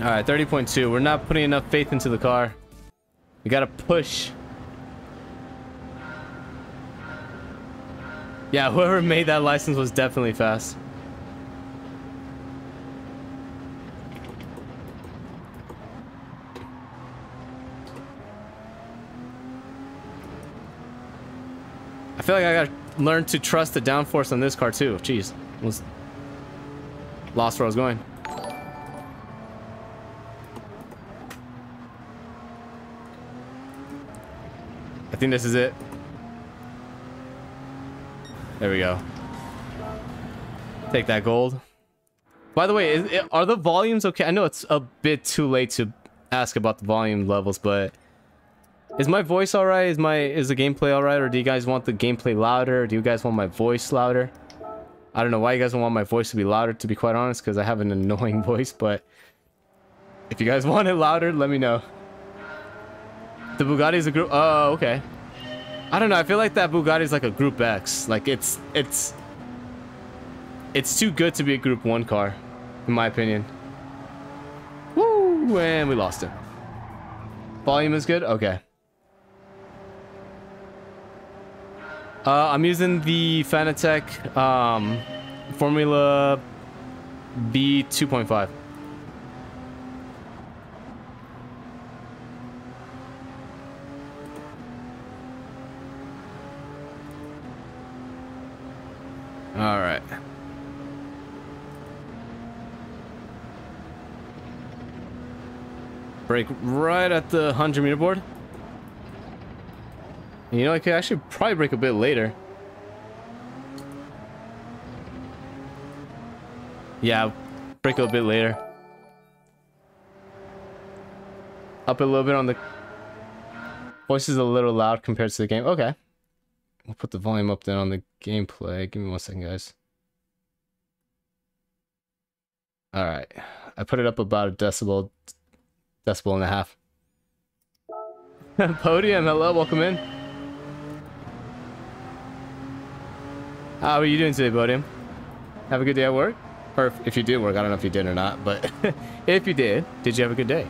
Alright, 30.2. We're not putting enough faith into the car. We gotta push. Yeah, whoever made that license was definitely fast. I feel like I gotta learn to trust the downforce on this car too. Jeez, was lost where I was going. I think this is it. There we go. Take that gold. By the way, is, are the volumes okay? I know it's a bit too late to ask about the volume levels, but is my voice alright? Is my is the gameplay alright? Or do you guys want the gameplay louder? Do you guys want my voice louder? I don't know why you guys don't want my voice to be louder, to be quite honest, because I have an annoying voice, but if you guys want it louder, let me know. The Bugatti is a group. Oh, okay. I don't know. I feel like that Bugatti is like a Group X. Like it's it's it's too good to be a Group One car, in my opinion. Woo! And we lost it. Volume is good. Okay. Uh, I'm using the Fanatec um, Formula V 2.5. All right. Brake right at the 100 meter board. You know, I could actually probably brake a bit later. Yeah, brake a bit later. Up a little bit on the... Voice is a little loud compared to the game. Okay. We'll put the volume up then on the gameplay. Give me one second, guys. Alright. I put it up about a decibel, decibel and a half. Podium, hello, welcome in. How are you doing today, Podium? Have a good day at work? Or if, if you did work, I don't know if you did or not, but if you did, did you have a good day?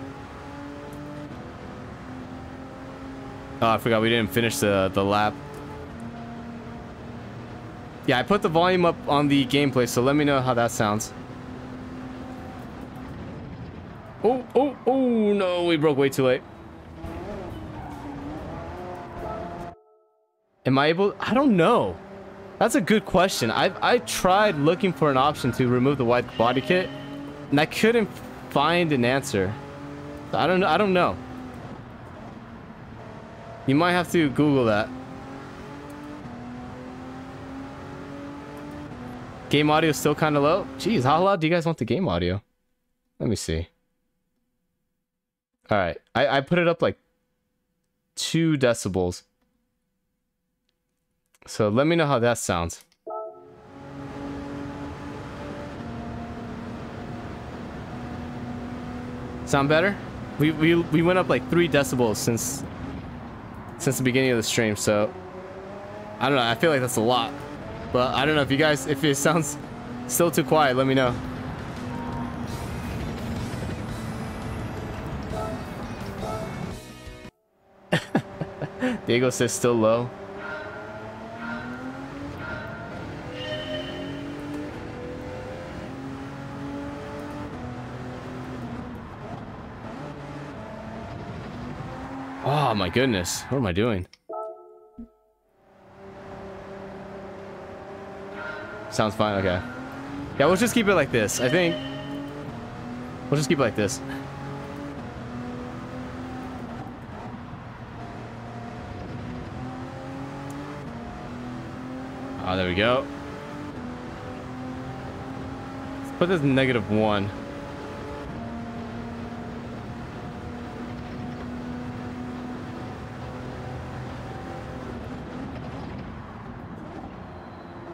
Oh, I forgot we didn't finish the, the lap. Yeah, I put the volume up on the gameplay, so let me know how that sounds. Oh, oh, oh, no, we broke way too late. Am I able? I don't know. That's a good question. I I tried looking for an option to remove the white body kit, and I couldn't find an answer. I don't. I don't know. You might have to Google that. Game audio is still kind of low? Jeez, how loud do you guys want the game audio? Let me see. All right, I, I put it up like two decibels. So let me know how that sounds. Sound better? We, we, we went up like three decibels since since the beginning of the stream, so I don't know, I feel like that's a lot. But I don't know if you guys, if it sounds still too quiet, let me know. Diego says still low. Oh my goodness. What am I doing? Sounds fine, okay. Yeah, we'll just keep it like this. I think we'll just keep it like this. Oh, there we go. Let's put this negative one.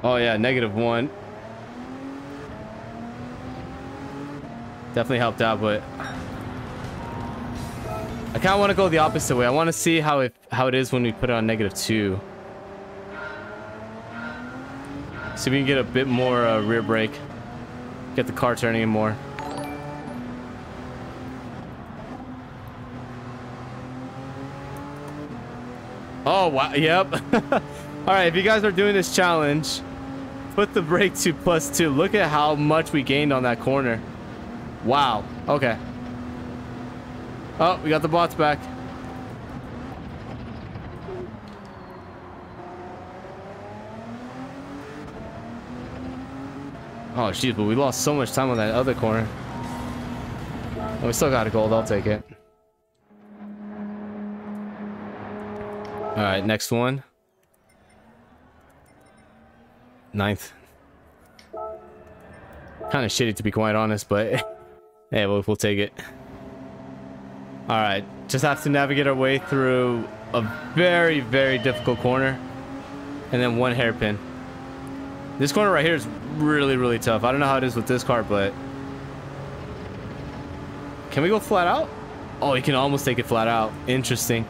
Oh yeah, negative one. Definitely helped out, but I kind of want to go the opposite way. I want to see how it how it is when we put it on negative two. See if we can get a bit more uh, rear brake. Get the car turning in more. Oh, wow. Yep. All right, if you guys are doing this challenge, put the brake to plus two. Look at how much we gained on that corner. Wow. Okay. Oh, we got the bots back. Oh, jeez, but we lost so much time on that other corner. We still got a gold. I'll take it. All right, next one. Ninth. Kind of shitty to be quite honest, but hey, we'll, we'll take it. All right, just have to navigate our way through a very, very difficult corner. And then one hairpin. This corner right here is really, really tough. I don't know how it is with this car, but... Can we go flat out? Oh, you can almost take it flat out. Interesting.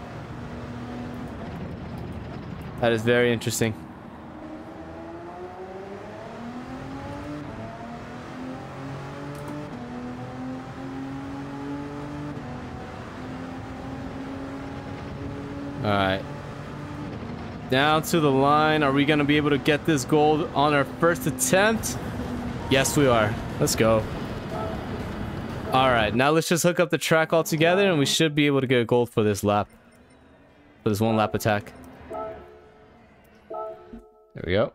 That is very interesting. All right. Down to the line. Are we going to be able to get this gold on our first attempt? Yes, we are. Let's go. All right. Now let's just hook up the track all together and we should be able to get gold for this lap. For this one lap attack. There we go.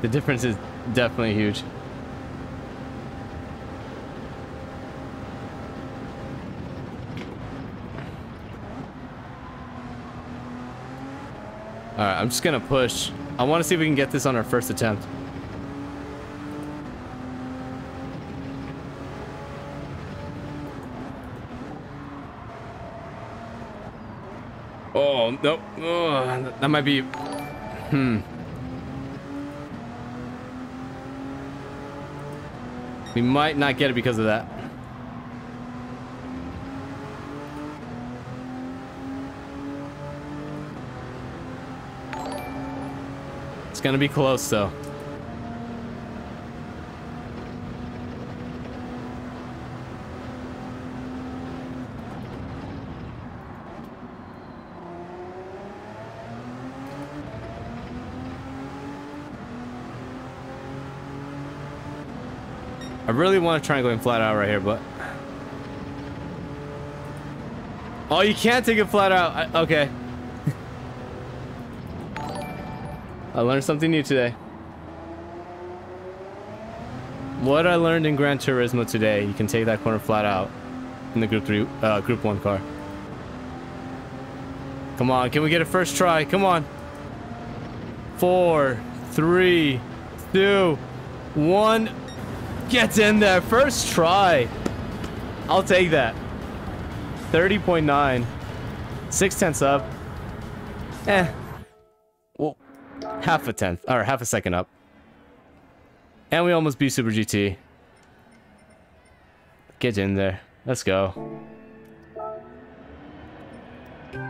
The difference is definitely huge. Alright, I'm just gonna push. I want to see if we can get this on our first attempt. Oh, nope. Oh, that might be... Hmm. We might not get it because of that. It's gonna be close though. I really want to try and go in flat out right here, but... Oh, you can't take it flat out. I, okay. I learned something new today. What I learned in Gran Turismo today, you can take that corner flat out in the Group 3, uh, Group 1 car. Come on, can we get a first try? Come on. Four, three, two, one. Get in there. First try. I'll take that. 30.9. Six tenths up. Eh. Half a tenth, or half a second up. And we almost beat Super GT. Get in there. Let's go.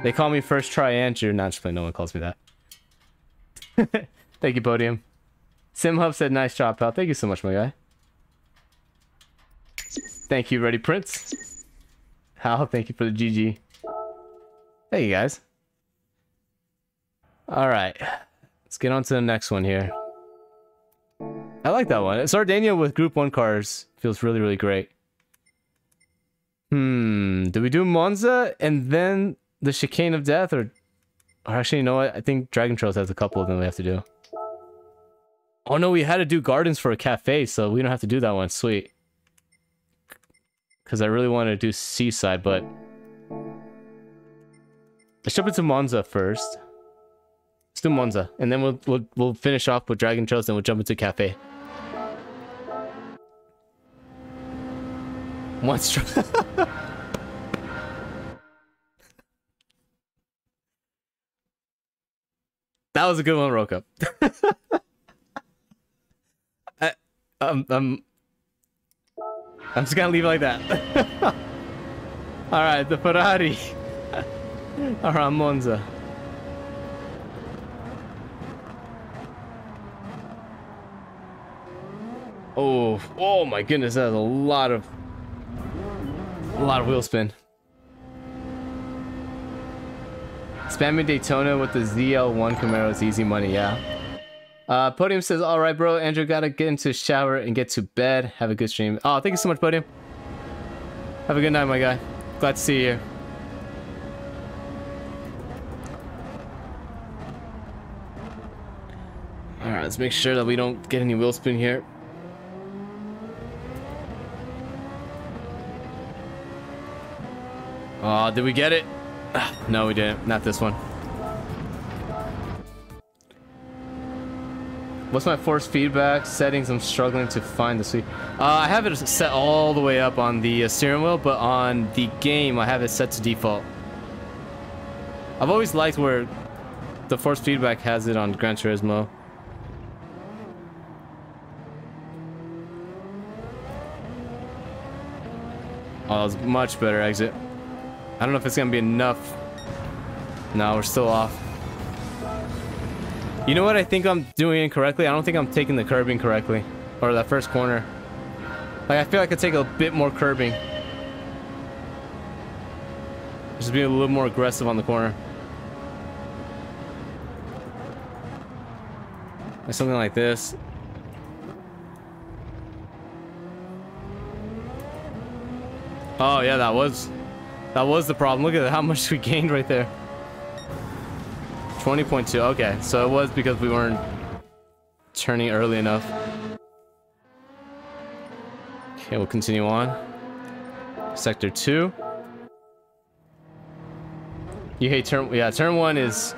They call me first try Andrew. Just no one calls me that. Thank you, Podium. SimHub said, nice job, pal. Thank you so much, my guy. Thank you, Ready Prince. Hal, thank you for the GG. Hey, you guys. All right. Let's get on to the next one here. I like that one. Sardinia with Group 1 cars feels really, really great. Hmm, do we do Monza and then the Chicane of Death? Or, or actually, you know what? I think Dragon Trails has a couple of them we have to do. Oh no, we had to do Gardens for a cafe, so we don't have to do that one. Sweet. Because I really want to do Seaside, but... Let's jump into Monza first. Do Monza, and then we'll, we'll, we'll finish off with Dragon Trails, then we'll jump into Cafe. Monster. that was a good one, Roka. I, um, um, I'm just gonna leave it like that. Alright, the Ferrari. Around Monza. Oh, oh my goodness, that's a lot of a lot of wheel spin. Spamming Daytona with the ZL1 Camaro is easy money, yeah. Uh, Podium says, all right, bro. Andrew, gotta get into shower and get to bed. Have a good stream. Oh, thank you so much, Podium. Have a good night, my guy. Glad to see you here. Alright, let's make sure that we don't get any wheel spin here. Did we get it? No, we didn't. Not this one. What's my force feedback settings? I'm struggling to find the sweet. Uh, I have it set all the way up on the uh, steering wheel, but on the game, I have it set to default. I've always liked where the force feedback has it on Gran Turismo. Oh, it's much better exit. I don't know if it's gonna be enough. No, we're still off. You know what I think I'm doing incorrectly? I don't think I'm taking the curbing correctly. Or that first corner. Like, I feel like I could take a bit more curbing. Just be a little more aggressive on the corner. Like something like this. Oh, yeah, that was that was the problem. Look at how much we gained right there. 20.2. Okay, so it was because we weren't turning early enough. Okay, we'll continue on. Sector 2. You hate turn... Yeah, turn 1 is...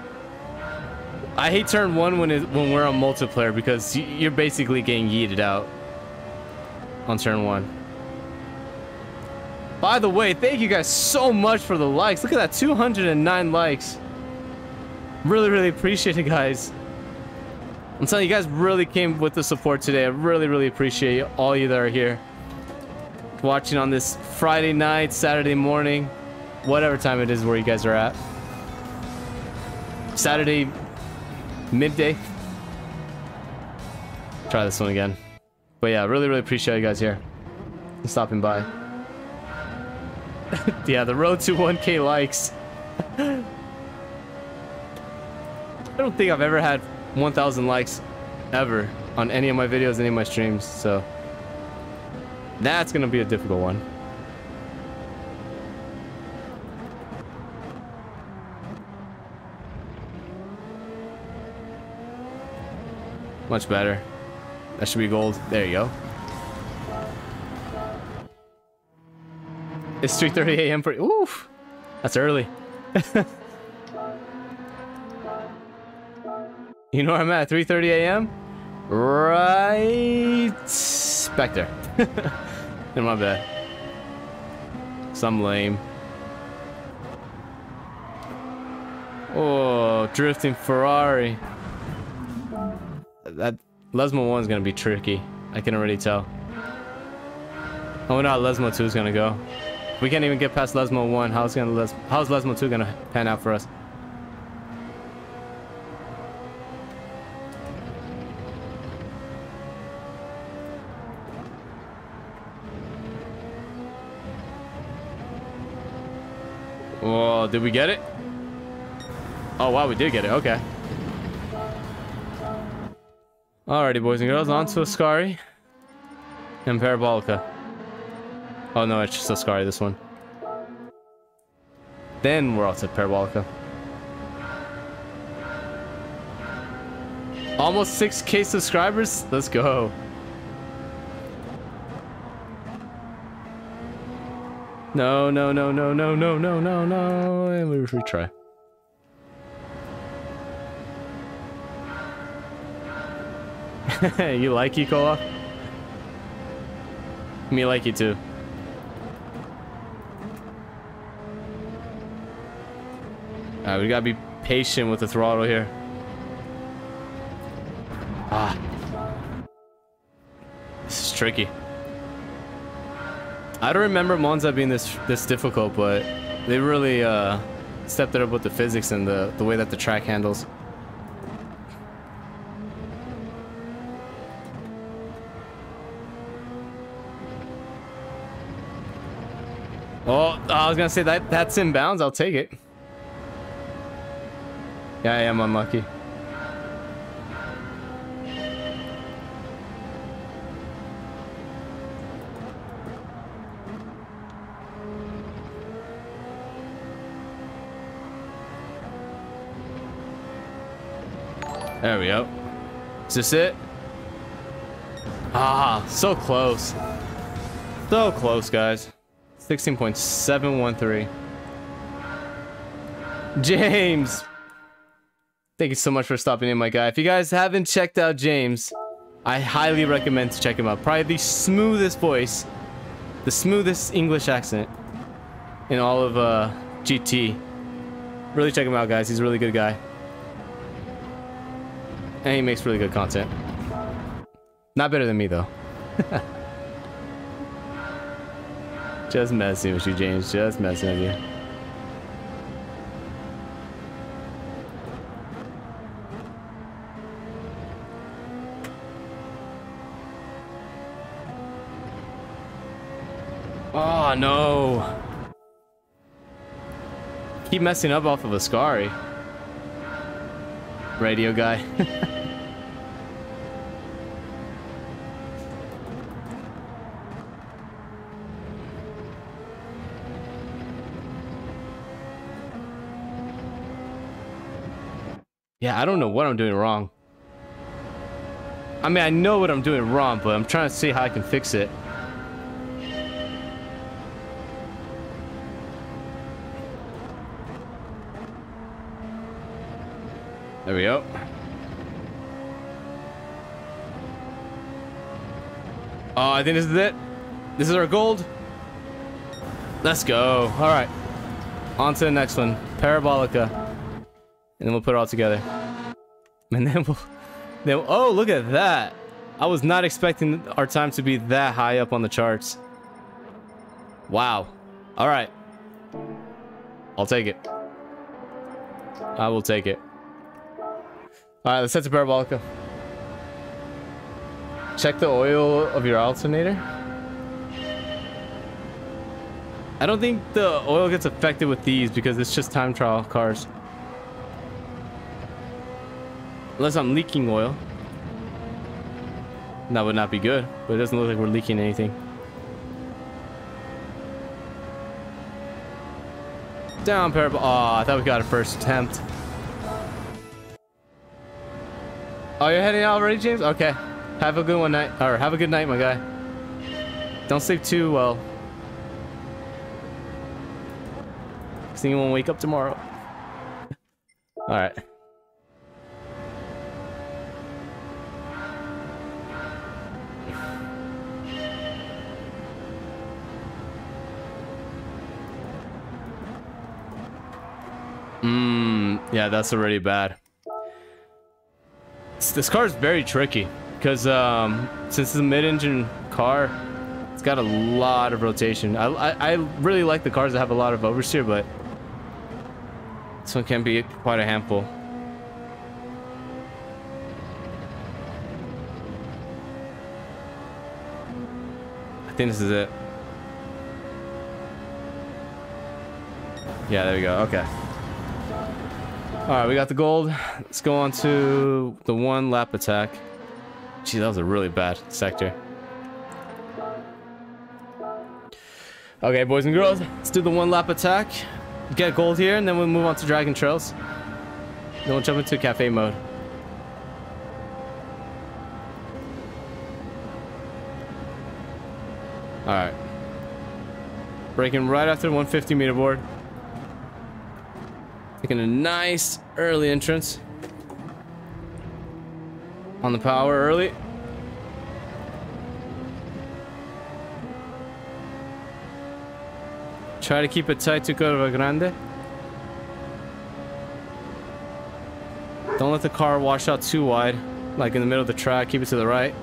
I hate turn 1 when, it, when we're on multiplayer because you're basically getting yeeted out on turn 1. By the way, thank you guys so much for the likes. Look at that, 209 likes. Really, really appreciate it, guys. I'm telling you, you guys really came with the support today. I really, really appreciate all you that are here. Watching on this Friday night, Saturday morning, whatever time it is where you guys are at. Saturday, midday. Try this one again. But yeah, really, really appreciate you guys here. Stopping by. yeah, the road to 1k likes. I don't think I've ever had 1,000 likes ever on any of my videos, any of my streams, so that's gonna be a difficult one. Much better. That should be gold. There you go. It's 3.30 a.m. for... Oof! That's early. you know where I'm at? 3.30 a.m.? Right... Spectre. In my bed. Some lame. Oh, drifting Ferrari. That Lesmo 1 is going to be tricky. I can already tell. I wonder how Lesmo 2 is going to go. We can't even get past Lesmo 1. How's, gonna Les how's Lesmo 2 gonna pan out for us? Oh, did we get it? Oh, wow, we did get it. Okay. Alrighty, boys and girls, on to Ascari and Parabolica. Oh no, it's just Ascari, this one. Then we're off to Parabolica. Almost 6k subscribers? Let's go. No, no, no, no, no, no, no, no, no. And we retry. you like Ecola? Me like you too. Alright, we gotta be patient with the throttle here. Ah. This is tricky. I don't remember Monza being this this difficult, but they really uh, stepped it up with the physics and the, the way that the track handles. Oh, I was gonna say that that's in bounds. I'll take it. Yeah, I am unlucky. There we go. Is this it? Ah, so close. So close, guys. 16.713. James! Thank you so much for stopping in, my guy. If you guys haven't checked out James, I highly recommend to check him out. Probably the smoothest voice, the smoothest English accent in all of uh, GT. Really check him out, guys. He's a really good guy. And he makes really good content. Not better than me, though. Just messing with you, James. Just messing with you. Oh, no. Keep messing up off of Ascari. Radio guy. Yeah, I don't know what I'm doing wrong. I mean, I know what I'm doing wrong, but I'm trying to see how I can fix it. There we go. Oh, I think this is it. This is our gold. Let's go. All right. On to the next one. Parabolica. And then we'll put it all together. And then we'll... Then, oh, look at that. I was not expecting our time to be that high up on the charts. Wow. All right. I'll take it. I will take it. All right, let's head to Parabolica. Check the oil of your alternator. I don't think the oil gets affected with these because it's just time trial cars. Unless I'm leaking oil. That would not be good, but it doesn't look like we're leaking anything. Down parabol. Oh, I thought we got a first attempt. Oh, you're heading out already, James? Okay. Have a good one night. Or have a good night, my guy. Don't sleep too well. Cause you won't wake up tomorrow. Alright. Mmm, yeah, that's already bad. This car is very tricky because um, since it's a mid-engine car, it's got a lot of rotation. I, I, I really like the cars that have a lot of oversteer, but this one can be quite a handful. I think this is it. Yeah, there we go. Okay. All right, we got the gold. Let's go on to the one lap attack. Gee, that was a really bad sector. Okay, boys and girls, let's do the one lap attack. Get gold here, and then we'll move on to Dragon Trails. Then we'll jump into cafe mode. Alright. Braking right after the 150 meter board. Taking a nice early entrance. On the power early. Try to keep it tight to Curva Grande. Don't let the car wash out too wide, like in the middle of the track. Keep it to the right.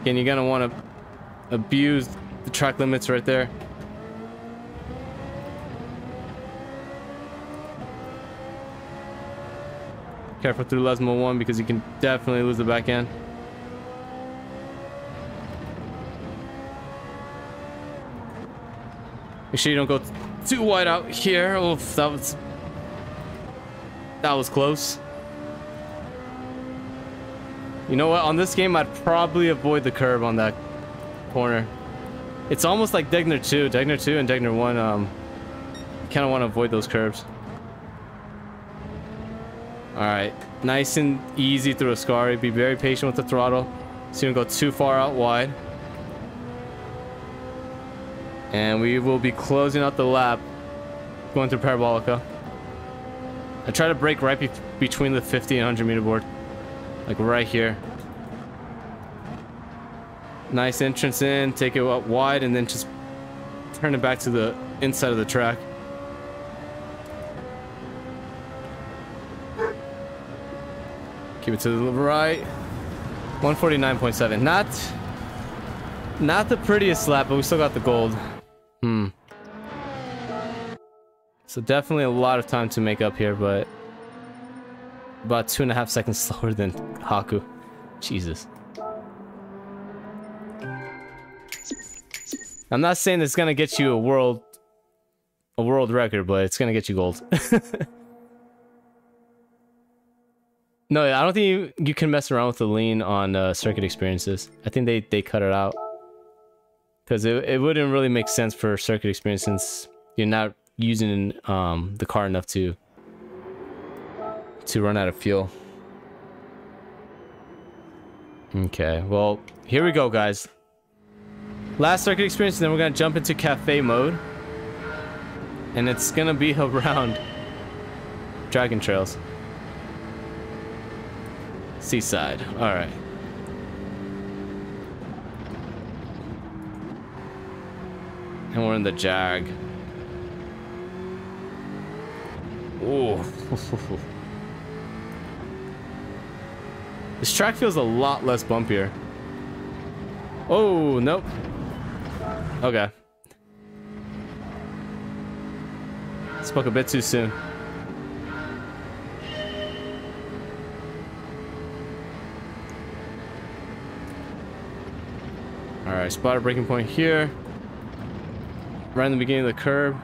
Again, you're gonna want to abuse the track limits right there. Careful through Lesmo 1 because you can definitely lose the back end. Make sure you don't go too wide out here. Oof, that was... That was close. You know what? On this game, I'd probably avoid the curb on that corner. It's almost like Degner 2. Degner 2 and Degner 1, um... kind of want to avoid those curbs. Alright. Nice and easy through Ascari. Be very patient with the throttle. So you don't go too far out wide. And we will be closing out the lap going through Parabolica. I try to brake right be between the 50 and 100 meter board. Like right here. Nice entrance in, take it up wide, and then just turn it back to the inside of the track. Keep it to the right. 149.7. Not, not the prettiest lap, but we still got the gold. Hmm. So definitely a lot of time to make up here, but about two and a half seconds slower than Haku. Jesus. I'm not saying it's gonna get you a world a world record, but it's gonna get you gold. no, I don't think you, you can mess around with the lean on uh, circuit experiences. I think they, they cut it out. Because it, it wouldn't really make sense for circuit experience since you're not using um, the car enough to to run out of fuel. Okay, well, here we go, guys. Last circuit experience, and then we're gonna jump into cafe mode. And it's gonna be around Dragon Trails. Seaside, alright. And we're in the Jag. Ooh. this track feels a lot less bumpier. Oh, nope. Okay. Spoke a bit too soon. Alright, spot a braking point here right in the beginning of the curb.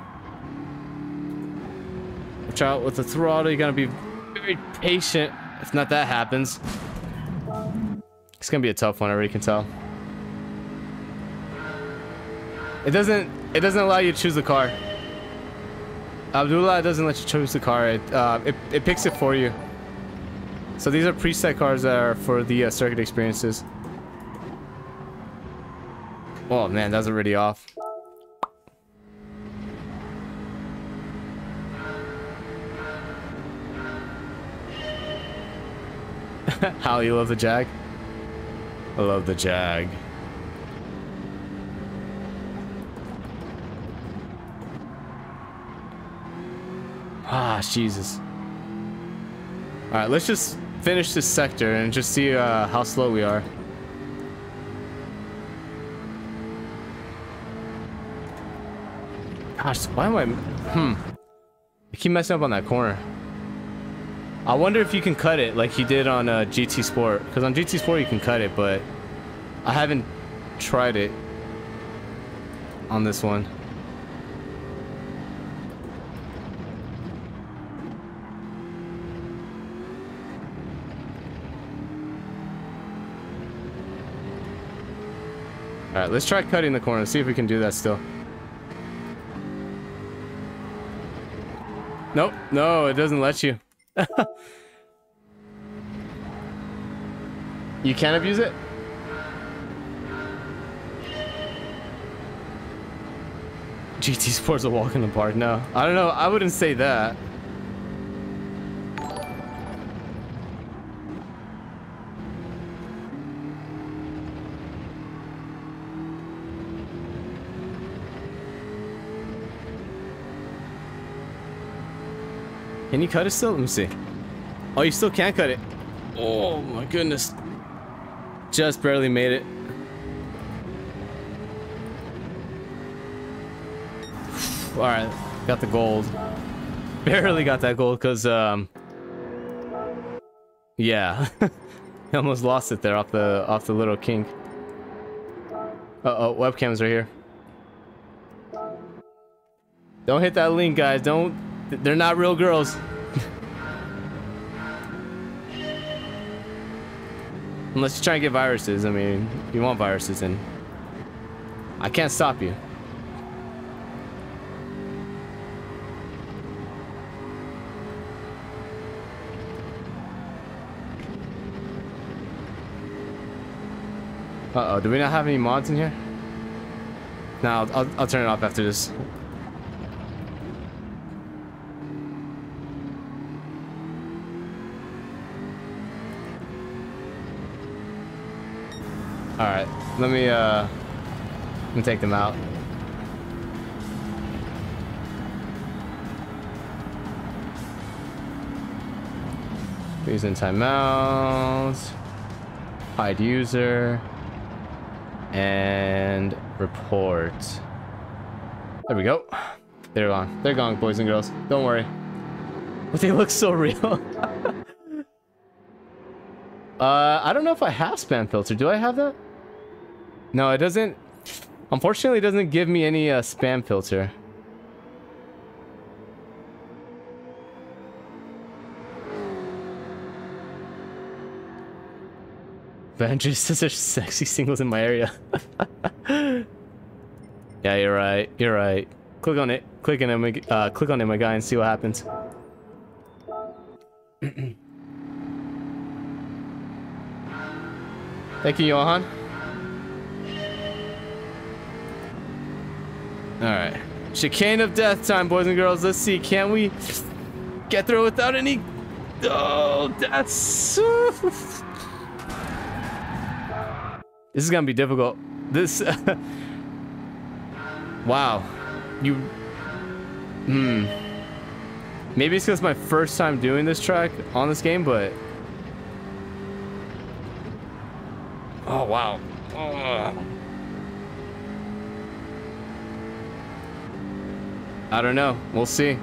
Watch out with the throttle. You gotta be very patient if not that happens. It's gonna be a tough one, I already can tell. It doesn't it doesn't allow you to choose the car. Abdullah doesn't let you choose the car. It, uh, it, it picks it for you. So these are preset cars that are for the uh, circuit experiences. Oh man, that's already off. How you love the Jag? I love the Jag. Ah, Jesus. Alright, let's just finish this sector and just see uh, how slow we are. Gosh, why am I... Hmm. I keep messing up on that corner. I wonder if you can cut it like you did on uh, GT Sport. Because on GT Sport you can cut it, but... I haven't tried it on this one. Alright, let's try cutting the corner. See if we can do that still. Nope. No, it doesn't let you. you can't abuse it? GT Sports a walk in the park. No, I don't know. I wouldn't say that. Can you cut it still? Let me see. Oh, you still can't cut it. Oh my goodness. Just barely made it. All right, got the gold. Barely got that gold because, um, yeah, almost lost it there off the off the little kink. Uh oh, webcams are here. Don't hit that link, guys. Don't. They're not real girls. Unless you try and get viruses. I mean, you want viruses in. I can't stop you. Uh-oh, do we not have any mods in here? No, I'll, I'll, I'll turn it off after this. Alright, let me, uh, let me take them out. Using timeout. Hide user and report. There we go. They're gone. They're gone, boys and girls. Don't worry. But they look so real. uh, I don't know if I have spam filter. Do I have that? No, it doesn't. Unfortunately, it doesn't give me any uh, spam filter. Avengers says there's sexy singles in my area. yeah, you're right. You're right. Click on it. Click on it, uh, click on it, my guy, and see what happens. Thank you, Johan. Alright. Chicane of death time, boys and girls. Let's see. Can we get through without any... Oh, that's... This is gonna be difficult. This... wow. You... Hmm. Maybe it's because my first time doing this track on this game, but... Oh, wow. Oh. I don't know. We'll see.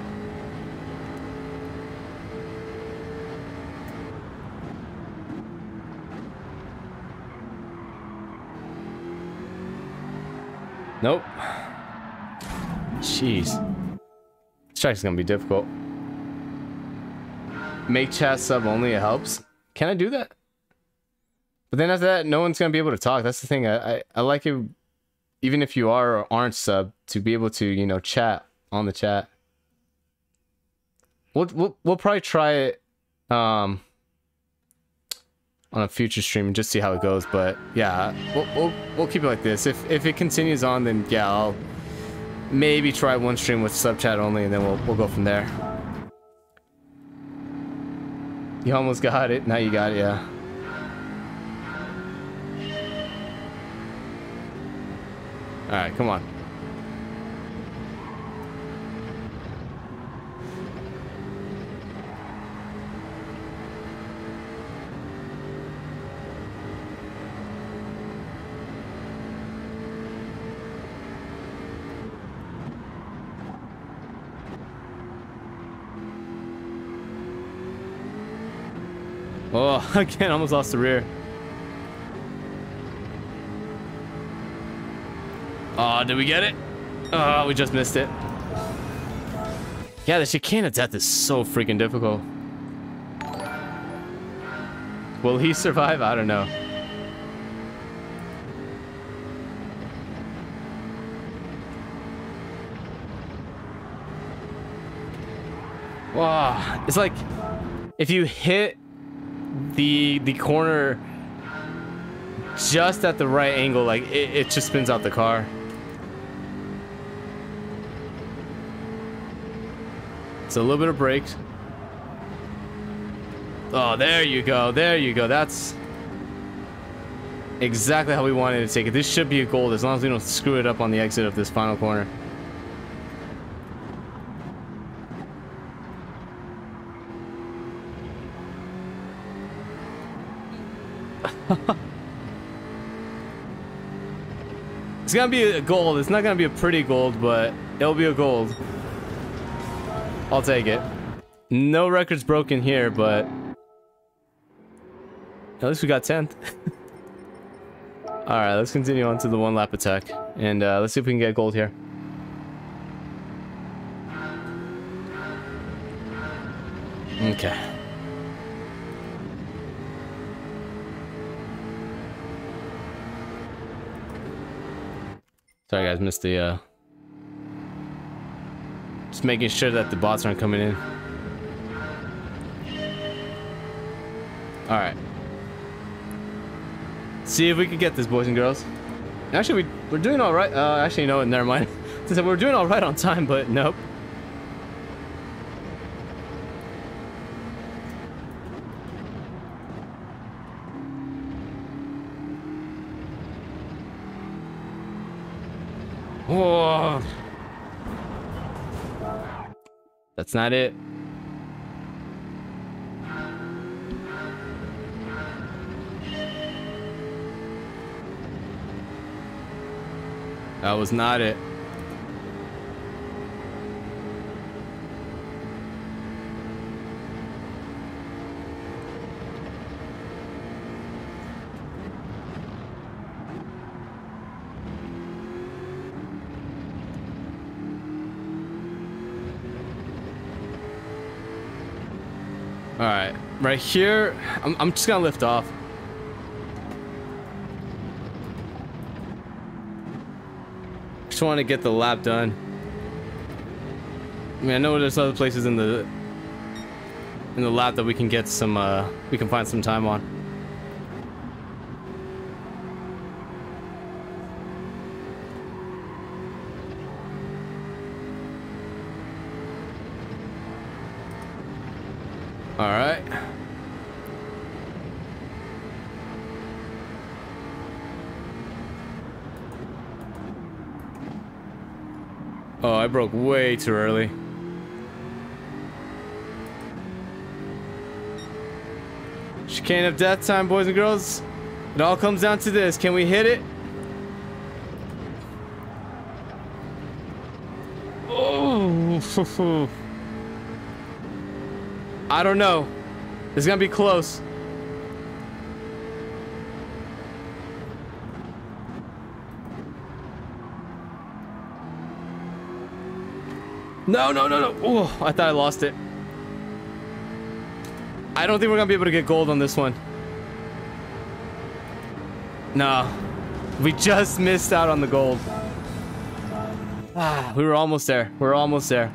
Nope. Jeez. This track's gonna be difficult. Make chat sub only, it helps. Can I do that? But then after that, no one's gonna be able to talk. That's the thing. I, I, I like it, even if you are or aren't sub, to be able to, you know, chat on the chat. We'll, we'll, we'll probably try it um, on a future stream and just see how it goes. But yeah, we'll, we'll, we'll keep it like this. If, if it continues on, then yeah, I'll maybe try one stream with sub chat only and then we'll, we'll go from there. You almost got it. Now you got it, yeah. Alright, come on. Oh, again, almost lost the rear. Oh, did we get it? Oh, we just missed it. Yeah, the chicane of death is so freaking difficult. Will he survive? I don't know. Wow. It's like if you hit the the corner just at the right angle, like it, it just spins out the car. It's a little bit of brakes. Oh, there you go. There you go. That's exactly how we wanted to take it. This should be a gold as long as we don't screw it up on the exit of this final corner. it's gonna be a gold. It's not gonna be a pretty gold, but it'll be a gold. I'll take it. No records broken here, but at least we got 10th. Alright, let's continue on to the one lap attack. And uh, let's see if we can get gold here. Sorry guys, missed the uh just making sure that the bots aren't coming in. Alright. See if we can get this, boys and girls. Actually, we, we're doing alright. Uh, actually, no, never mind. we're doing alright on time, but nope. Whoa. That's not it. That was not it. All right, here, I'm, I'm just gonna lift off. Just want to get the lap done. I mean, I know there's other places in the in the lap that we can get some, uh, we can find some time on. All right. Oh, I broke way too early. Chicane of death time, boys and girls. It all comes down to this. Can we hit it? Oh, I don't know. It's gonna be close. No, no, no, no. Oh, I thought I lost it. I don't think we're gonna be able to get gold on this one. No. We just missed out on the gold. Ah, we were almost there. We are almost there.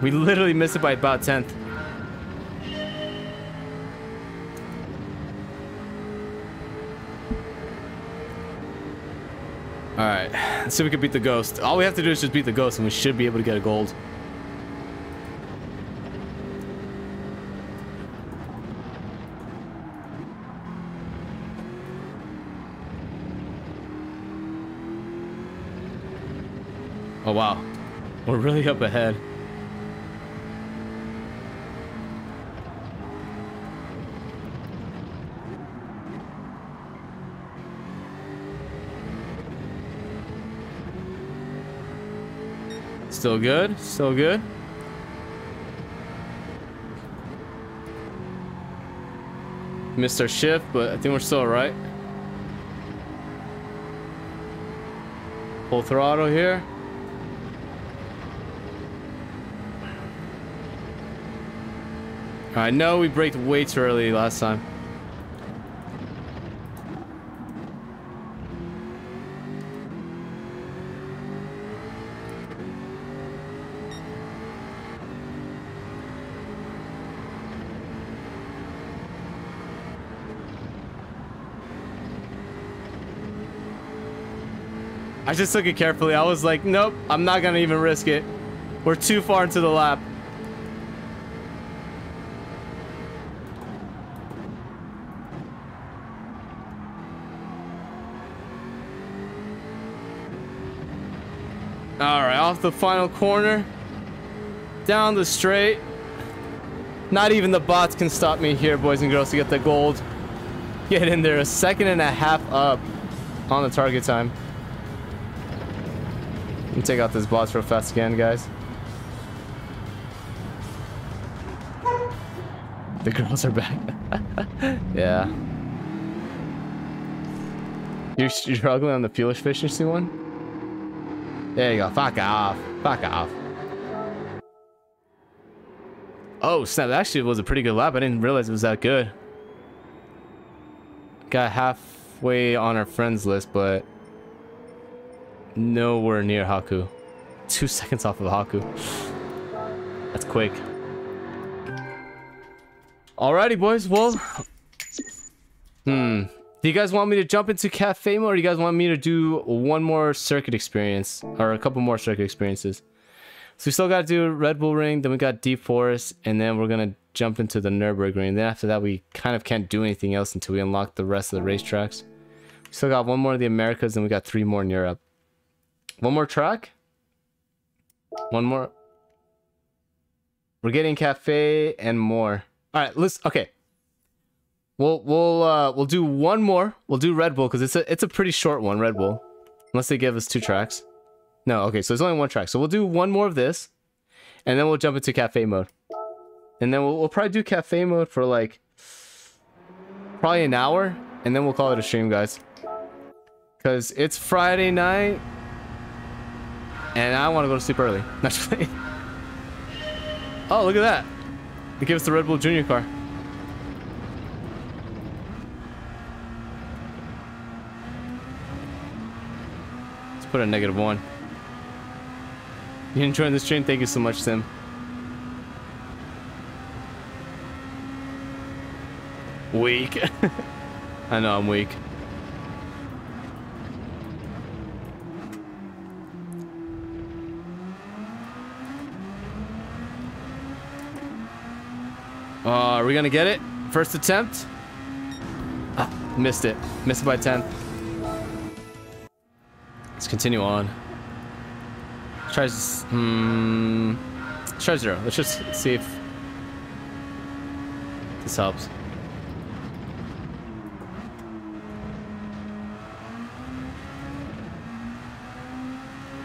We literally missed it by about 10th. Let's see if we can beat the ghost. All we have to do is just beat the ghost and we should be able to get a gold. Oh wow, we're really up ahead. Still good. Still good. Missed our shift, but I think we're still alright. Full throttle here. I know we braked way too early last time. I just took it carefully. I was like, nope, I'm not gonna even risk it. We're too far into the lap. Alright, off the final corner. Down the straight. Not even the bots can stop me here, boys and girls, to get the gold. Get in there a second and a half up on the target time. Me take out this boss real fast again, guys. The girls are back. yeah. You're, you're struggling on the fuel efficiency one? There you go. Fuck off. Fuck off. Oh, snap. That actually was a pretty good lap. I didn't realize it was that good. Got halfway on our friends list, but nowhere near Haku. Two seconds off of Haku. That's quick. Alrighty, boys. Well, hmm. Do you guys want me to jump into cafe mode or do you guys want me to do one more circuit experience or a couple more circuit experiences? So we still got to do Red Bull Ring, then we got Deep Forest, and then we're going to jump into the Nürburgring. Then after that, we kind of can't do anything else until we unlock the rest of the racetracks. We still got one more of the Americas, and we got three more in Europe. One more track? One more? We're getting cafe and more. All right, let's, okay. We'll we'll uh we'll do one more. We'll do Red Bull because it's a it's a pretty short one, Red Bull. Unless they give us two tracks. No, okay, so there's only one track. So we'll do one more of this, and then we'll jump into cafe mode. And then we'll, we'll probably do cafe mode for like probably an hour, and then we'll call it a stream, guys. Cause it's Friday night, and I want to go to sleep early. Naturally. oh, look at that! It gives the Red Bull Junior car. Let's put a negative one. You enjoying the stream? Thank you so much, Sim. Weak. I know I'm weak. Uh, are we gonna get it? First attempt? Ah, missed it. Missed it by 10. Let's continue on. Let's Try hmm. Try zero. Let's just see if this helps.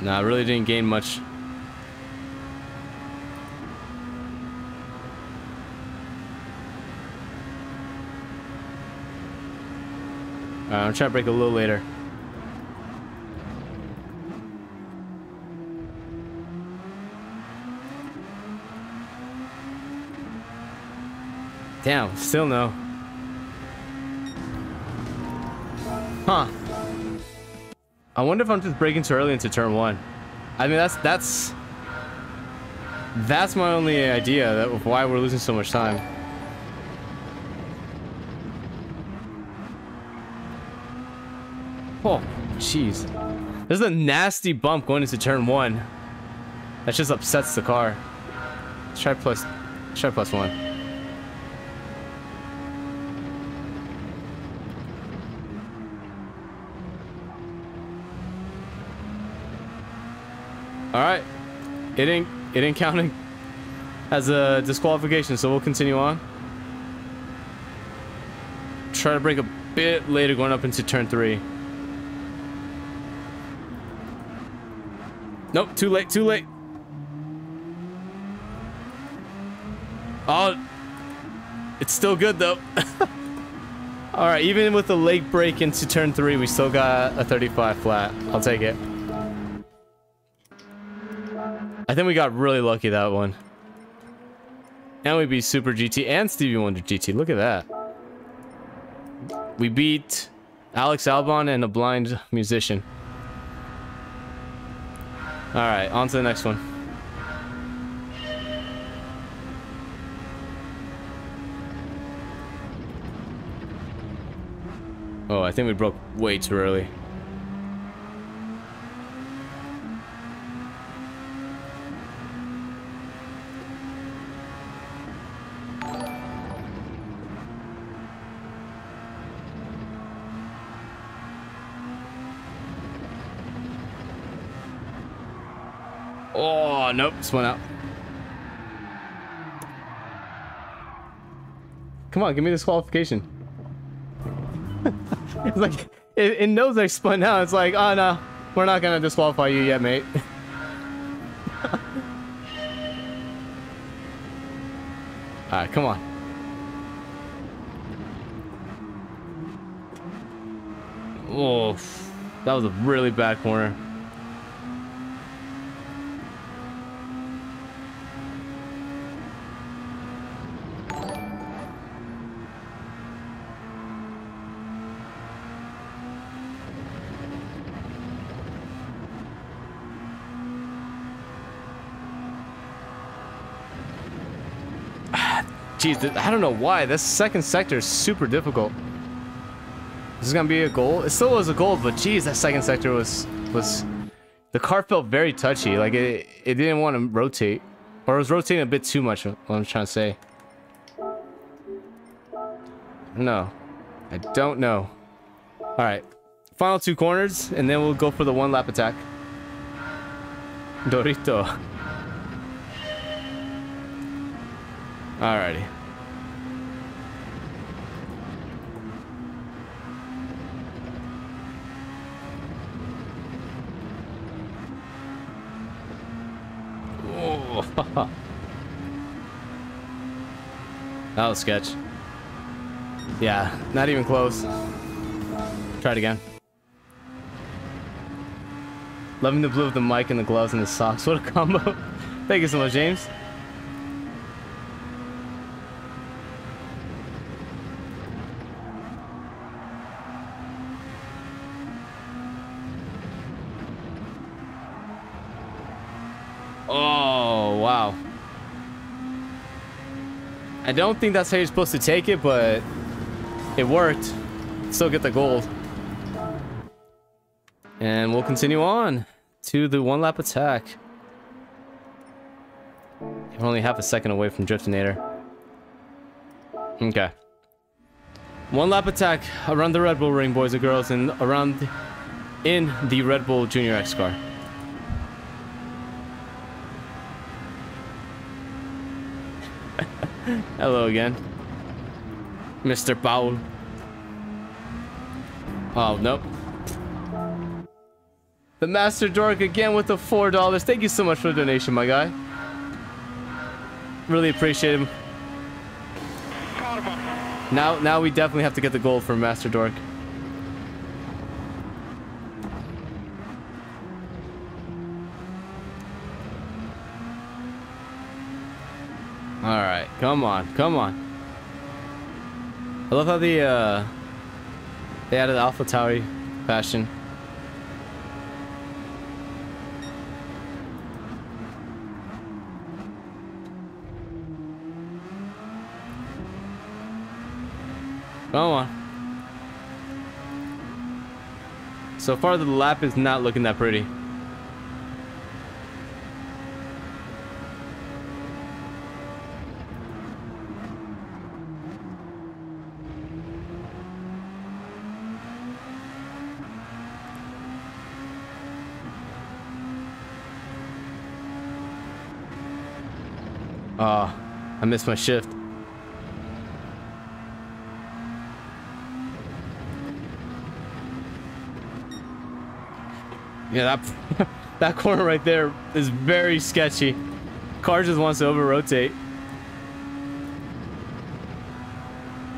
Nah, I really didn't gain much. Uh, I'm trying to brake a little later. Damn, still no. Huh. I wonder if I'm just braking too early into turn one. I mean, that's that's that's my only idea of why we're losing so much time. Oh, jeez. There's a nasty bump going into turn one. That just upsets the car. Let's try plus, let's try plus one. All right. It ain't it ain't counting as a disqualification, so we'll continue on. Try to brake a bit later going up into turn three. Nope, too late, too late. Oh, it's still good though. All right, even with the late brake into turn three, we still got a 35 flat. I'll take it. I think we got really lucky that one. And we beat Super GT and Stevie Wonder GT. Look at that. We beat Alex Albon and a blind musician. Alright, on to the next one. Oh, I think we broke way too early. Oh, nope. Spun out. Come on, give me this qualification. it's like, it, it knows I spun out. It's like, oh no, we're not gonna disqualify you yet, mate. Alright, come on. Oh, that was a really bad corner. I don't know why. This second sector is super difficult. This is gonna be a goal. It still was a goal, but geez, that second sector was was the car felt very touchy. Like it it didn't want to rotate, or it was rotating a bit too much. What I'm trying to say. No, I don't know. All right, final two corners, and then we'll go for the one lap attack. Dorito. Alrighty. Oh. That was sketch. Yeah, not even close. Try it again. Loving the blue of the mic and the gloves and the socks. What a combo. Thank you so much, James. I don't think that's how you're supposed to take it, but it worked. Still get the gold. And we'll continue on to the one lap attack. We're only half a second away from Driftinator. Okay. One lap attack around the Red Bull ring, boys and girls, and around in the Red Bull Junior X car. Hello again. Mr. Paul. Oh, nope. The Master Dork again with the $4. Thank you so much for the donation, my guy. Really appreciate him. Now, now we definitely have to get the gold for Master Dork. Alright, come on, come on. I love how the, uh, they added the AlphaTauri fashion. Come on. So far the lap is not looking that pretty. Ah, uh, I missed my shift. Yeah, that that corner right there is very sketchy. Car just wants to over rotate.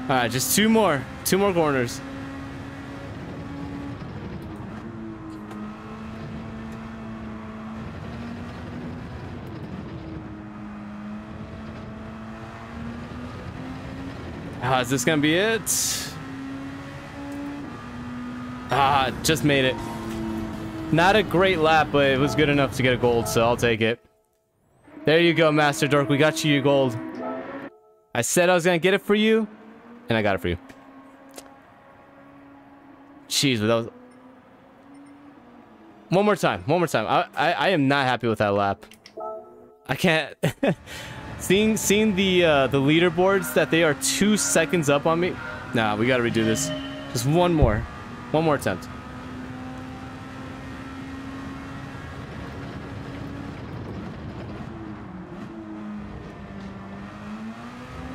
All right, just two more, two more corners. Uh, is this gonna be it? Ah, just made it. Not a great lap, but it was good enough to get a gold, so I'll take it. There you go, Master Dork. We got you your gold. I said I was gonna get it for you, and I got it for you. Jeez, but that was... One more time. One more time. I, I, I am not happy with that lap. I can't... Seeing seeing the uh, the leaderboards that they are two seconds up on me. Nah, we gotta redo this. Just one more, one more attempt.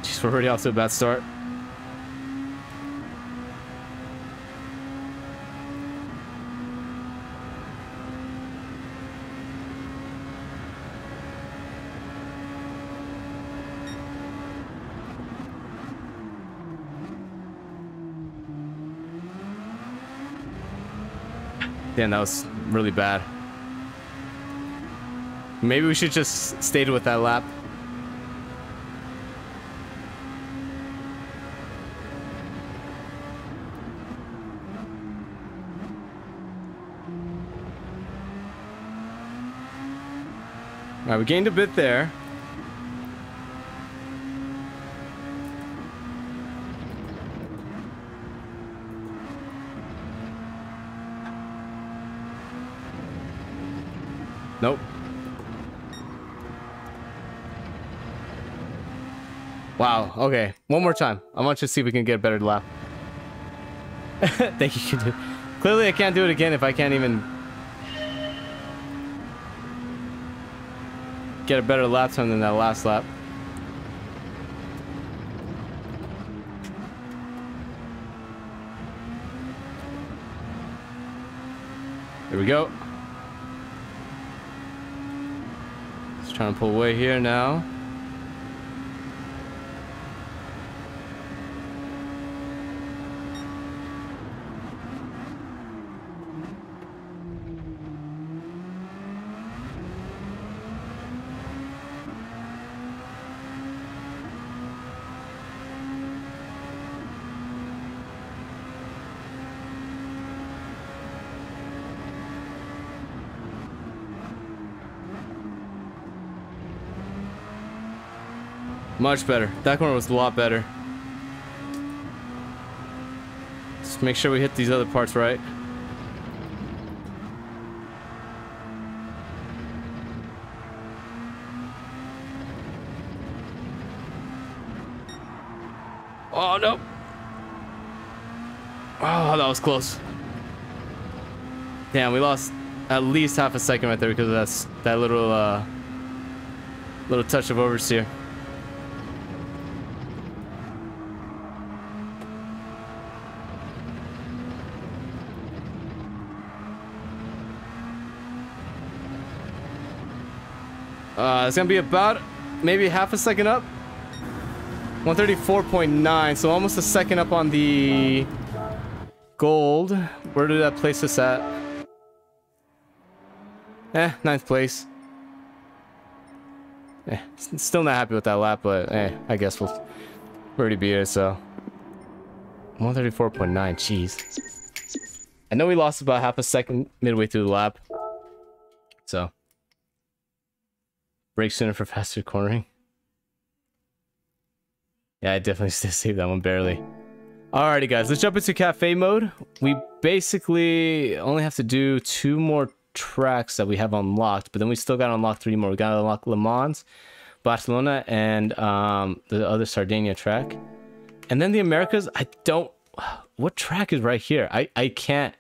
Jeez, we're already off to a bad start. Damn, that was really bad. Maybe we should just stayed with that lap. Alright, we gained a bit there. Nope. Wow, okay. One more time. I want you to see if we can get a better lap. Thank you, dude. Clearly I can't do it again if I can't even get a better lap time than that last lap. There we go. Just trying to pull away here now. Much better. That corner was a lot better. Just make sure we hit these other parts right. Oh, no. Oh, that was close. Damn, we lost at least half a second right there because of that, that little, uh, little touch of oversteer. Uh, it's gonna be about maybe half a second up. 134.9, so almost a second up on the gold. Where did that place us at? Eh, ninth place. Eh, still not happy with that lap, but eh, I guess we'll already be here, so. 134.9, jeez. I know we lost about half a second midway through the lap. Brake sooner for faster cornering. Yeah, I definitely still saved that one barely. Alrighty, guys, let's jump into cafe mode. We basically only have to do two more tracks that we have unlocked, but then we still got to unlock three more. We got to unlock Le Mans, Barcelona, and um, the other Sardinia track. And then the Americas, I don't... What track is right here? I, I can't...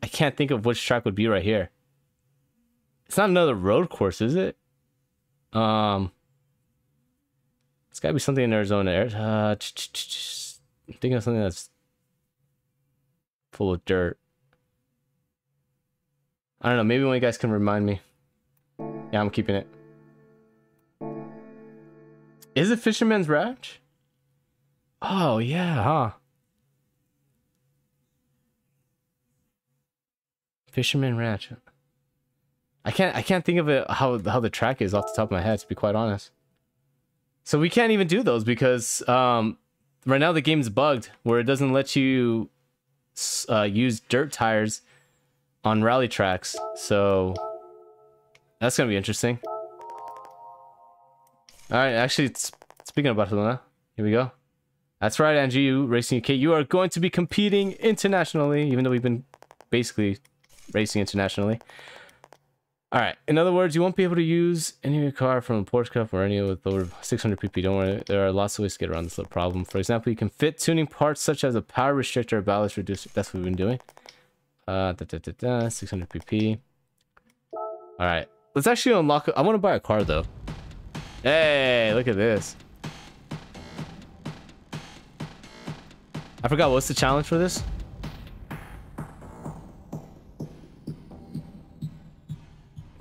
I can't think of which track would be right here. It's not another road course, is it? Um, it's gotta be something in Arizona. Uh, I'm thinking of something that's full of dirt. I don't know. Maybe one of you guys can remind me. Yeah, I'm keeping it. Is it Fisherman's Ranch? Oh, yeah, huh? Fisherman Ranch. I can't I can't think of it how how the track is off the top of my head to be quite honest. So we can't even do those because um, right now the game's bugged where it doesn't let you uh, use dirt tires on rally tracks. So that's gonna be interesting. All right, actually, speaking of Barcelona, here we go. That's right, you Racing UK. You are going to be competing internationally, even though we've been basically racing internationally. All right. In other words, you won't be able to use any of your car from a Porsche Cup or any with over 600 pp. Don't worry. There are lots of ways to get around this little problem. For example, you can fit tuning parts such as a power restrictor a ballast reducer. That's what we've been doing. Uh, da, da, da, da, 600 pp. All right. Let's actually unlock. I want to buy a car though. Hey, look at this. I forgot what's the challenge for this?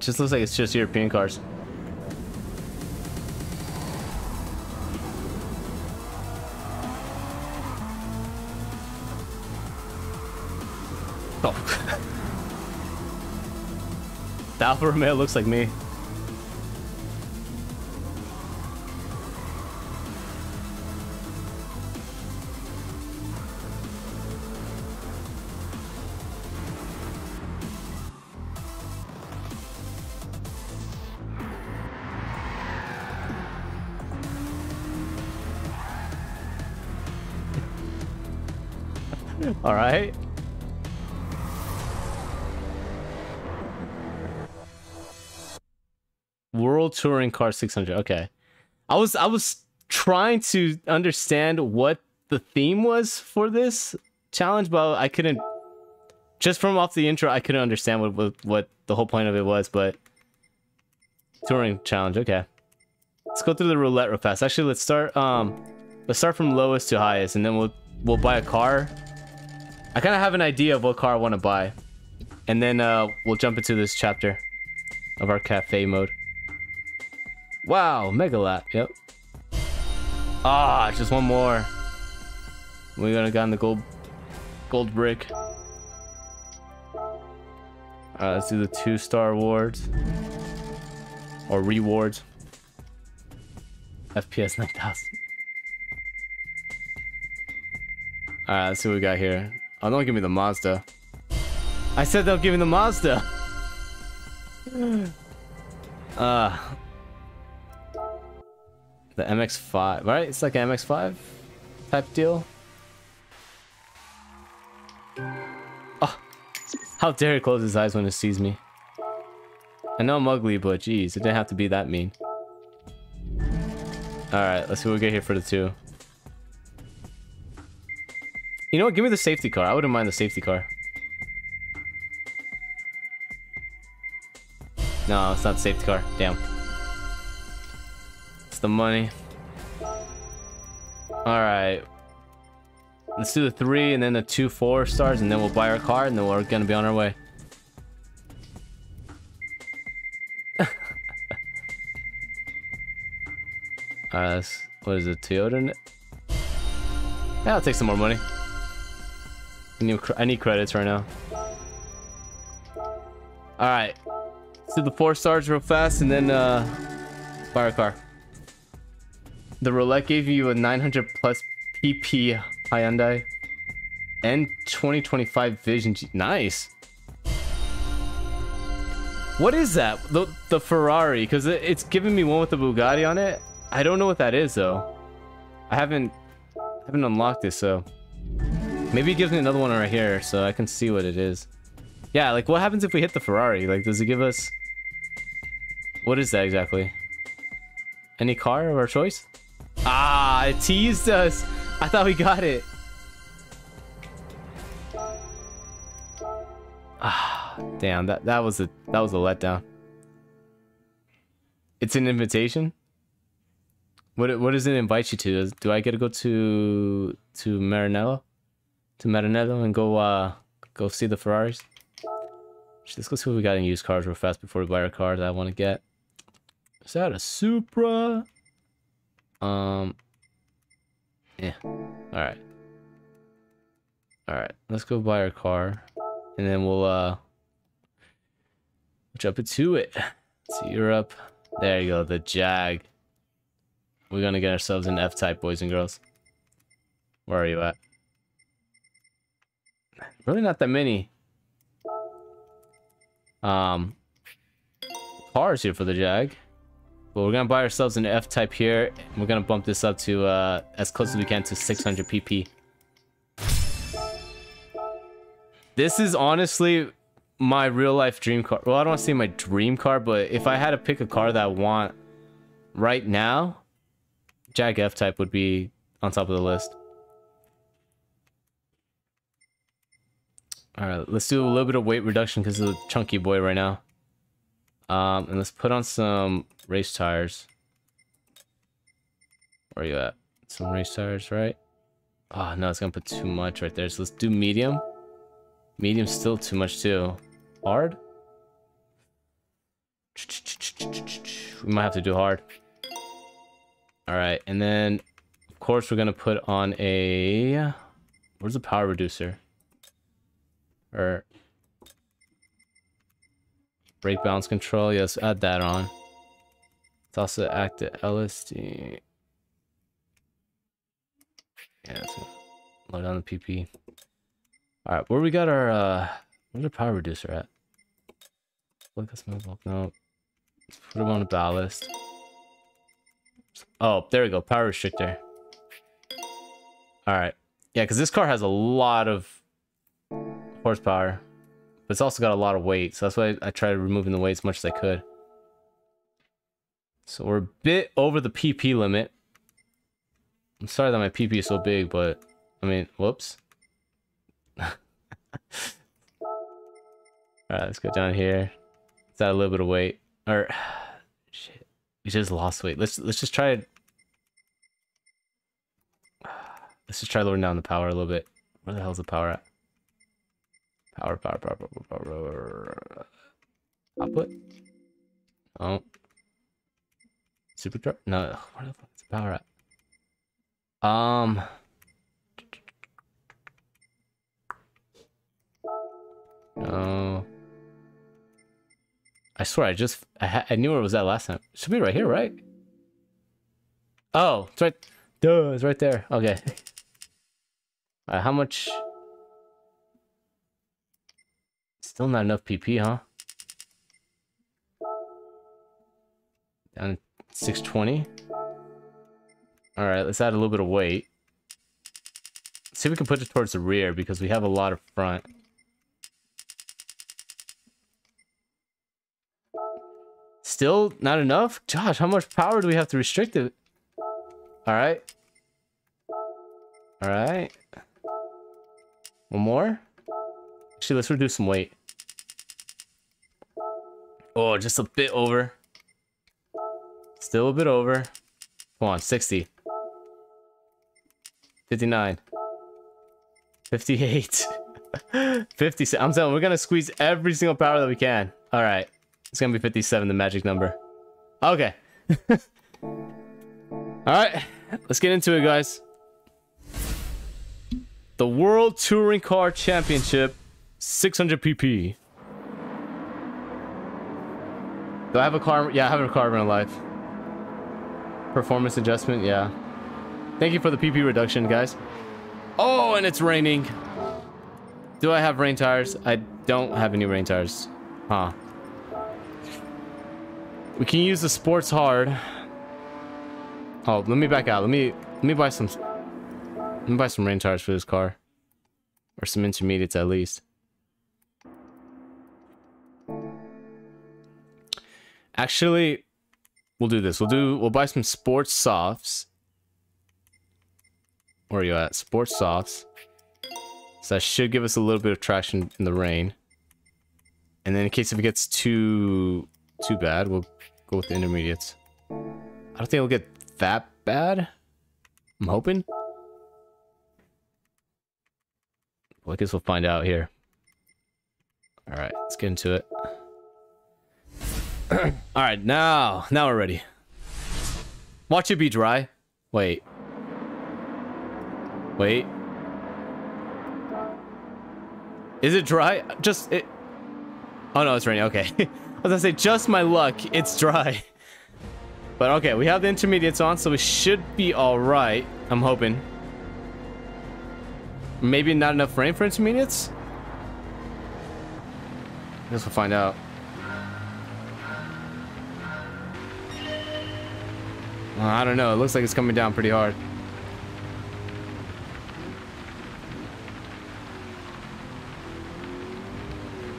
Just looks like it's just European cars. Oh. the Alfa Romeo looks like me. All right. World Touring Car 600. Okay. I was I was trying to understand what the theme was for this challenge, but I couldn't just from off the intro, I couldn't understand what what, what the whole point of it was, but touring challenge, okay. Let's go through the roulette real fast. Actually, let's start um let's start from lowest to highest and then we'll we'll buy a car I kind of have an idea of what car I want to buy. And then uh, we'll jump into this chapter of our cafe mode. Wow, Mega Lap, yep. Ah, just one more. We're gonna get on the gold gold brick. Let's do the two star awards. Or rewards. FPS 9000. Alright, let's see what we got here. Oh, don't give me the Mazda. I said they'll give me the Mazda. uh, the MX-5, right? It's like an MX-5 type deal. Oh, how dare he close his eyes when he sees me. I know I'm ugly, but geez, it didn't have to be that mean. Alright, let's see what we get here for the two. You know what? Give me the safety car. I wouldn't mind the safety car. No, it's not the safety car. Damn. It's the money. Alright. Let's do the three and then the two four stars and then we'll buy our car and then we're gonna be on our way. Uh, Alright, what is it? Toyota? Yeah, I'll take some more money. I need, credits right now. Alright. Let's do the four stars real fast and then uh, a car. The roulette gave you a 900 plus PP Hyundai and 2025 Vision G. Nice. What is that? The, the Ferrari, because it, it's giving me one with the Bugatti on it. I don't know what that is though. I haven't haven't unlocked this, so Maybe it gives me another one right here so I can see what it is. Yeah, like what happens if we hit the Ferrari? Like, does it give us... What is that exactly? Any car of our choice? Ah, it teased us. I thought we got it. Ah, damn, that, that was a that was a letdown. It's an invitation? What what does it invite you to? Do I get to go to to Maranello? To Maranello and go uh go see the Ferraris. Let's go see what we got in used cars real fast before we buy our car that I want to get. Is that a Supra? Um. Yeah. All right. All right. Let's go buy our car, and then we'll uh jump into it. See Europe. There you go. The Jag. We're gonna get ourselves an F-type, boys and girls. Where are you at? Really not that many. Um, cars here for the Jag. But we're gonna buy ourselves an F-Type here. we're gonna bump this up to uh, as close as we can to 600 PP. This is honestly my real life dream car. Well, I don't want to say my dream car, but if I had to pick a car that I want right now, Jag F-Type would be on top of the list. All right, let's do a little bit of weight reduction because of the chunky boy right now. Um, and let's put on some race tires. Where are you at? Some race tires, right? Oh, no, it's gonna put too much right there. So let's do medium. Medium's still too much too. Hard? We might have to do hard. Alright, and then, of course, we're gonna put on a... Where's the power reducer? Or... Brake balance control. Yes, add that on. It's also active LSD. Yeah, so load down the PP. Alright, where we got our uh where's the power reducer at? Look at move up. No. Let's put it on a ballast. Oh, there we go. Power restrictor. Alright. Yeah, because this car has a lot of horsepower. But it's also got a lot of weight. So that's why I tried removing the weight as much as I could. So we're a bit over the PP limit. I'm sorry that my PP is so big, but I mean, whoops. Alright, let's go down here. Let's add a little bit of weight. Or shit. We just lost weight. Let's let's just try. Let's just try lowering down the power a little bit. Where the hell's the power at? Power, power, power, power, power, power. Output? Oh. Supercharge? No, where the fuck is the power at? Um. No. I swear, I just I, I knew where it was at last time. Should be right here, right? Oh, it's right. Duh, it's right there. Okay. Uh, how much? Still not enough PP, huh? Down 620. All right, let's add a little bit of weight. see if we can put it towards the rear because we have a lot of front. Still not enough? Josh, how much power do we have to restrict it? All right. All right. One more? Actually, let's reduce some weight. Oh, just a bit over. Still a bit over. Come on, 60. 59. 58. 50. I'm telling we're going to squeeze every single power that we can. All right. It's going to be 57, the magic number. Okay. All right. Let's get into it, guys. The World Touring Car Championship. 600 pp. Do I have a car? Yeah, I have a car in life. Performance adjustment, yeah. Thank you for the PP reduction, guys. Oh, and it's raining. Do I have rain tires? I don't have any rain tires. Huh. We can use the sports hard. Oh, let me back out. Let me let me buy some let me buy some rain tires for this car. Or some intermediates at least. Actually, we'll do this. We'll do we'll buy some sports softs. Where are you at? Sports softs. So that should give us a little bit of traction in the rain. And then in case if it gets too too bad, we'll go with the intermediates. I don't think it'll get that bad. I'm hoping. Well, I guess we'll find out here. Alright, let's get into it. All right, now, now we're ready. Watch it be dry. Wait. Wait. Is it dry? Just it. Oh no, it's raining. Okay. I was gonna say, just my luck, it's dry. But okay, we have the intermediates on, so we should be all right. I'm hoping. Maybe not enough rain for intermediates. I guess we'll find out. I don't know. It looks like it's coming down pretty hard.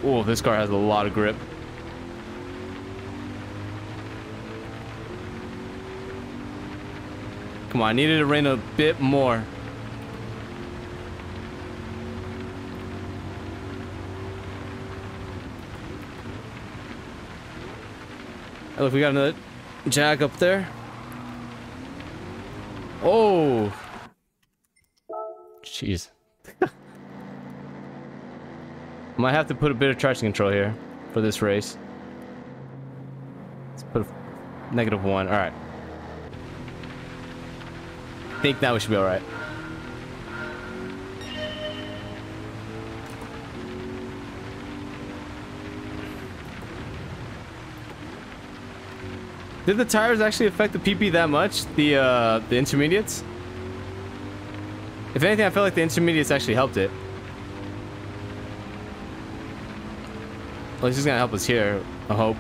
Oh, this car has a lot of grip. Come on, I needed to rain a bit more. Look, we got another Jag up there. Oh. Jeez. Might have to put a bit of traction control here for this race. Let's put a negative one. All right. I think now we should be all Did the tires actually affect the PP that much? The uh, the intermediates? If anything, I felt like the intermediates actually helped it. Well, he's gonna help us here, I hope.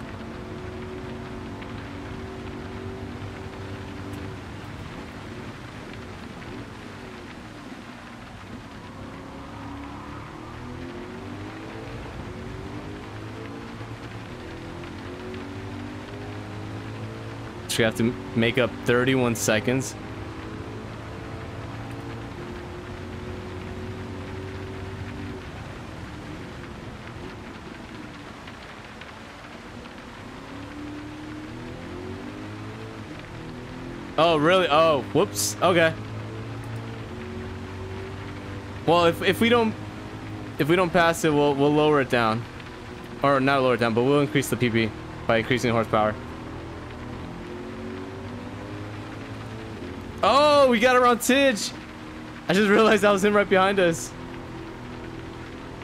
We have to make up 31 seconds. Oh, really? Oh, whoops. Okay. Well, if, if we don't if we don't pass it, we'll we'll lower it down. Or not lower it down, but we'll increase the PP by increasing horsepower. We got around Tidge. I just realized that was him right behind us.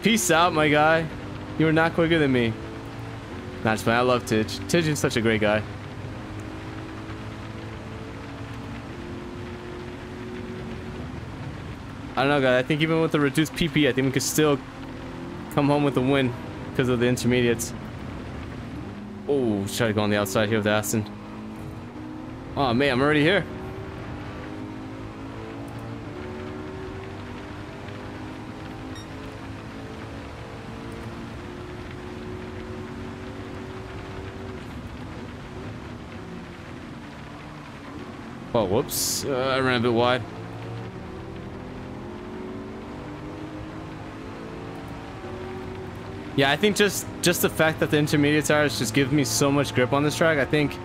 Peace out, my guy. You were not quicker than me. That's fine. I love Tidge. Tidge is such a great guy. I don't know, guys. I think even with the reduced PP, I think we could still come home with a win because of the intermediates. Oh, try to go on the outside here with Aston. Oh, man, I'm already here. Oh, whoops. Uh, I ran a bit wide. Yeah, I think just just the fact that the intermediate tires just give me so much grip on this track, I think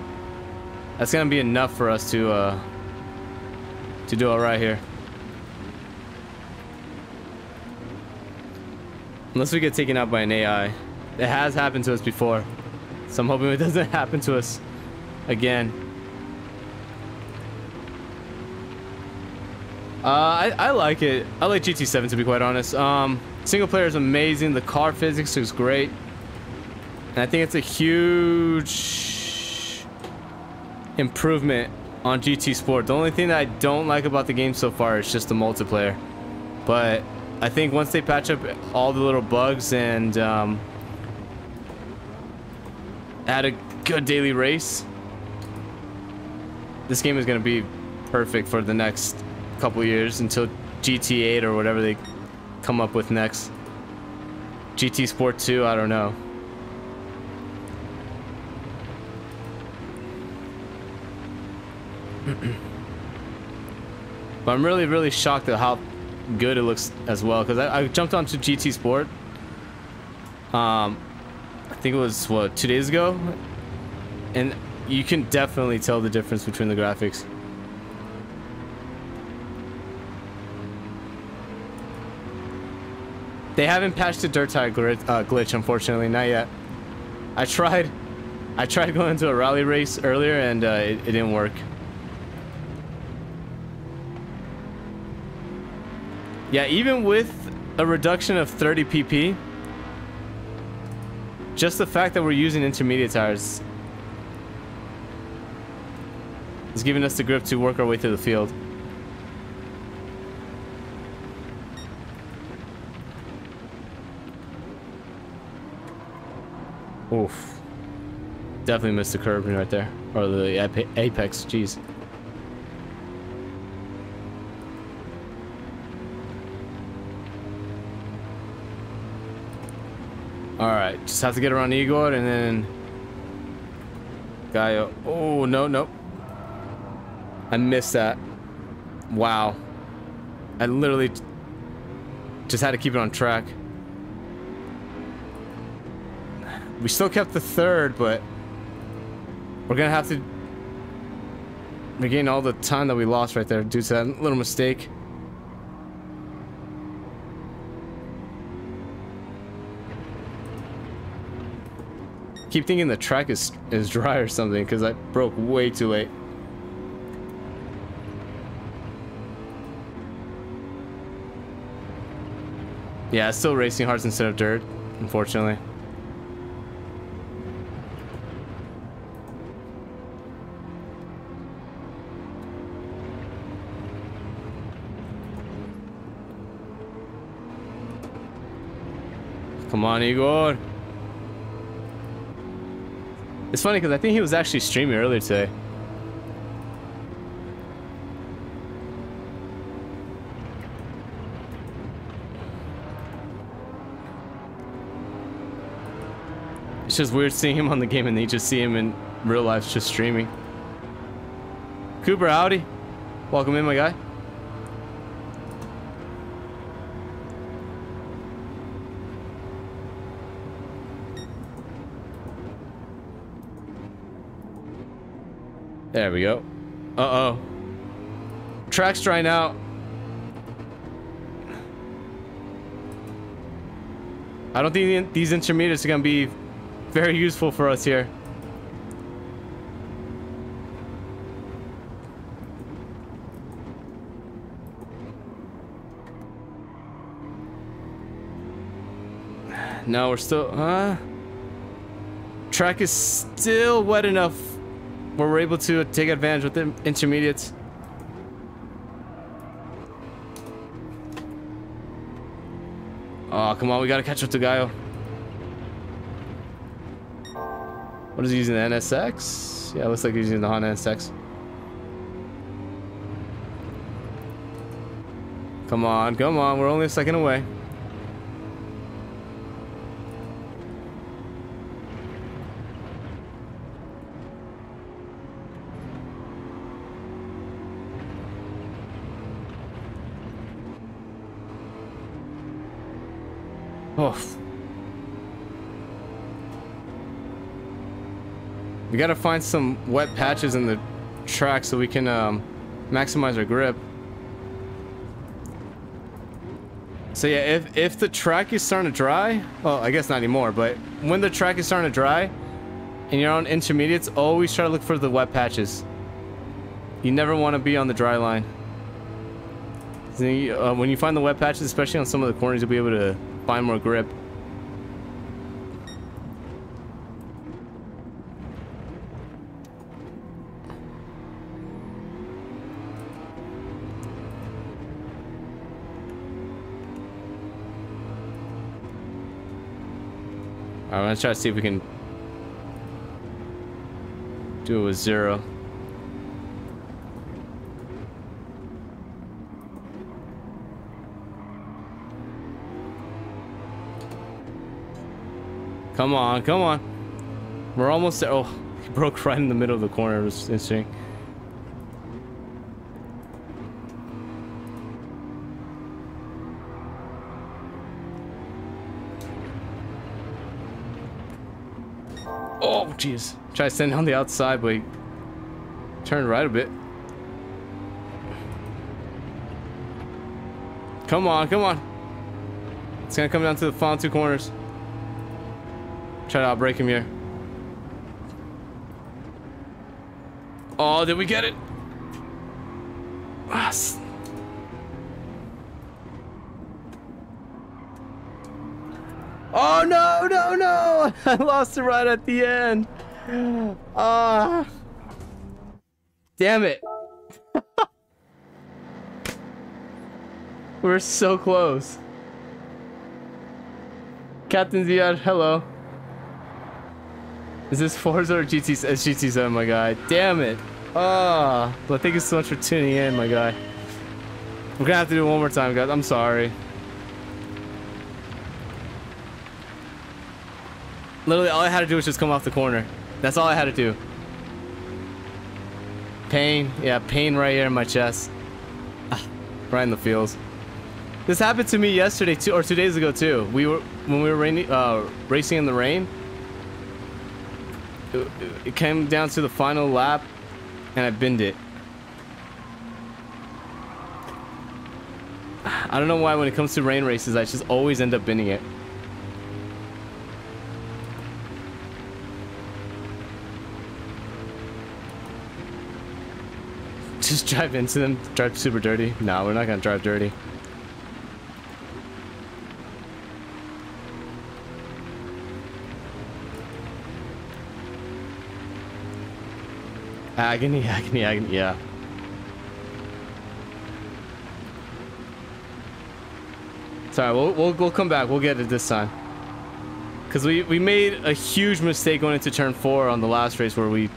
that's gonna be enough for us to uh, to do all right here. Unless we get taken out by an AI. It has happened to us before. So I'm hoping it doesn't happen to us again. Uh, I, I like it. I like GT7 to be quite honest. Um, single player is amazing. The car physics is great. And I think it's a huge improvement on GT Sport. The only thing that I don't like about the game so far is just the multiplayer. But I think once they patch up all the little bugs and um, add a good daily race, this game is going to be perfect for the next couple years until GT8 or whatever they come up with next. GT Sport 2, I don't know. but I'm really, really shocked at how good it looks as well. Because I, I, jumped onto GT Sport. Um, I think it was, what, two days ago? And you can definitely tell the difference between the graphics. They haven't patched the dirt tire glitch, uh, glitch, unfortunately, not yet. I tried, I tried going into a rally race earlier and uh, it, it didn't work. Yeah, even with a reduction of 30 pp, just the fact that we're using intermediate tires is giving us the grip to work our way through the field. Oof. Definitely missed the curb right there. Or the apex, jeez. Alright, just have to get around Igor and then... Guy, oh, no, no. I missed that. Wow. I literally just had to keep it on track. We still kept the third, but we're gonna have to regain all the time that we lost right there due to that little mistake. Keep thinking the track is is dry or something because I broke way too late. Yeah, it's still racing hards instead of dirt, unfortunately. Come on, Igor. It's funny because I think he was actually streaming earlier today. It's just weird seeing him on the game and then you just see him in real life just streaming. Cooper, howdy. Welcome in, my guy. There we go. Uh-oh. Track's drying out. I don't think these intermediates are going to be very useful for us here. No, we're still... Uh, track is still wet enough where we're able to take advantage with the intermediates. Oh, come on, we gotta catch up to Gaio. What is he using, the NSX? Yeah, looks like he's using the Honda NSX. Come on, come on, we're only a second away. Oh. We gotta find some wet patches in the track so we can um, maximize our grip. So yeah, if, if the track is starting to dry, well, I guess not anymore, but when the track is starting to dry and you're on intermediates, always try to look for the wet patches. You never want to be on the dry line. You, uh, when you find the wet patches, especially on some of the corners, you'll be able to find more grip. Alright, let's try to see if we can do it with zero. Come on, come on. We're almost there. Oh, he broke right in the middle of the corner. It was interesting. Jeez. Try to stand on the outside, but he turned right a bit. Come on, come on. It's gonna come down to the final two corners. Try to outbrake him here. Oh, did we get it? Ah, yes. Oh no, no, no! I lost it right at the end. Ah. Uh, damn it. We're so close. Captain Ziad, hello. Is this Forza or GT? It's GT7, my guy. Damn it. Ah, oh, well, thank you so much for tuning in, my guy. We're gonna have to do it one more time, guys. I'm sorry. Literally, all I had to do was just come off the corner. That's all I had to do. Pain. Yeah, pain right here in my chest. Ah, right in the feels. This happened to me yesterday, too, or two days ago, too. We were, when we were rainy, uh, racing in the rain, it came down to the final lap and I binned it. I don't know why when it comes to rain races, I just always end up binning it. Just drive into them, drive super dirty. No, we're not gonna drive dirty. Agony, agony, agony, yeah. Sorry, we'll, we'll, we'll come back. We'll get it this time. Because we, we made a huge mistake going into turn four on the last race where we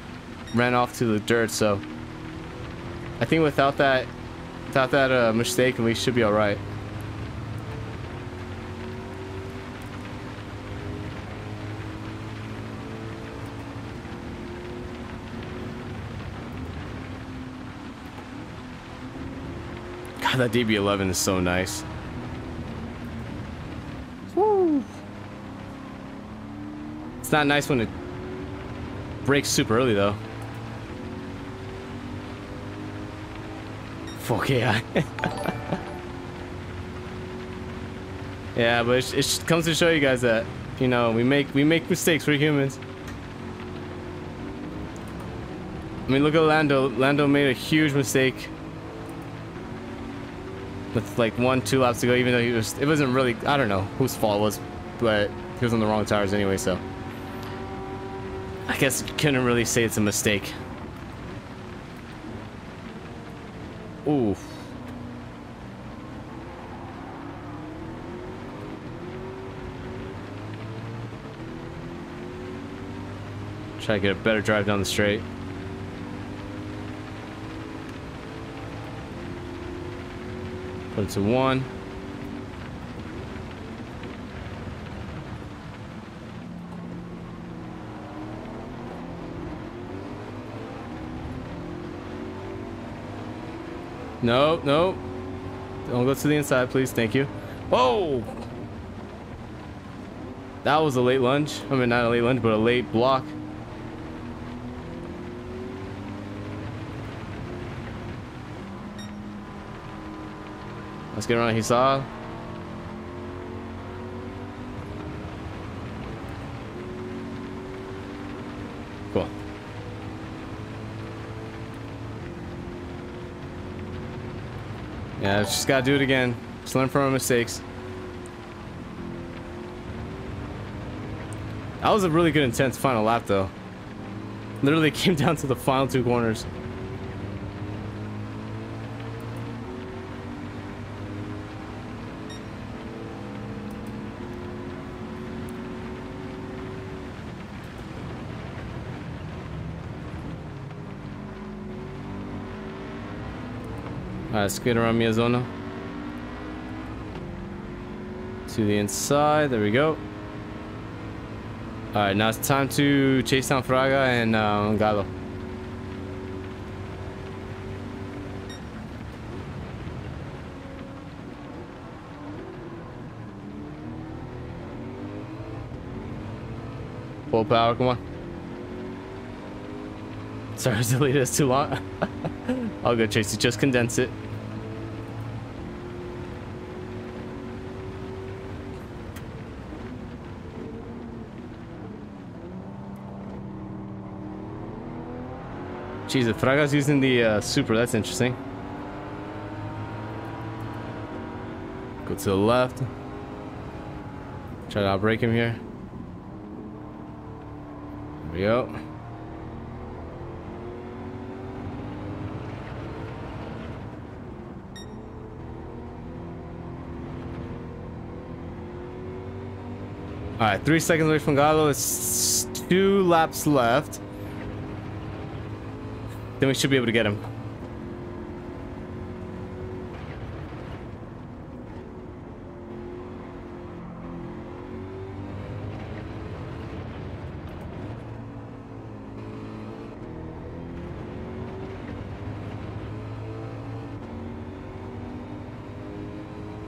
ran off to the dirt, so... I think without that, without that uh, mistake, we should be alright. God, that DB11 is so nice. Woo! It's not nice when it breaks super early, though. Fuck yeah. yeah, but it, it comes to show you guys that, you know, we make we make mistakes. We're humans. I mean, look at Lando. Lando made a huge mistake with like one, two laps to go, even though he was, it wasn't really, I don't know whose fault it was, but he was on the wrong tires anyway, so. I guess couldn't really say it's a mistake. Ooh. Try to get a better drive down the straight. Put it to one. No, no. Don't go to the inside, please. Thank you. Whoa! That was a late lunge. I mean, not a late lunge, but a late block. Let's get around Hisar. Cool. Yeah, just gotta do it again. Just learn from our mistakes. That was a really good intense final lap though. Literally came down to the final two corners. Alright, get around Miyazono. To the inside, there we go. Alright, now it's time to chase down Fraga and uh, Gallo. Full power, come on. Sorry, deleted this too long. I'll go chase it, just condense it. The Fraga's using the uh, super, that's interesting. Go to the left. Try to outbrake him here. There we go. Alright, three seconds away from Gallo. It's two laps left. Then we should be able to get him.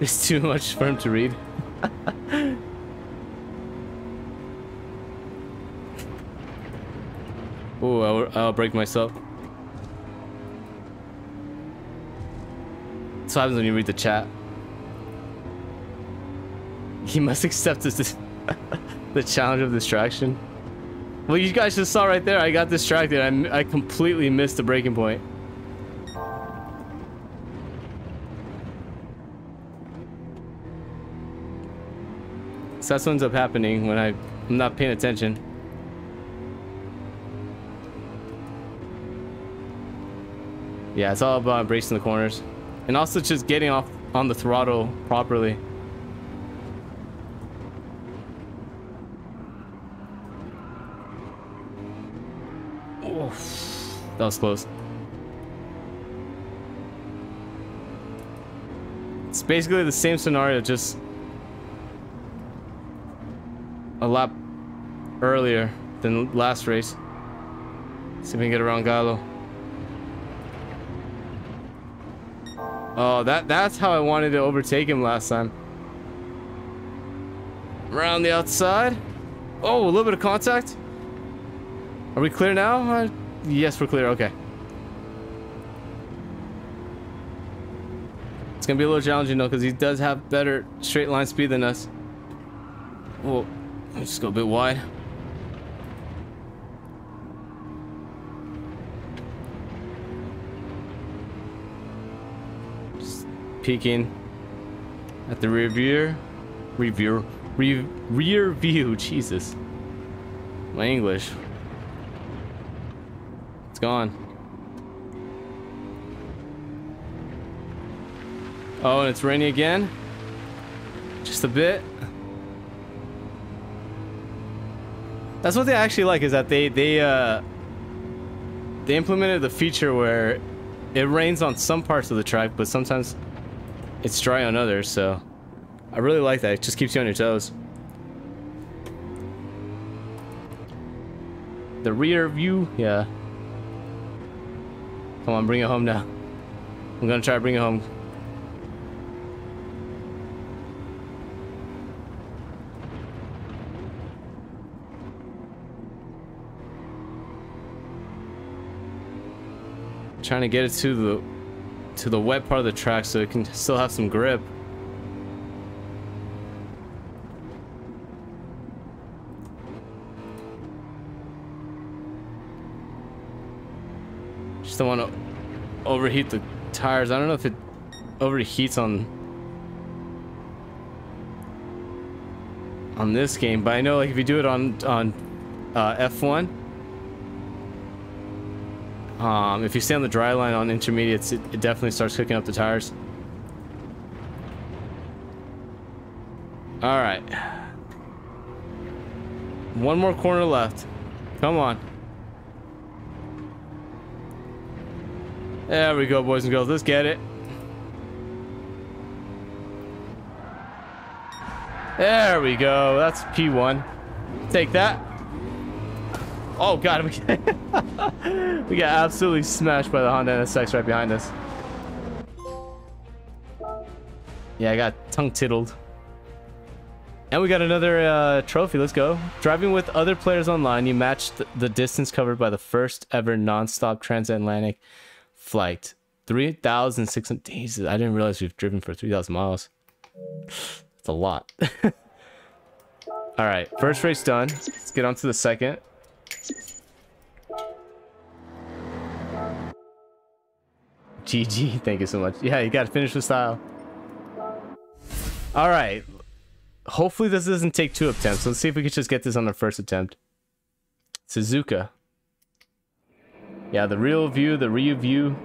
It's too much for him to read. oh, I'll, I'll break myself. what happens when you read the chat. he must accept this, the challenge of distraction. Well, you guys just saw right there, I got distracted. I, I completely missed the braking point. So that's what ends up happening when I, I'm not paying attention. Yeah, it's all about embracing the corners. And also just getting off on the throttle properly. Oof. That was close. It's basically the same scenario, just a lot earlier than last race. See if we can get around Gallo. Oh, that that's how I wanted to overtake him last time. Around the outside. Oh, a little bit of contact. Are we clear now? Uh, yes, we're clear. Okay. It's gonna be a little challenging though, because he does have better straight line speed than us. Well, let's just go a bit wide. Just peeking at the rear view. Review. Re rear view. Jesus. My English. It's gone. Oh, and it's raining again? Just a bit? That's what they actually like, is that they, they, uh... They implemented the feature where it rains on some parts of the track, but sometimes it's dry on others, so... I really like that, it just keeps you on your toes. The rear view, yeah. Come on, bring it home now. I'm gonna try to bring it home. Trying to get it to the to the wet part of the track so it can still have some grip. Just don't want to overheat the tires. I don't know if it overheats on on this game, but I know like if you do it on on uh, F1, um, if you stay on the dry line on intermediates, it, it definitely starts cooking up the tires. All right. One more corner left. Come on. There we go, boys and girls. Let's get it. There we go. That's P1. Take that. Oh god, we got, we got absolutely smashed by the Honda NSX right behind us. Yeah, I got tongue tiddled. And we got another uh, trophy. Let's go. Driving with other players online, you matched the distance covered by the first ever non-stop transatlantic flight. 3,600 days. I didn't realize we've driven for 3,000 miles. That's a lot. All right, first race done. Let's get on to the second. GG, thank you so much. Yeah, you gotta finish with style. All right. Hopefully this doesn't take two attempts. Let's see if we can just get this on the first attempt. Suzuka. Yeah, the real view, the rear view,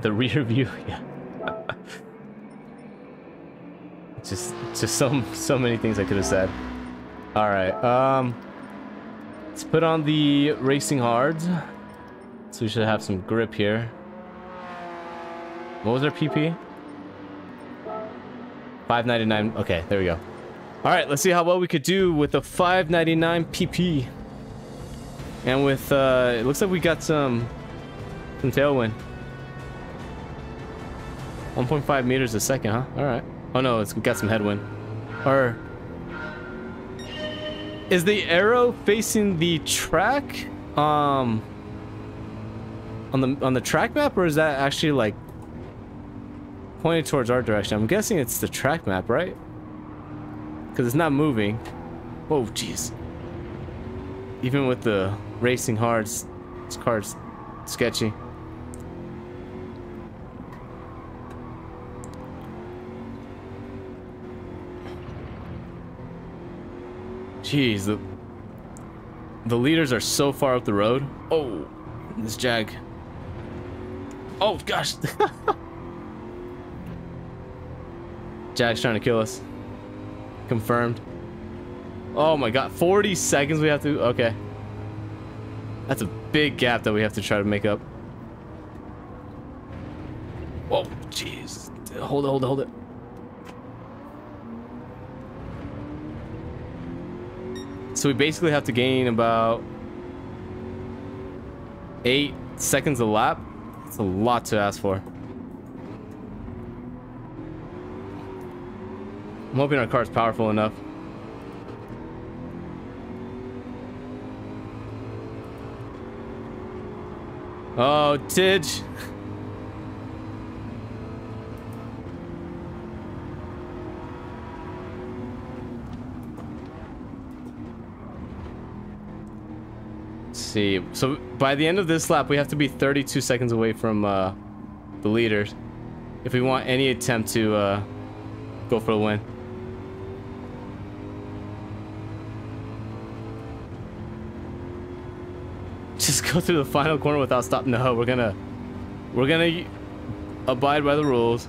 the rear view. Yeah. just, just so, so many things I could have said. All right. Um. Let's put on the racing hards. So we should have some grip here. What was our PP? 599. Okay, there we go. All right, let's see how well we could do with the 599 PP. And with, uh, it looks like we got some, some tailwind. 1.5 meters a second, huh? All right. Oh no, it's we got some headwind. Or is the arrow facing the track? Um, on the on the track map, or is that actually like pointed towards our direction? I'm guessing it's the track map, right? Because it's not moving. Oh, jeez. Even with the racing hards, this car's sketchy. Jeez, the, the leaders are so far up the road. Oh, this Jag. Oh, gosh. Jag's trying to kill us. Confirmed. Oh my god, 40 seconds we have to... Okay. That's a big gap that we have to try to make up. Whoa, jeez. Hold it, hold it, hold it. So we basically have to gain about eight seconds a lap. It's a lot to ask for. I'm hoping our car's powerful enough. Oh, Tidge. see. So by the end of this lap, we have to be 32 seconds away from uh, the leaders if we want any attempt to uh, go for the win. Just go through the final corner without stopping. No, we're gonna, we're gonna abide by the rules.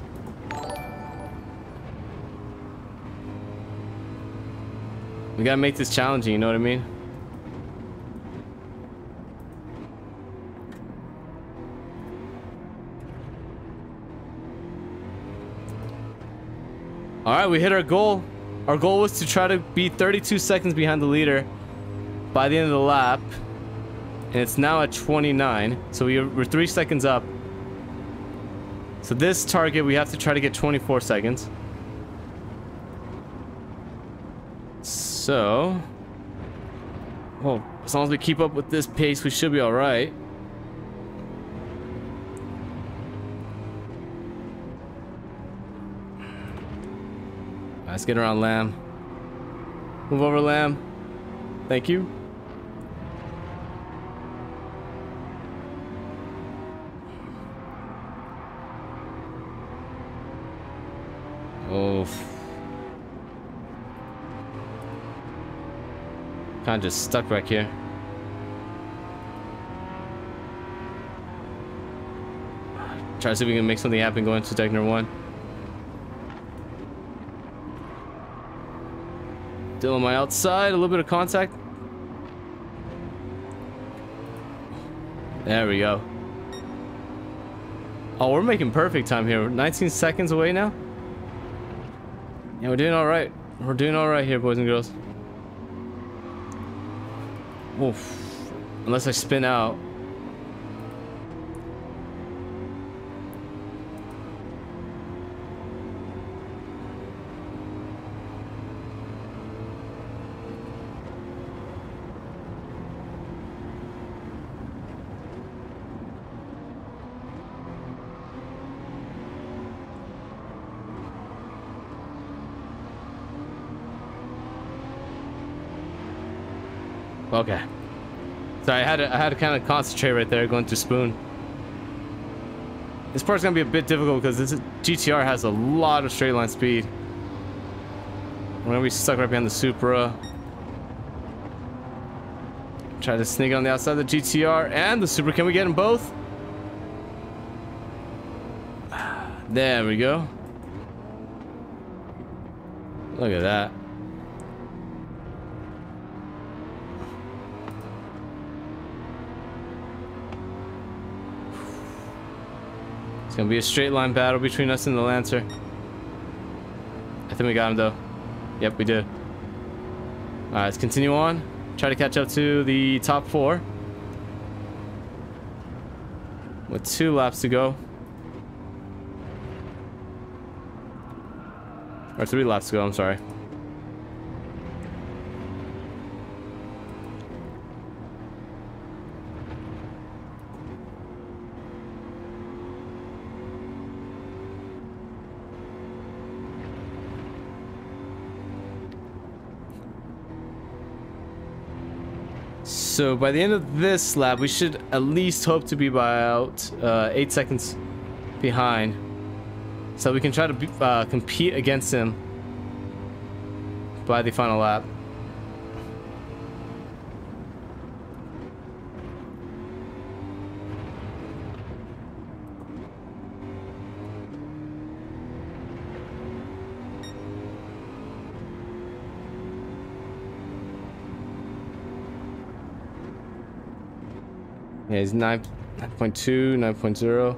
We gotta make this challenging, you know what I mean? All right, we hit our goal. Our goal was to try to be 32 seconds behind the leader by the end of the lap. And it's now at 29. So we're three seconds up. So this target, we have to try to get 24 seconds. So... Well, as long as we keep up with this pace, we should be alright. Let's get around Lamb. Move over, Lamb. Thank you. Oh. Kind of just stuck back here. Try to see if we can make something happen going to Degner 1. Still on my outside, a little bit of contact. There we go. Oh, we're making perfect time here. 19 seconds away now. Yeah, we're doing all right. We're doing all right here, boys and girls. Oof. Unless I spin out. Okay. So I had to, I had to kind of concentrate right there going to spoon. This part's gonna be a bit difficult because this GTR has a lot of straight line speed. We're gonna be stuck right behind the Supra. Try to sneak on the outside of the GTR and the Supra. Can we get them both? There we go. Look at that. It's gonna be a straight line battle between us and the Lancer. I think we got him though. Yep, we did. Alright, let's continue on. Try to catch up to the top four. With two laps to go. Or three laps to go, I'm sorry. So by the end of this lap, we should at least hope to be about uh, 8 seconds behind. So we can try to uh, compete against him by the final lap. He's 9, 9.2, 9.0.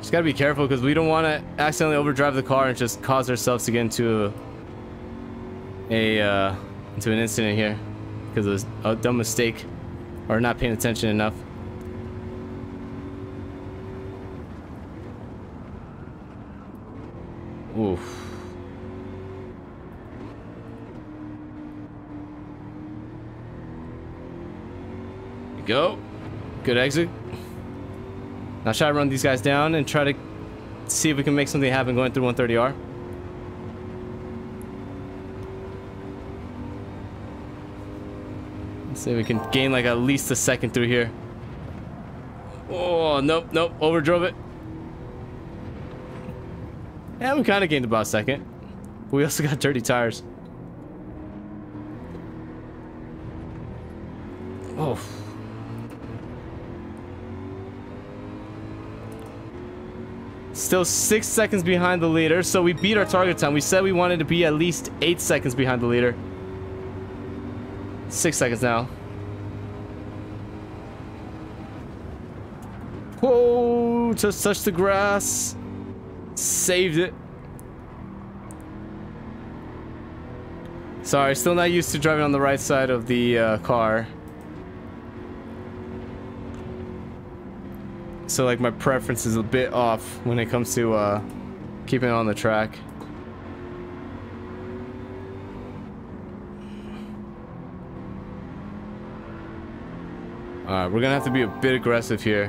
Just gotta be careful because we don't want to accidentally overdrive the car and just cause ourselves to get into a, a uh, into an incident here because of a dumb mistake or not paying attention enough. Oof. go. Good exit. Now try to run these guys down and try to see if we can make something happen going through 130R. Let's see if we can gain like at least a second through here. Oh, nope, nope. Overdrove it. Yeah, we kind of gained about a second. We also got dirty tires. Still six seconds behind the leader, so we beat our target time. We said we wanted to be at least eight seconds behind the leader. Six seconds now. Whoa, just touched the grass. Saved it. Sorry, still not used to driving on the right side of the uh, car. So like my preference is a bit off when it comes to uh, keeping it on the track. Alright, we're gonna have to be a bit aggressive here.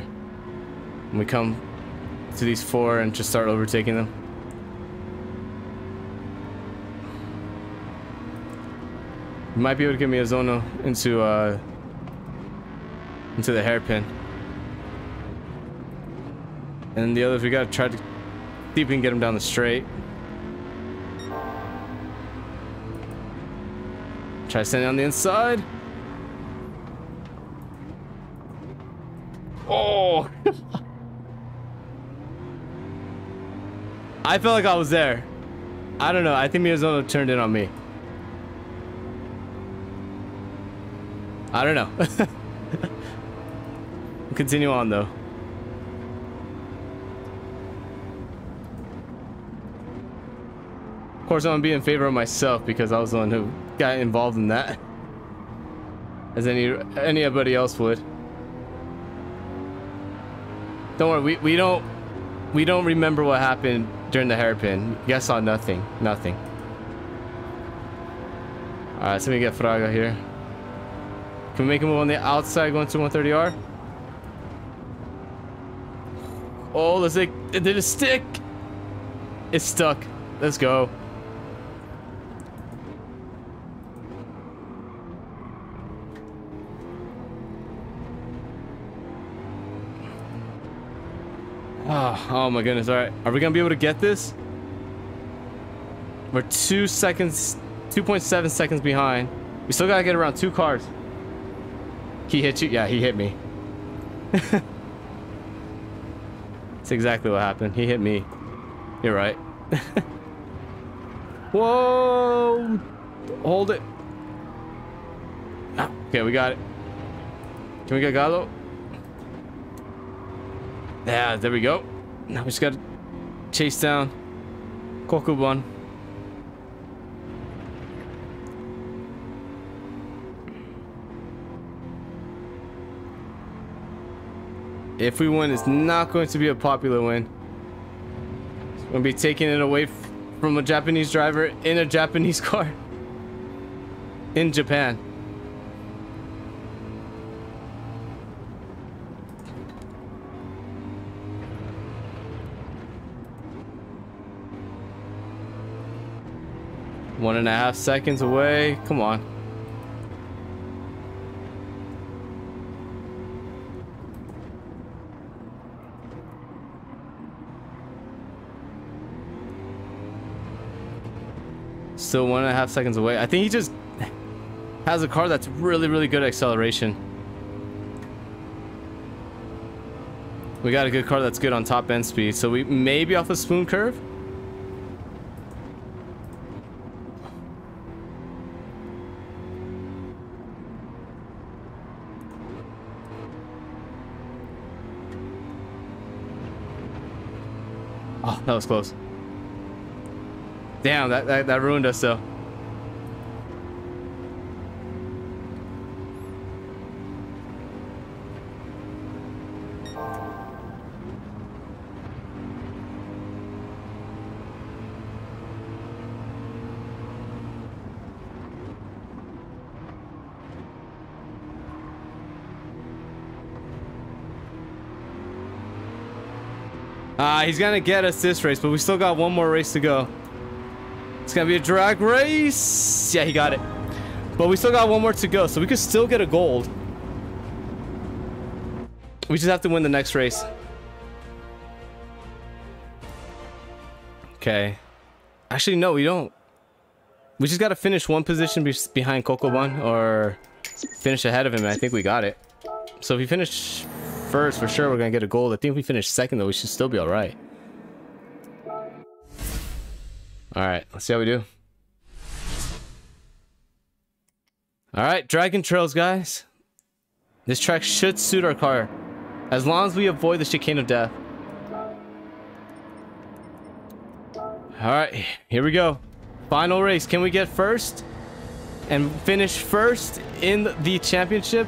When we come to these four and just start overtaking them. You might be able to get Miyazono into uh into the hairpin. And the others, we gotta try to see if we can get him down the straight. Try standing on the inside. Oh! I felt like I was there. I don't know. I think Miyazono turned in on me. I don't know. Continue on though. Course, I'm gonna be in favor of myself because I was the one who got involved in that. As any anybody else would. Don't worry, we, we don't we don't remember what happened during the hairpin. You guys saw nothing. Nothing. Alright, so we get Fraga here. Can we make a move on the outside going to 130R? Oh, let's it did a stick. It's stuck. Let's go. Oh, oh my goodness. All right. Are we going to be able to get this? We're two seconds, 2.7 seconds behind. We still got to get around two cars. He hit you? Yeah, he hit me. That's exactly what happened. He hit me. You're right. Whoa! Hold it. Ah, okay, we got it. Can we get Gallo? Yeah, there we go. Now we just gotta chase down Kokubon. If we win, it's not going to be a popular win. It's going to be taking it away from a Japanese driver in a Japanese car. In Japan. One and a half seconds away. Come on. Still one and a half seconds away. I think he just has a car that's really, really good acceleration. We got a good car that's good on top end speed. So we may be off a spoon curve. That was close. Damn, that, that, that ruined us though. He's gonna get us this race, but we still got one more race to go. It's gonna be a drag race. Yeah, he got it. But we still got one more to go, so we could still get a gold. We just have to win the next race. Okay. Actually, no, we don't. We just gotta finish one position be behind Kokobon, or finish ahead of him, I think we got it. So if we finish first, for sure we're gonna get a gold. I think we finish second, though, we should still be alright. Alright, let's see how we do. Alright, Dragon Trails, guys. This track should suit our car. As long as we avoid the chicane of death. Alright, here we go. Final race. Can we get first? And finish first in the championship?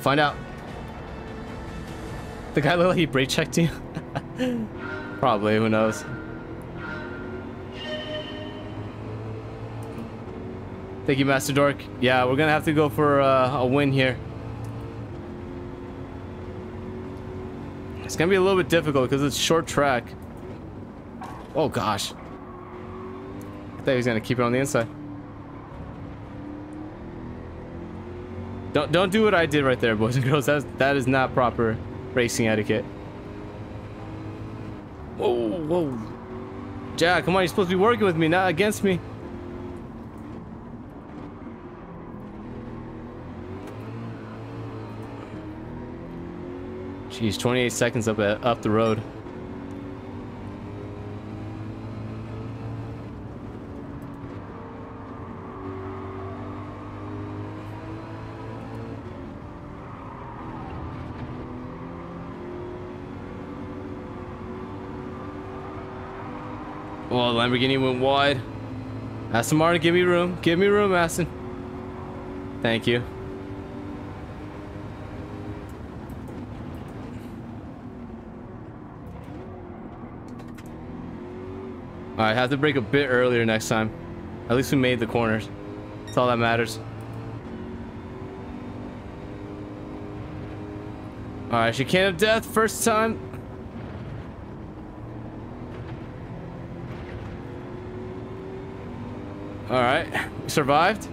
Find out. The guy looked like he brake checked you. Probably, who knows. Thank you, Master Dork. Yeah, we're gonna have to go for uh, a win here. It's gonna be a little bit difficult because it's short track. Oh gosh. I thought he was gonna keep it on the inside. Don't don't do what I did right there, boys and girls. That's that is not proper racing etiquette. Whoa, whoa. Jack, come on, you're supposed to be working with me, not against me. Jeez, 28 seconds up at, up the road. Lamborghini went wide. Aston Martin, give me room. Give me room, Aston. Thank you. I have to brake a bit earlier next time. At least we made the corners. That's all that matters. Alright, chicane of death, first time. Alright, we survived.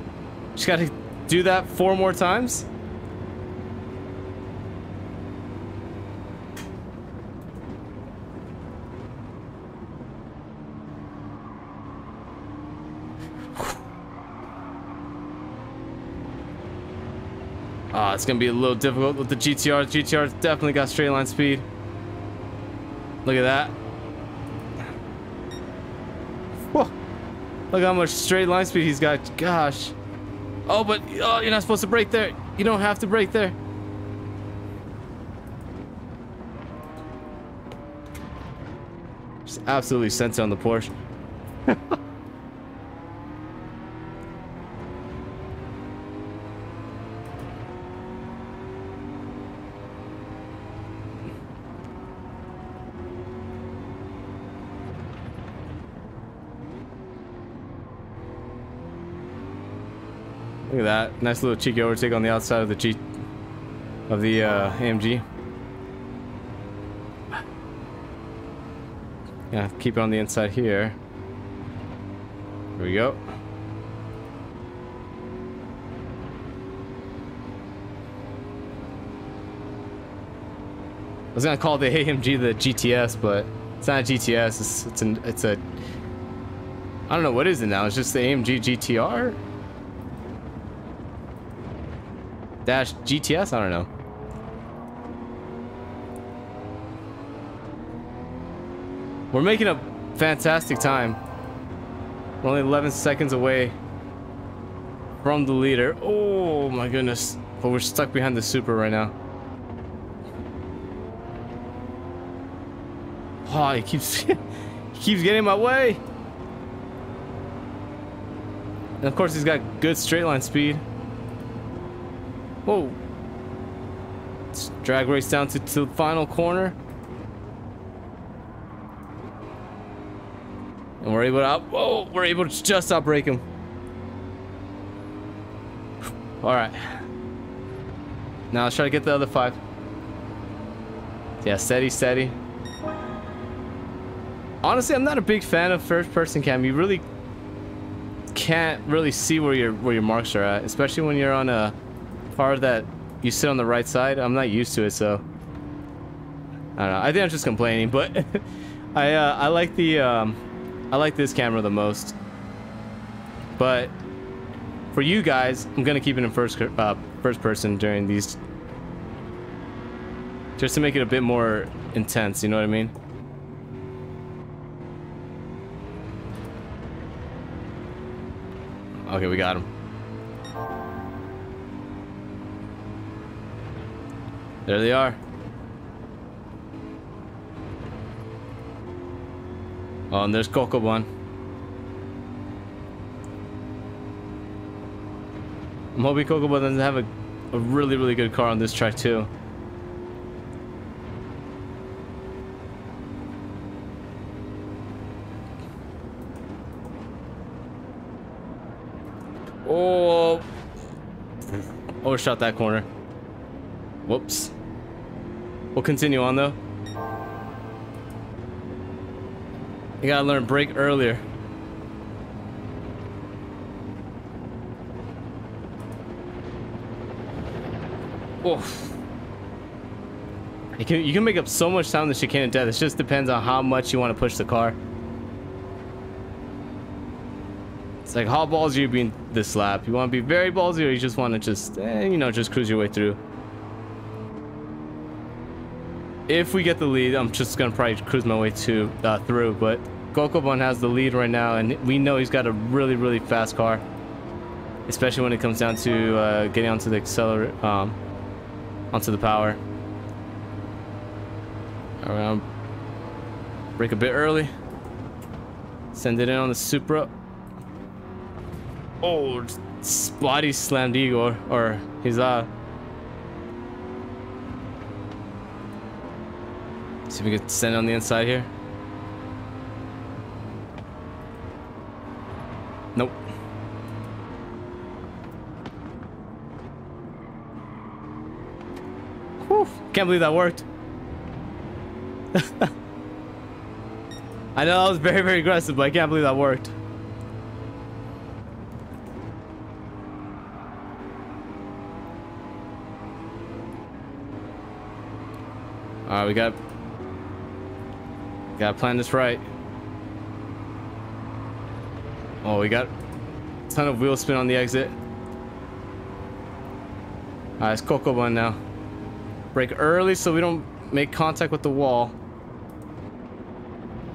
Just gotta do that four more times. Ah, it's gonna be a little difficult with the GTR. GTR's definitely got straight line speed. Look at that. Look how much straight line speed he's got. Gosh. Oh, but oh, you're not supposed to brake there. You don't have to brake there. Just absolutely sent on the Porsche. Look at that. Nice little cheeky overtake on the outside of the G of the uh, AMG. Yeah, keep it on the inside here. Here we go. I was gonna call the AMG the GTS, but it's not a GTS. It's it's an it's a I don't know what is it now. It's just the AMG GTR. Dash GTS? I don't know. We're making a fantastic time. We're only 11 seconds away from the leader. Oh my goodness. But we're stuck behind the Supra right now. Oh, he keeps he keeps getting in my way. And of course, he's got good straight line speed. Whoa. Drag race down to, to the final corner. And we're able to out, whoa, we're able to just outbrake him. All right. Now let's try to get the other five. Yeah, steady, steady. Honestly, I'm not a big fan of first-person cam. You really can't really see where your where your marks are at, especially when you're on a car that you sit on the right side. I'm not used to it, so I don't know. I think I'm just complaining, but I uh, I like the um, I like this camera the most. But for you guys, I'm gonna keep it in first uh, first person during these, just to make it a bit more intense. You know what I mean? Okay, we got him. There they are. Oh, and there's Kokobon. I'm hoping Kokobon doesn't have a, a really, really good car on this track too. Oh! oh, oh Overshot that corner. Whoops. We'll continue on though. You gotta learn brake earlier. Oof. You can you can make up so much time that you can't death. It just depends on how much you want to push the car. It's like how ballsy you being this lap. You want to be very ballsy, or you just want to just eh, you know just cruise your way through. If we get the lead, I'm just gonna probably cruise my way to uh, through. But Kokobon has the lead right now, and we know he's got a really really fast car, especially when it comes down to uh, getting onto the accelerator, um, onto the power. Around, brake a bit early. Send it in on the Supra. Oh, body slammed Igor, or he's uh We can send on the inside here. Nope. Whew, can't believe that worked. I know that was very, very aggressive, but I can't believe that worked. Alright, we got Gotta plan this right. Oh, we got a ton of wheel spin on the exit. Alright, it's Coco Bun now. Brake early so we don't make contact with the wall.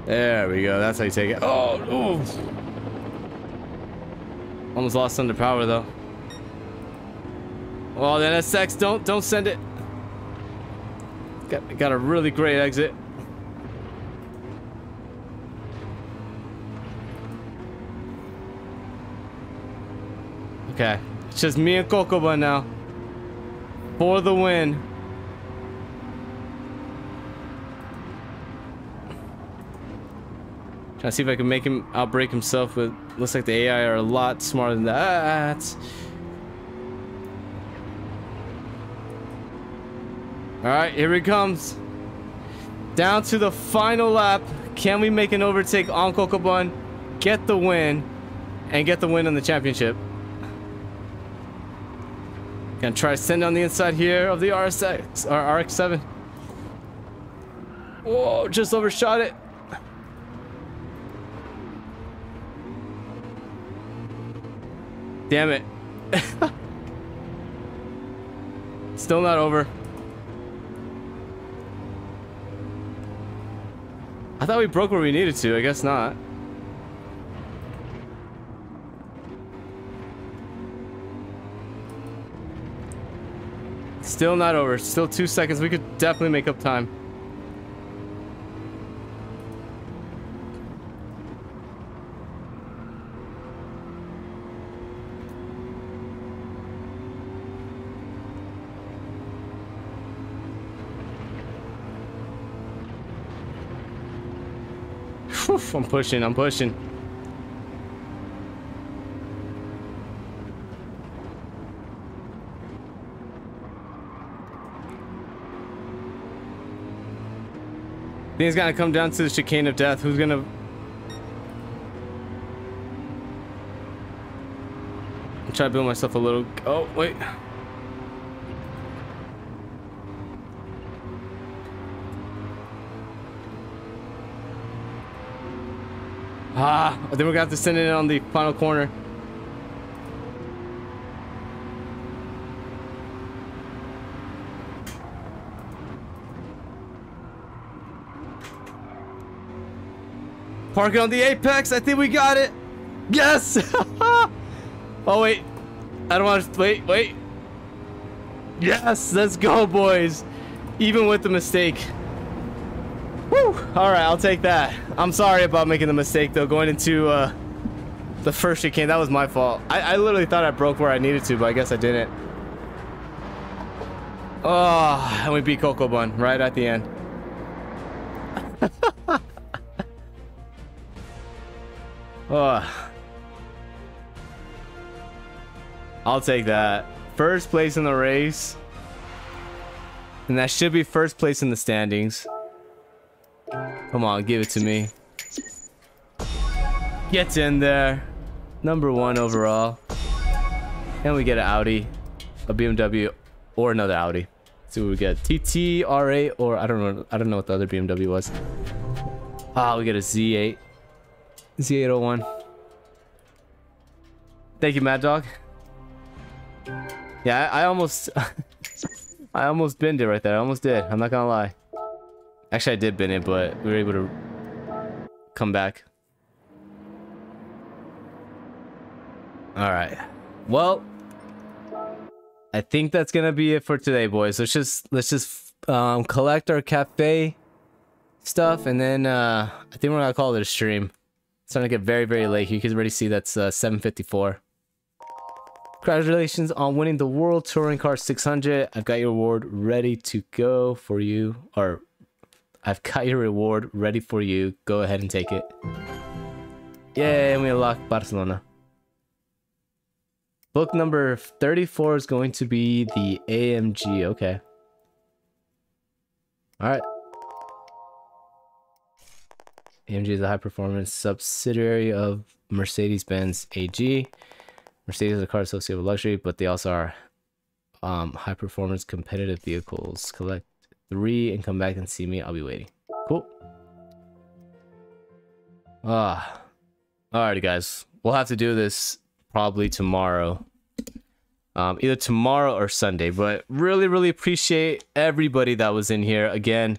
There we go. That's how you take it. Oh, ooh. Almost lost under power though. Oh, the NSX, don't don't send it. Got got a really great exit. Okay. It's just me and Kokobon now. For the win. Trying to see if I can make him outbrake himself with looks like the AI are a lot smarter than that. Alright, here he comes. Down to the final lap. Can we make an overtake on Kokobon? Get the win and get the win in the championship. Gonna try to send on the inside here of the RSX or RX-7. Whoa, just overshot it. Damn it. Still not over. I thought we broke where we needed to. I guess not. Still not over. Still two seconds. We could definitely make up time. Whew, I'm pushing. I'm pushing. It's gonna come down to the chicane of death. Who's gonna... I'm trying to build myself a little... Oh, wait. Ah, I think we're gonna have to send it on the final corner. Parking on the apex. I think we got it. Yes. oh wait. I don't want to wait. Wait. Yes. Let's go, boys. Even with the mistake. Woo. All right. I'll take that. I'm sorry about making the mistake though. Going into uh, the first chicane. That was my fault. I, I literally thought I broke where I needed to, but I guess I didn't. Oh, and we beat Coco Bun right at the end. I'll take that. First place in the race. And that should be first place in the standings. Come on, give it to me. Gets in there. Number one overall. And we get an Audi. A BMW or another Audi. What we get. TT, R8, or I don't know. I don't know what the other BMW was. Ah, we get a Z8. Z801. Thank you, Mad Dog. Yeah, I, I almost... I almost binned it right there. I almost did. I'm not gonna lie. Actually, I did bin it, but we were able to come back. Alright. Well, I think that's gonna be it for today, boys. Let's just let's just um, collect our cafe stuff, and then uh, I think we're gonna call it a stream. It's starting to get very, very late. You can already see that's uh, 754. Congratulations on winning the World Touring Car 600. I've got your reward ready to go for you. Or, I've got your reward ready for you. Go ahead and take it. Yay, and we unlock Barcelona. Book number 34 is going to be the AMG. Okay. Alright. AMG is a high performance subsidiary of Mercedes Benz AG. Mercedes is a car associated with luxury, but they also are um, high performance competitive vehicles. Collect three and come back and see me. I'll be waiting. Cool. Ah. Alrighty, guys. We'll have to do this probably tomorrow. Um, either tomorrow or Sunday. But really, really appreciate everybody that was in here. Again,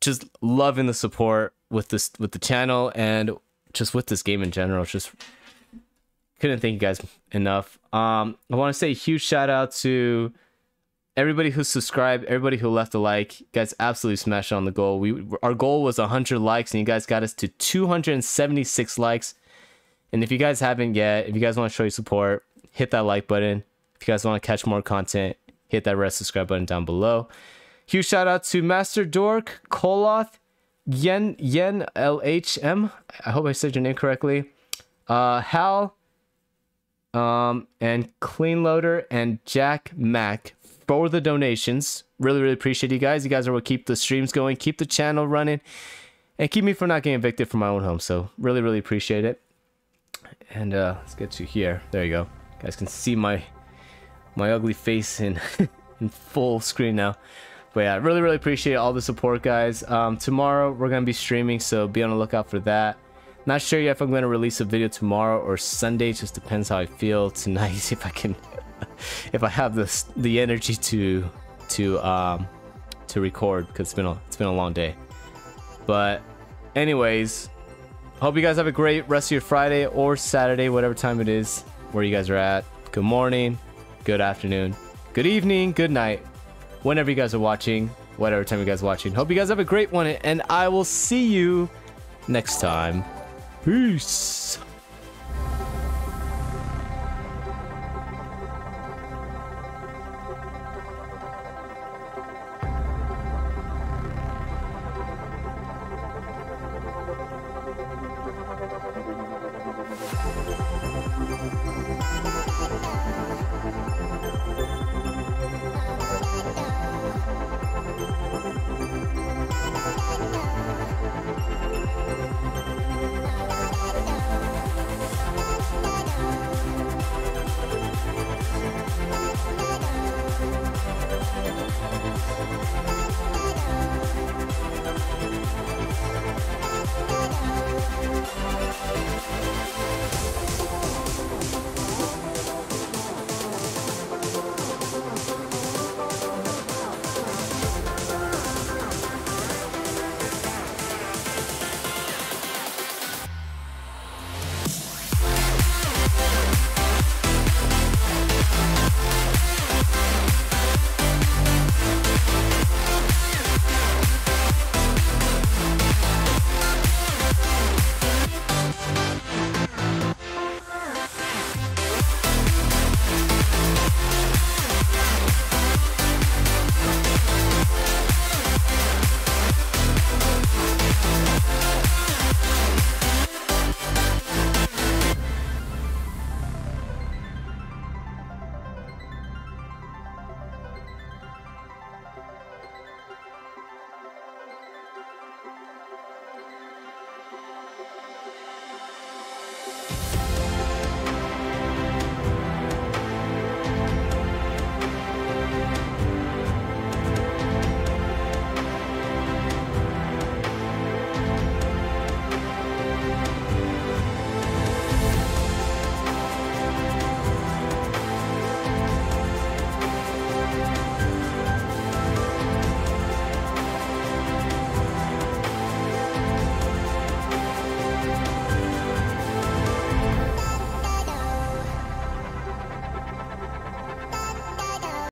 just loving the support with this with the channel and just with this game in general. Just couldn't thank you guys enough. Um, I want to say a huge shout out to everybody who subscribed, everybody who left a like. You guys absolutely smashed on the goal. We our goal was 100 likes, and you guys got us to 276 likes. And if you guys haven't yet, if you guys want to show your support, hit that like button. If you guys want to catch more content, hit that red subscribe button down below. Huge shout out to Master Dork, Koloth, Yen Yen LHM. I hope I said your name correctly. Uh, Hal, um, and Clean Loader and Jack Mac for the donations. Really, really appreciate you guys. You guys are what keep the streams going, keep the channel running, and keep me from not getting evicted from my own home. So really, really appreciate it. And uh, let's get to here. There you go. You guys can see my my ugly face in in full screen now. But yeah, really, really appreciate all the support, guys. Um, tomorrow, we're to be streaming, so be on the lookout for that. Not sure yet if I'm going to release a video tomorrow or Sunday. Just depends how I feel tonight. If I can, if I have the the energy to to um to record because it's been a it's been a long day. But anyways, hope you guys have a great rest of your Friday or Saturday, whatever time it is, where you guys are at. Good morning, good afternoon, good evening, good night whenever you guys are watching, whatever time you guys are watching. Hope you guys have a great one, and I will see you next time. Peace.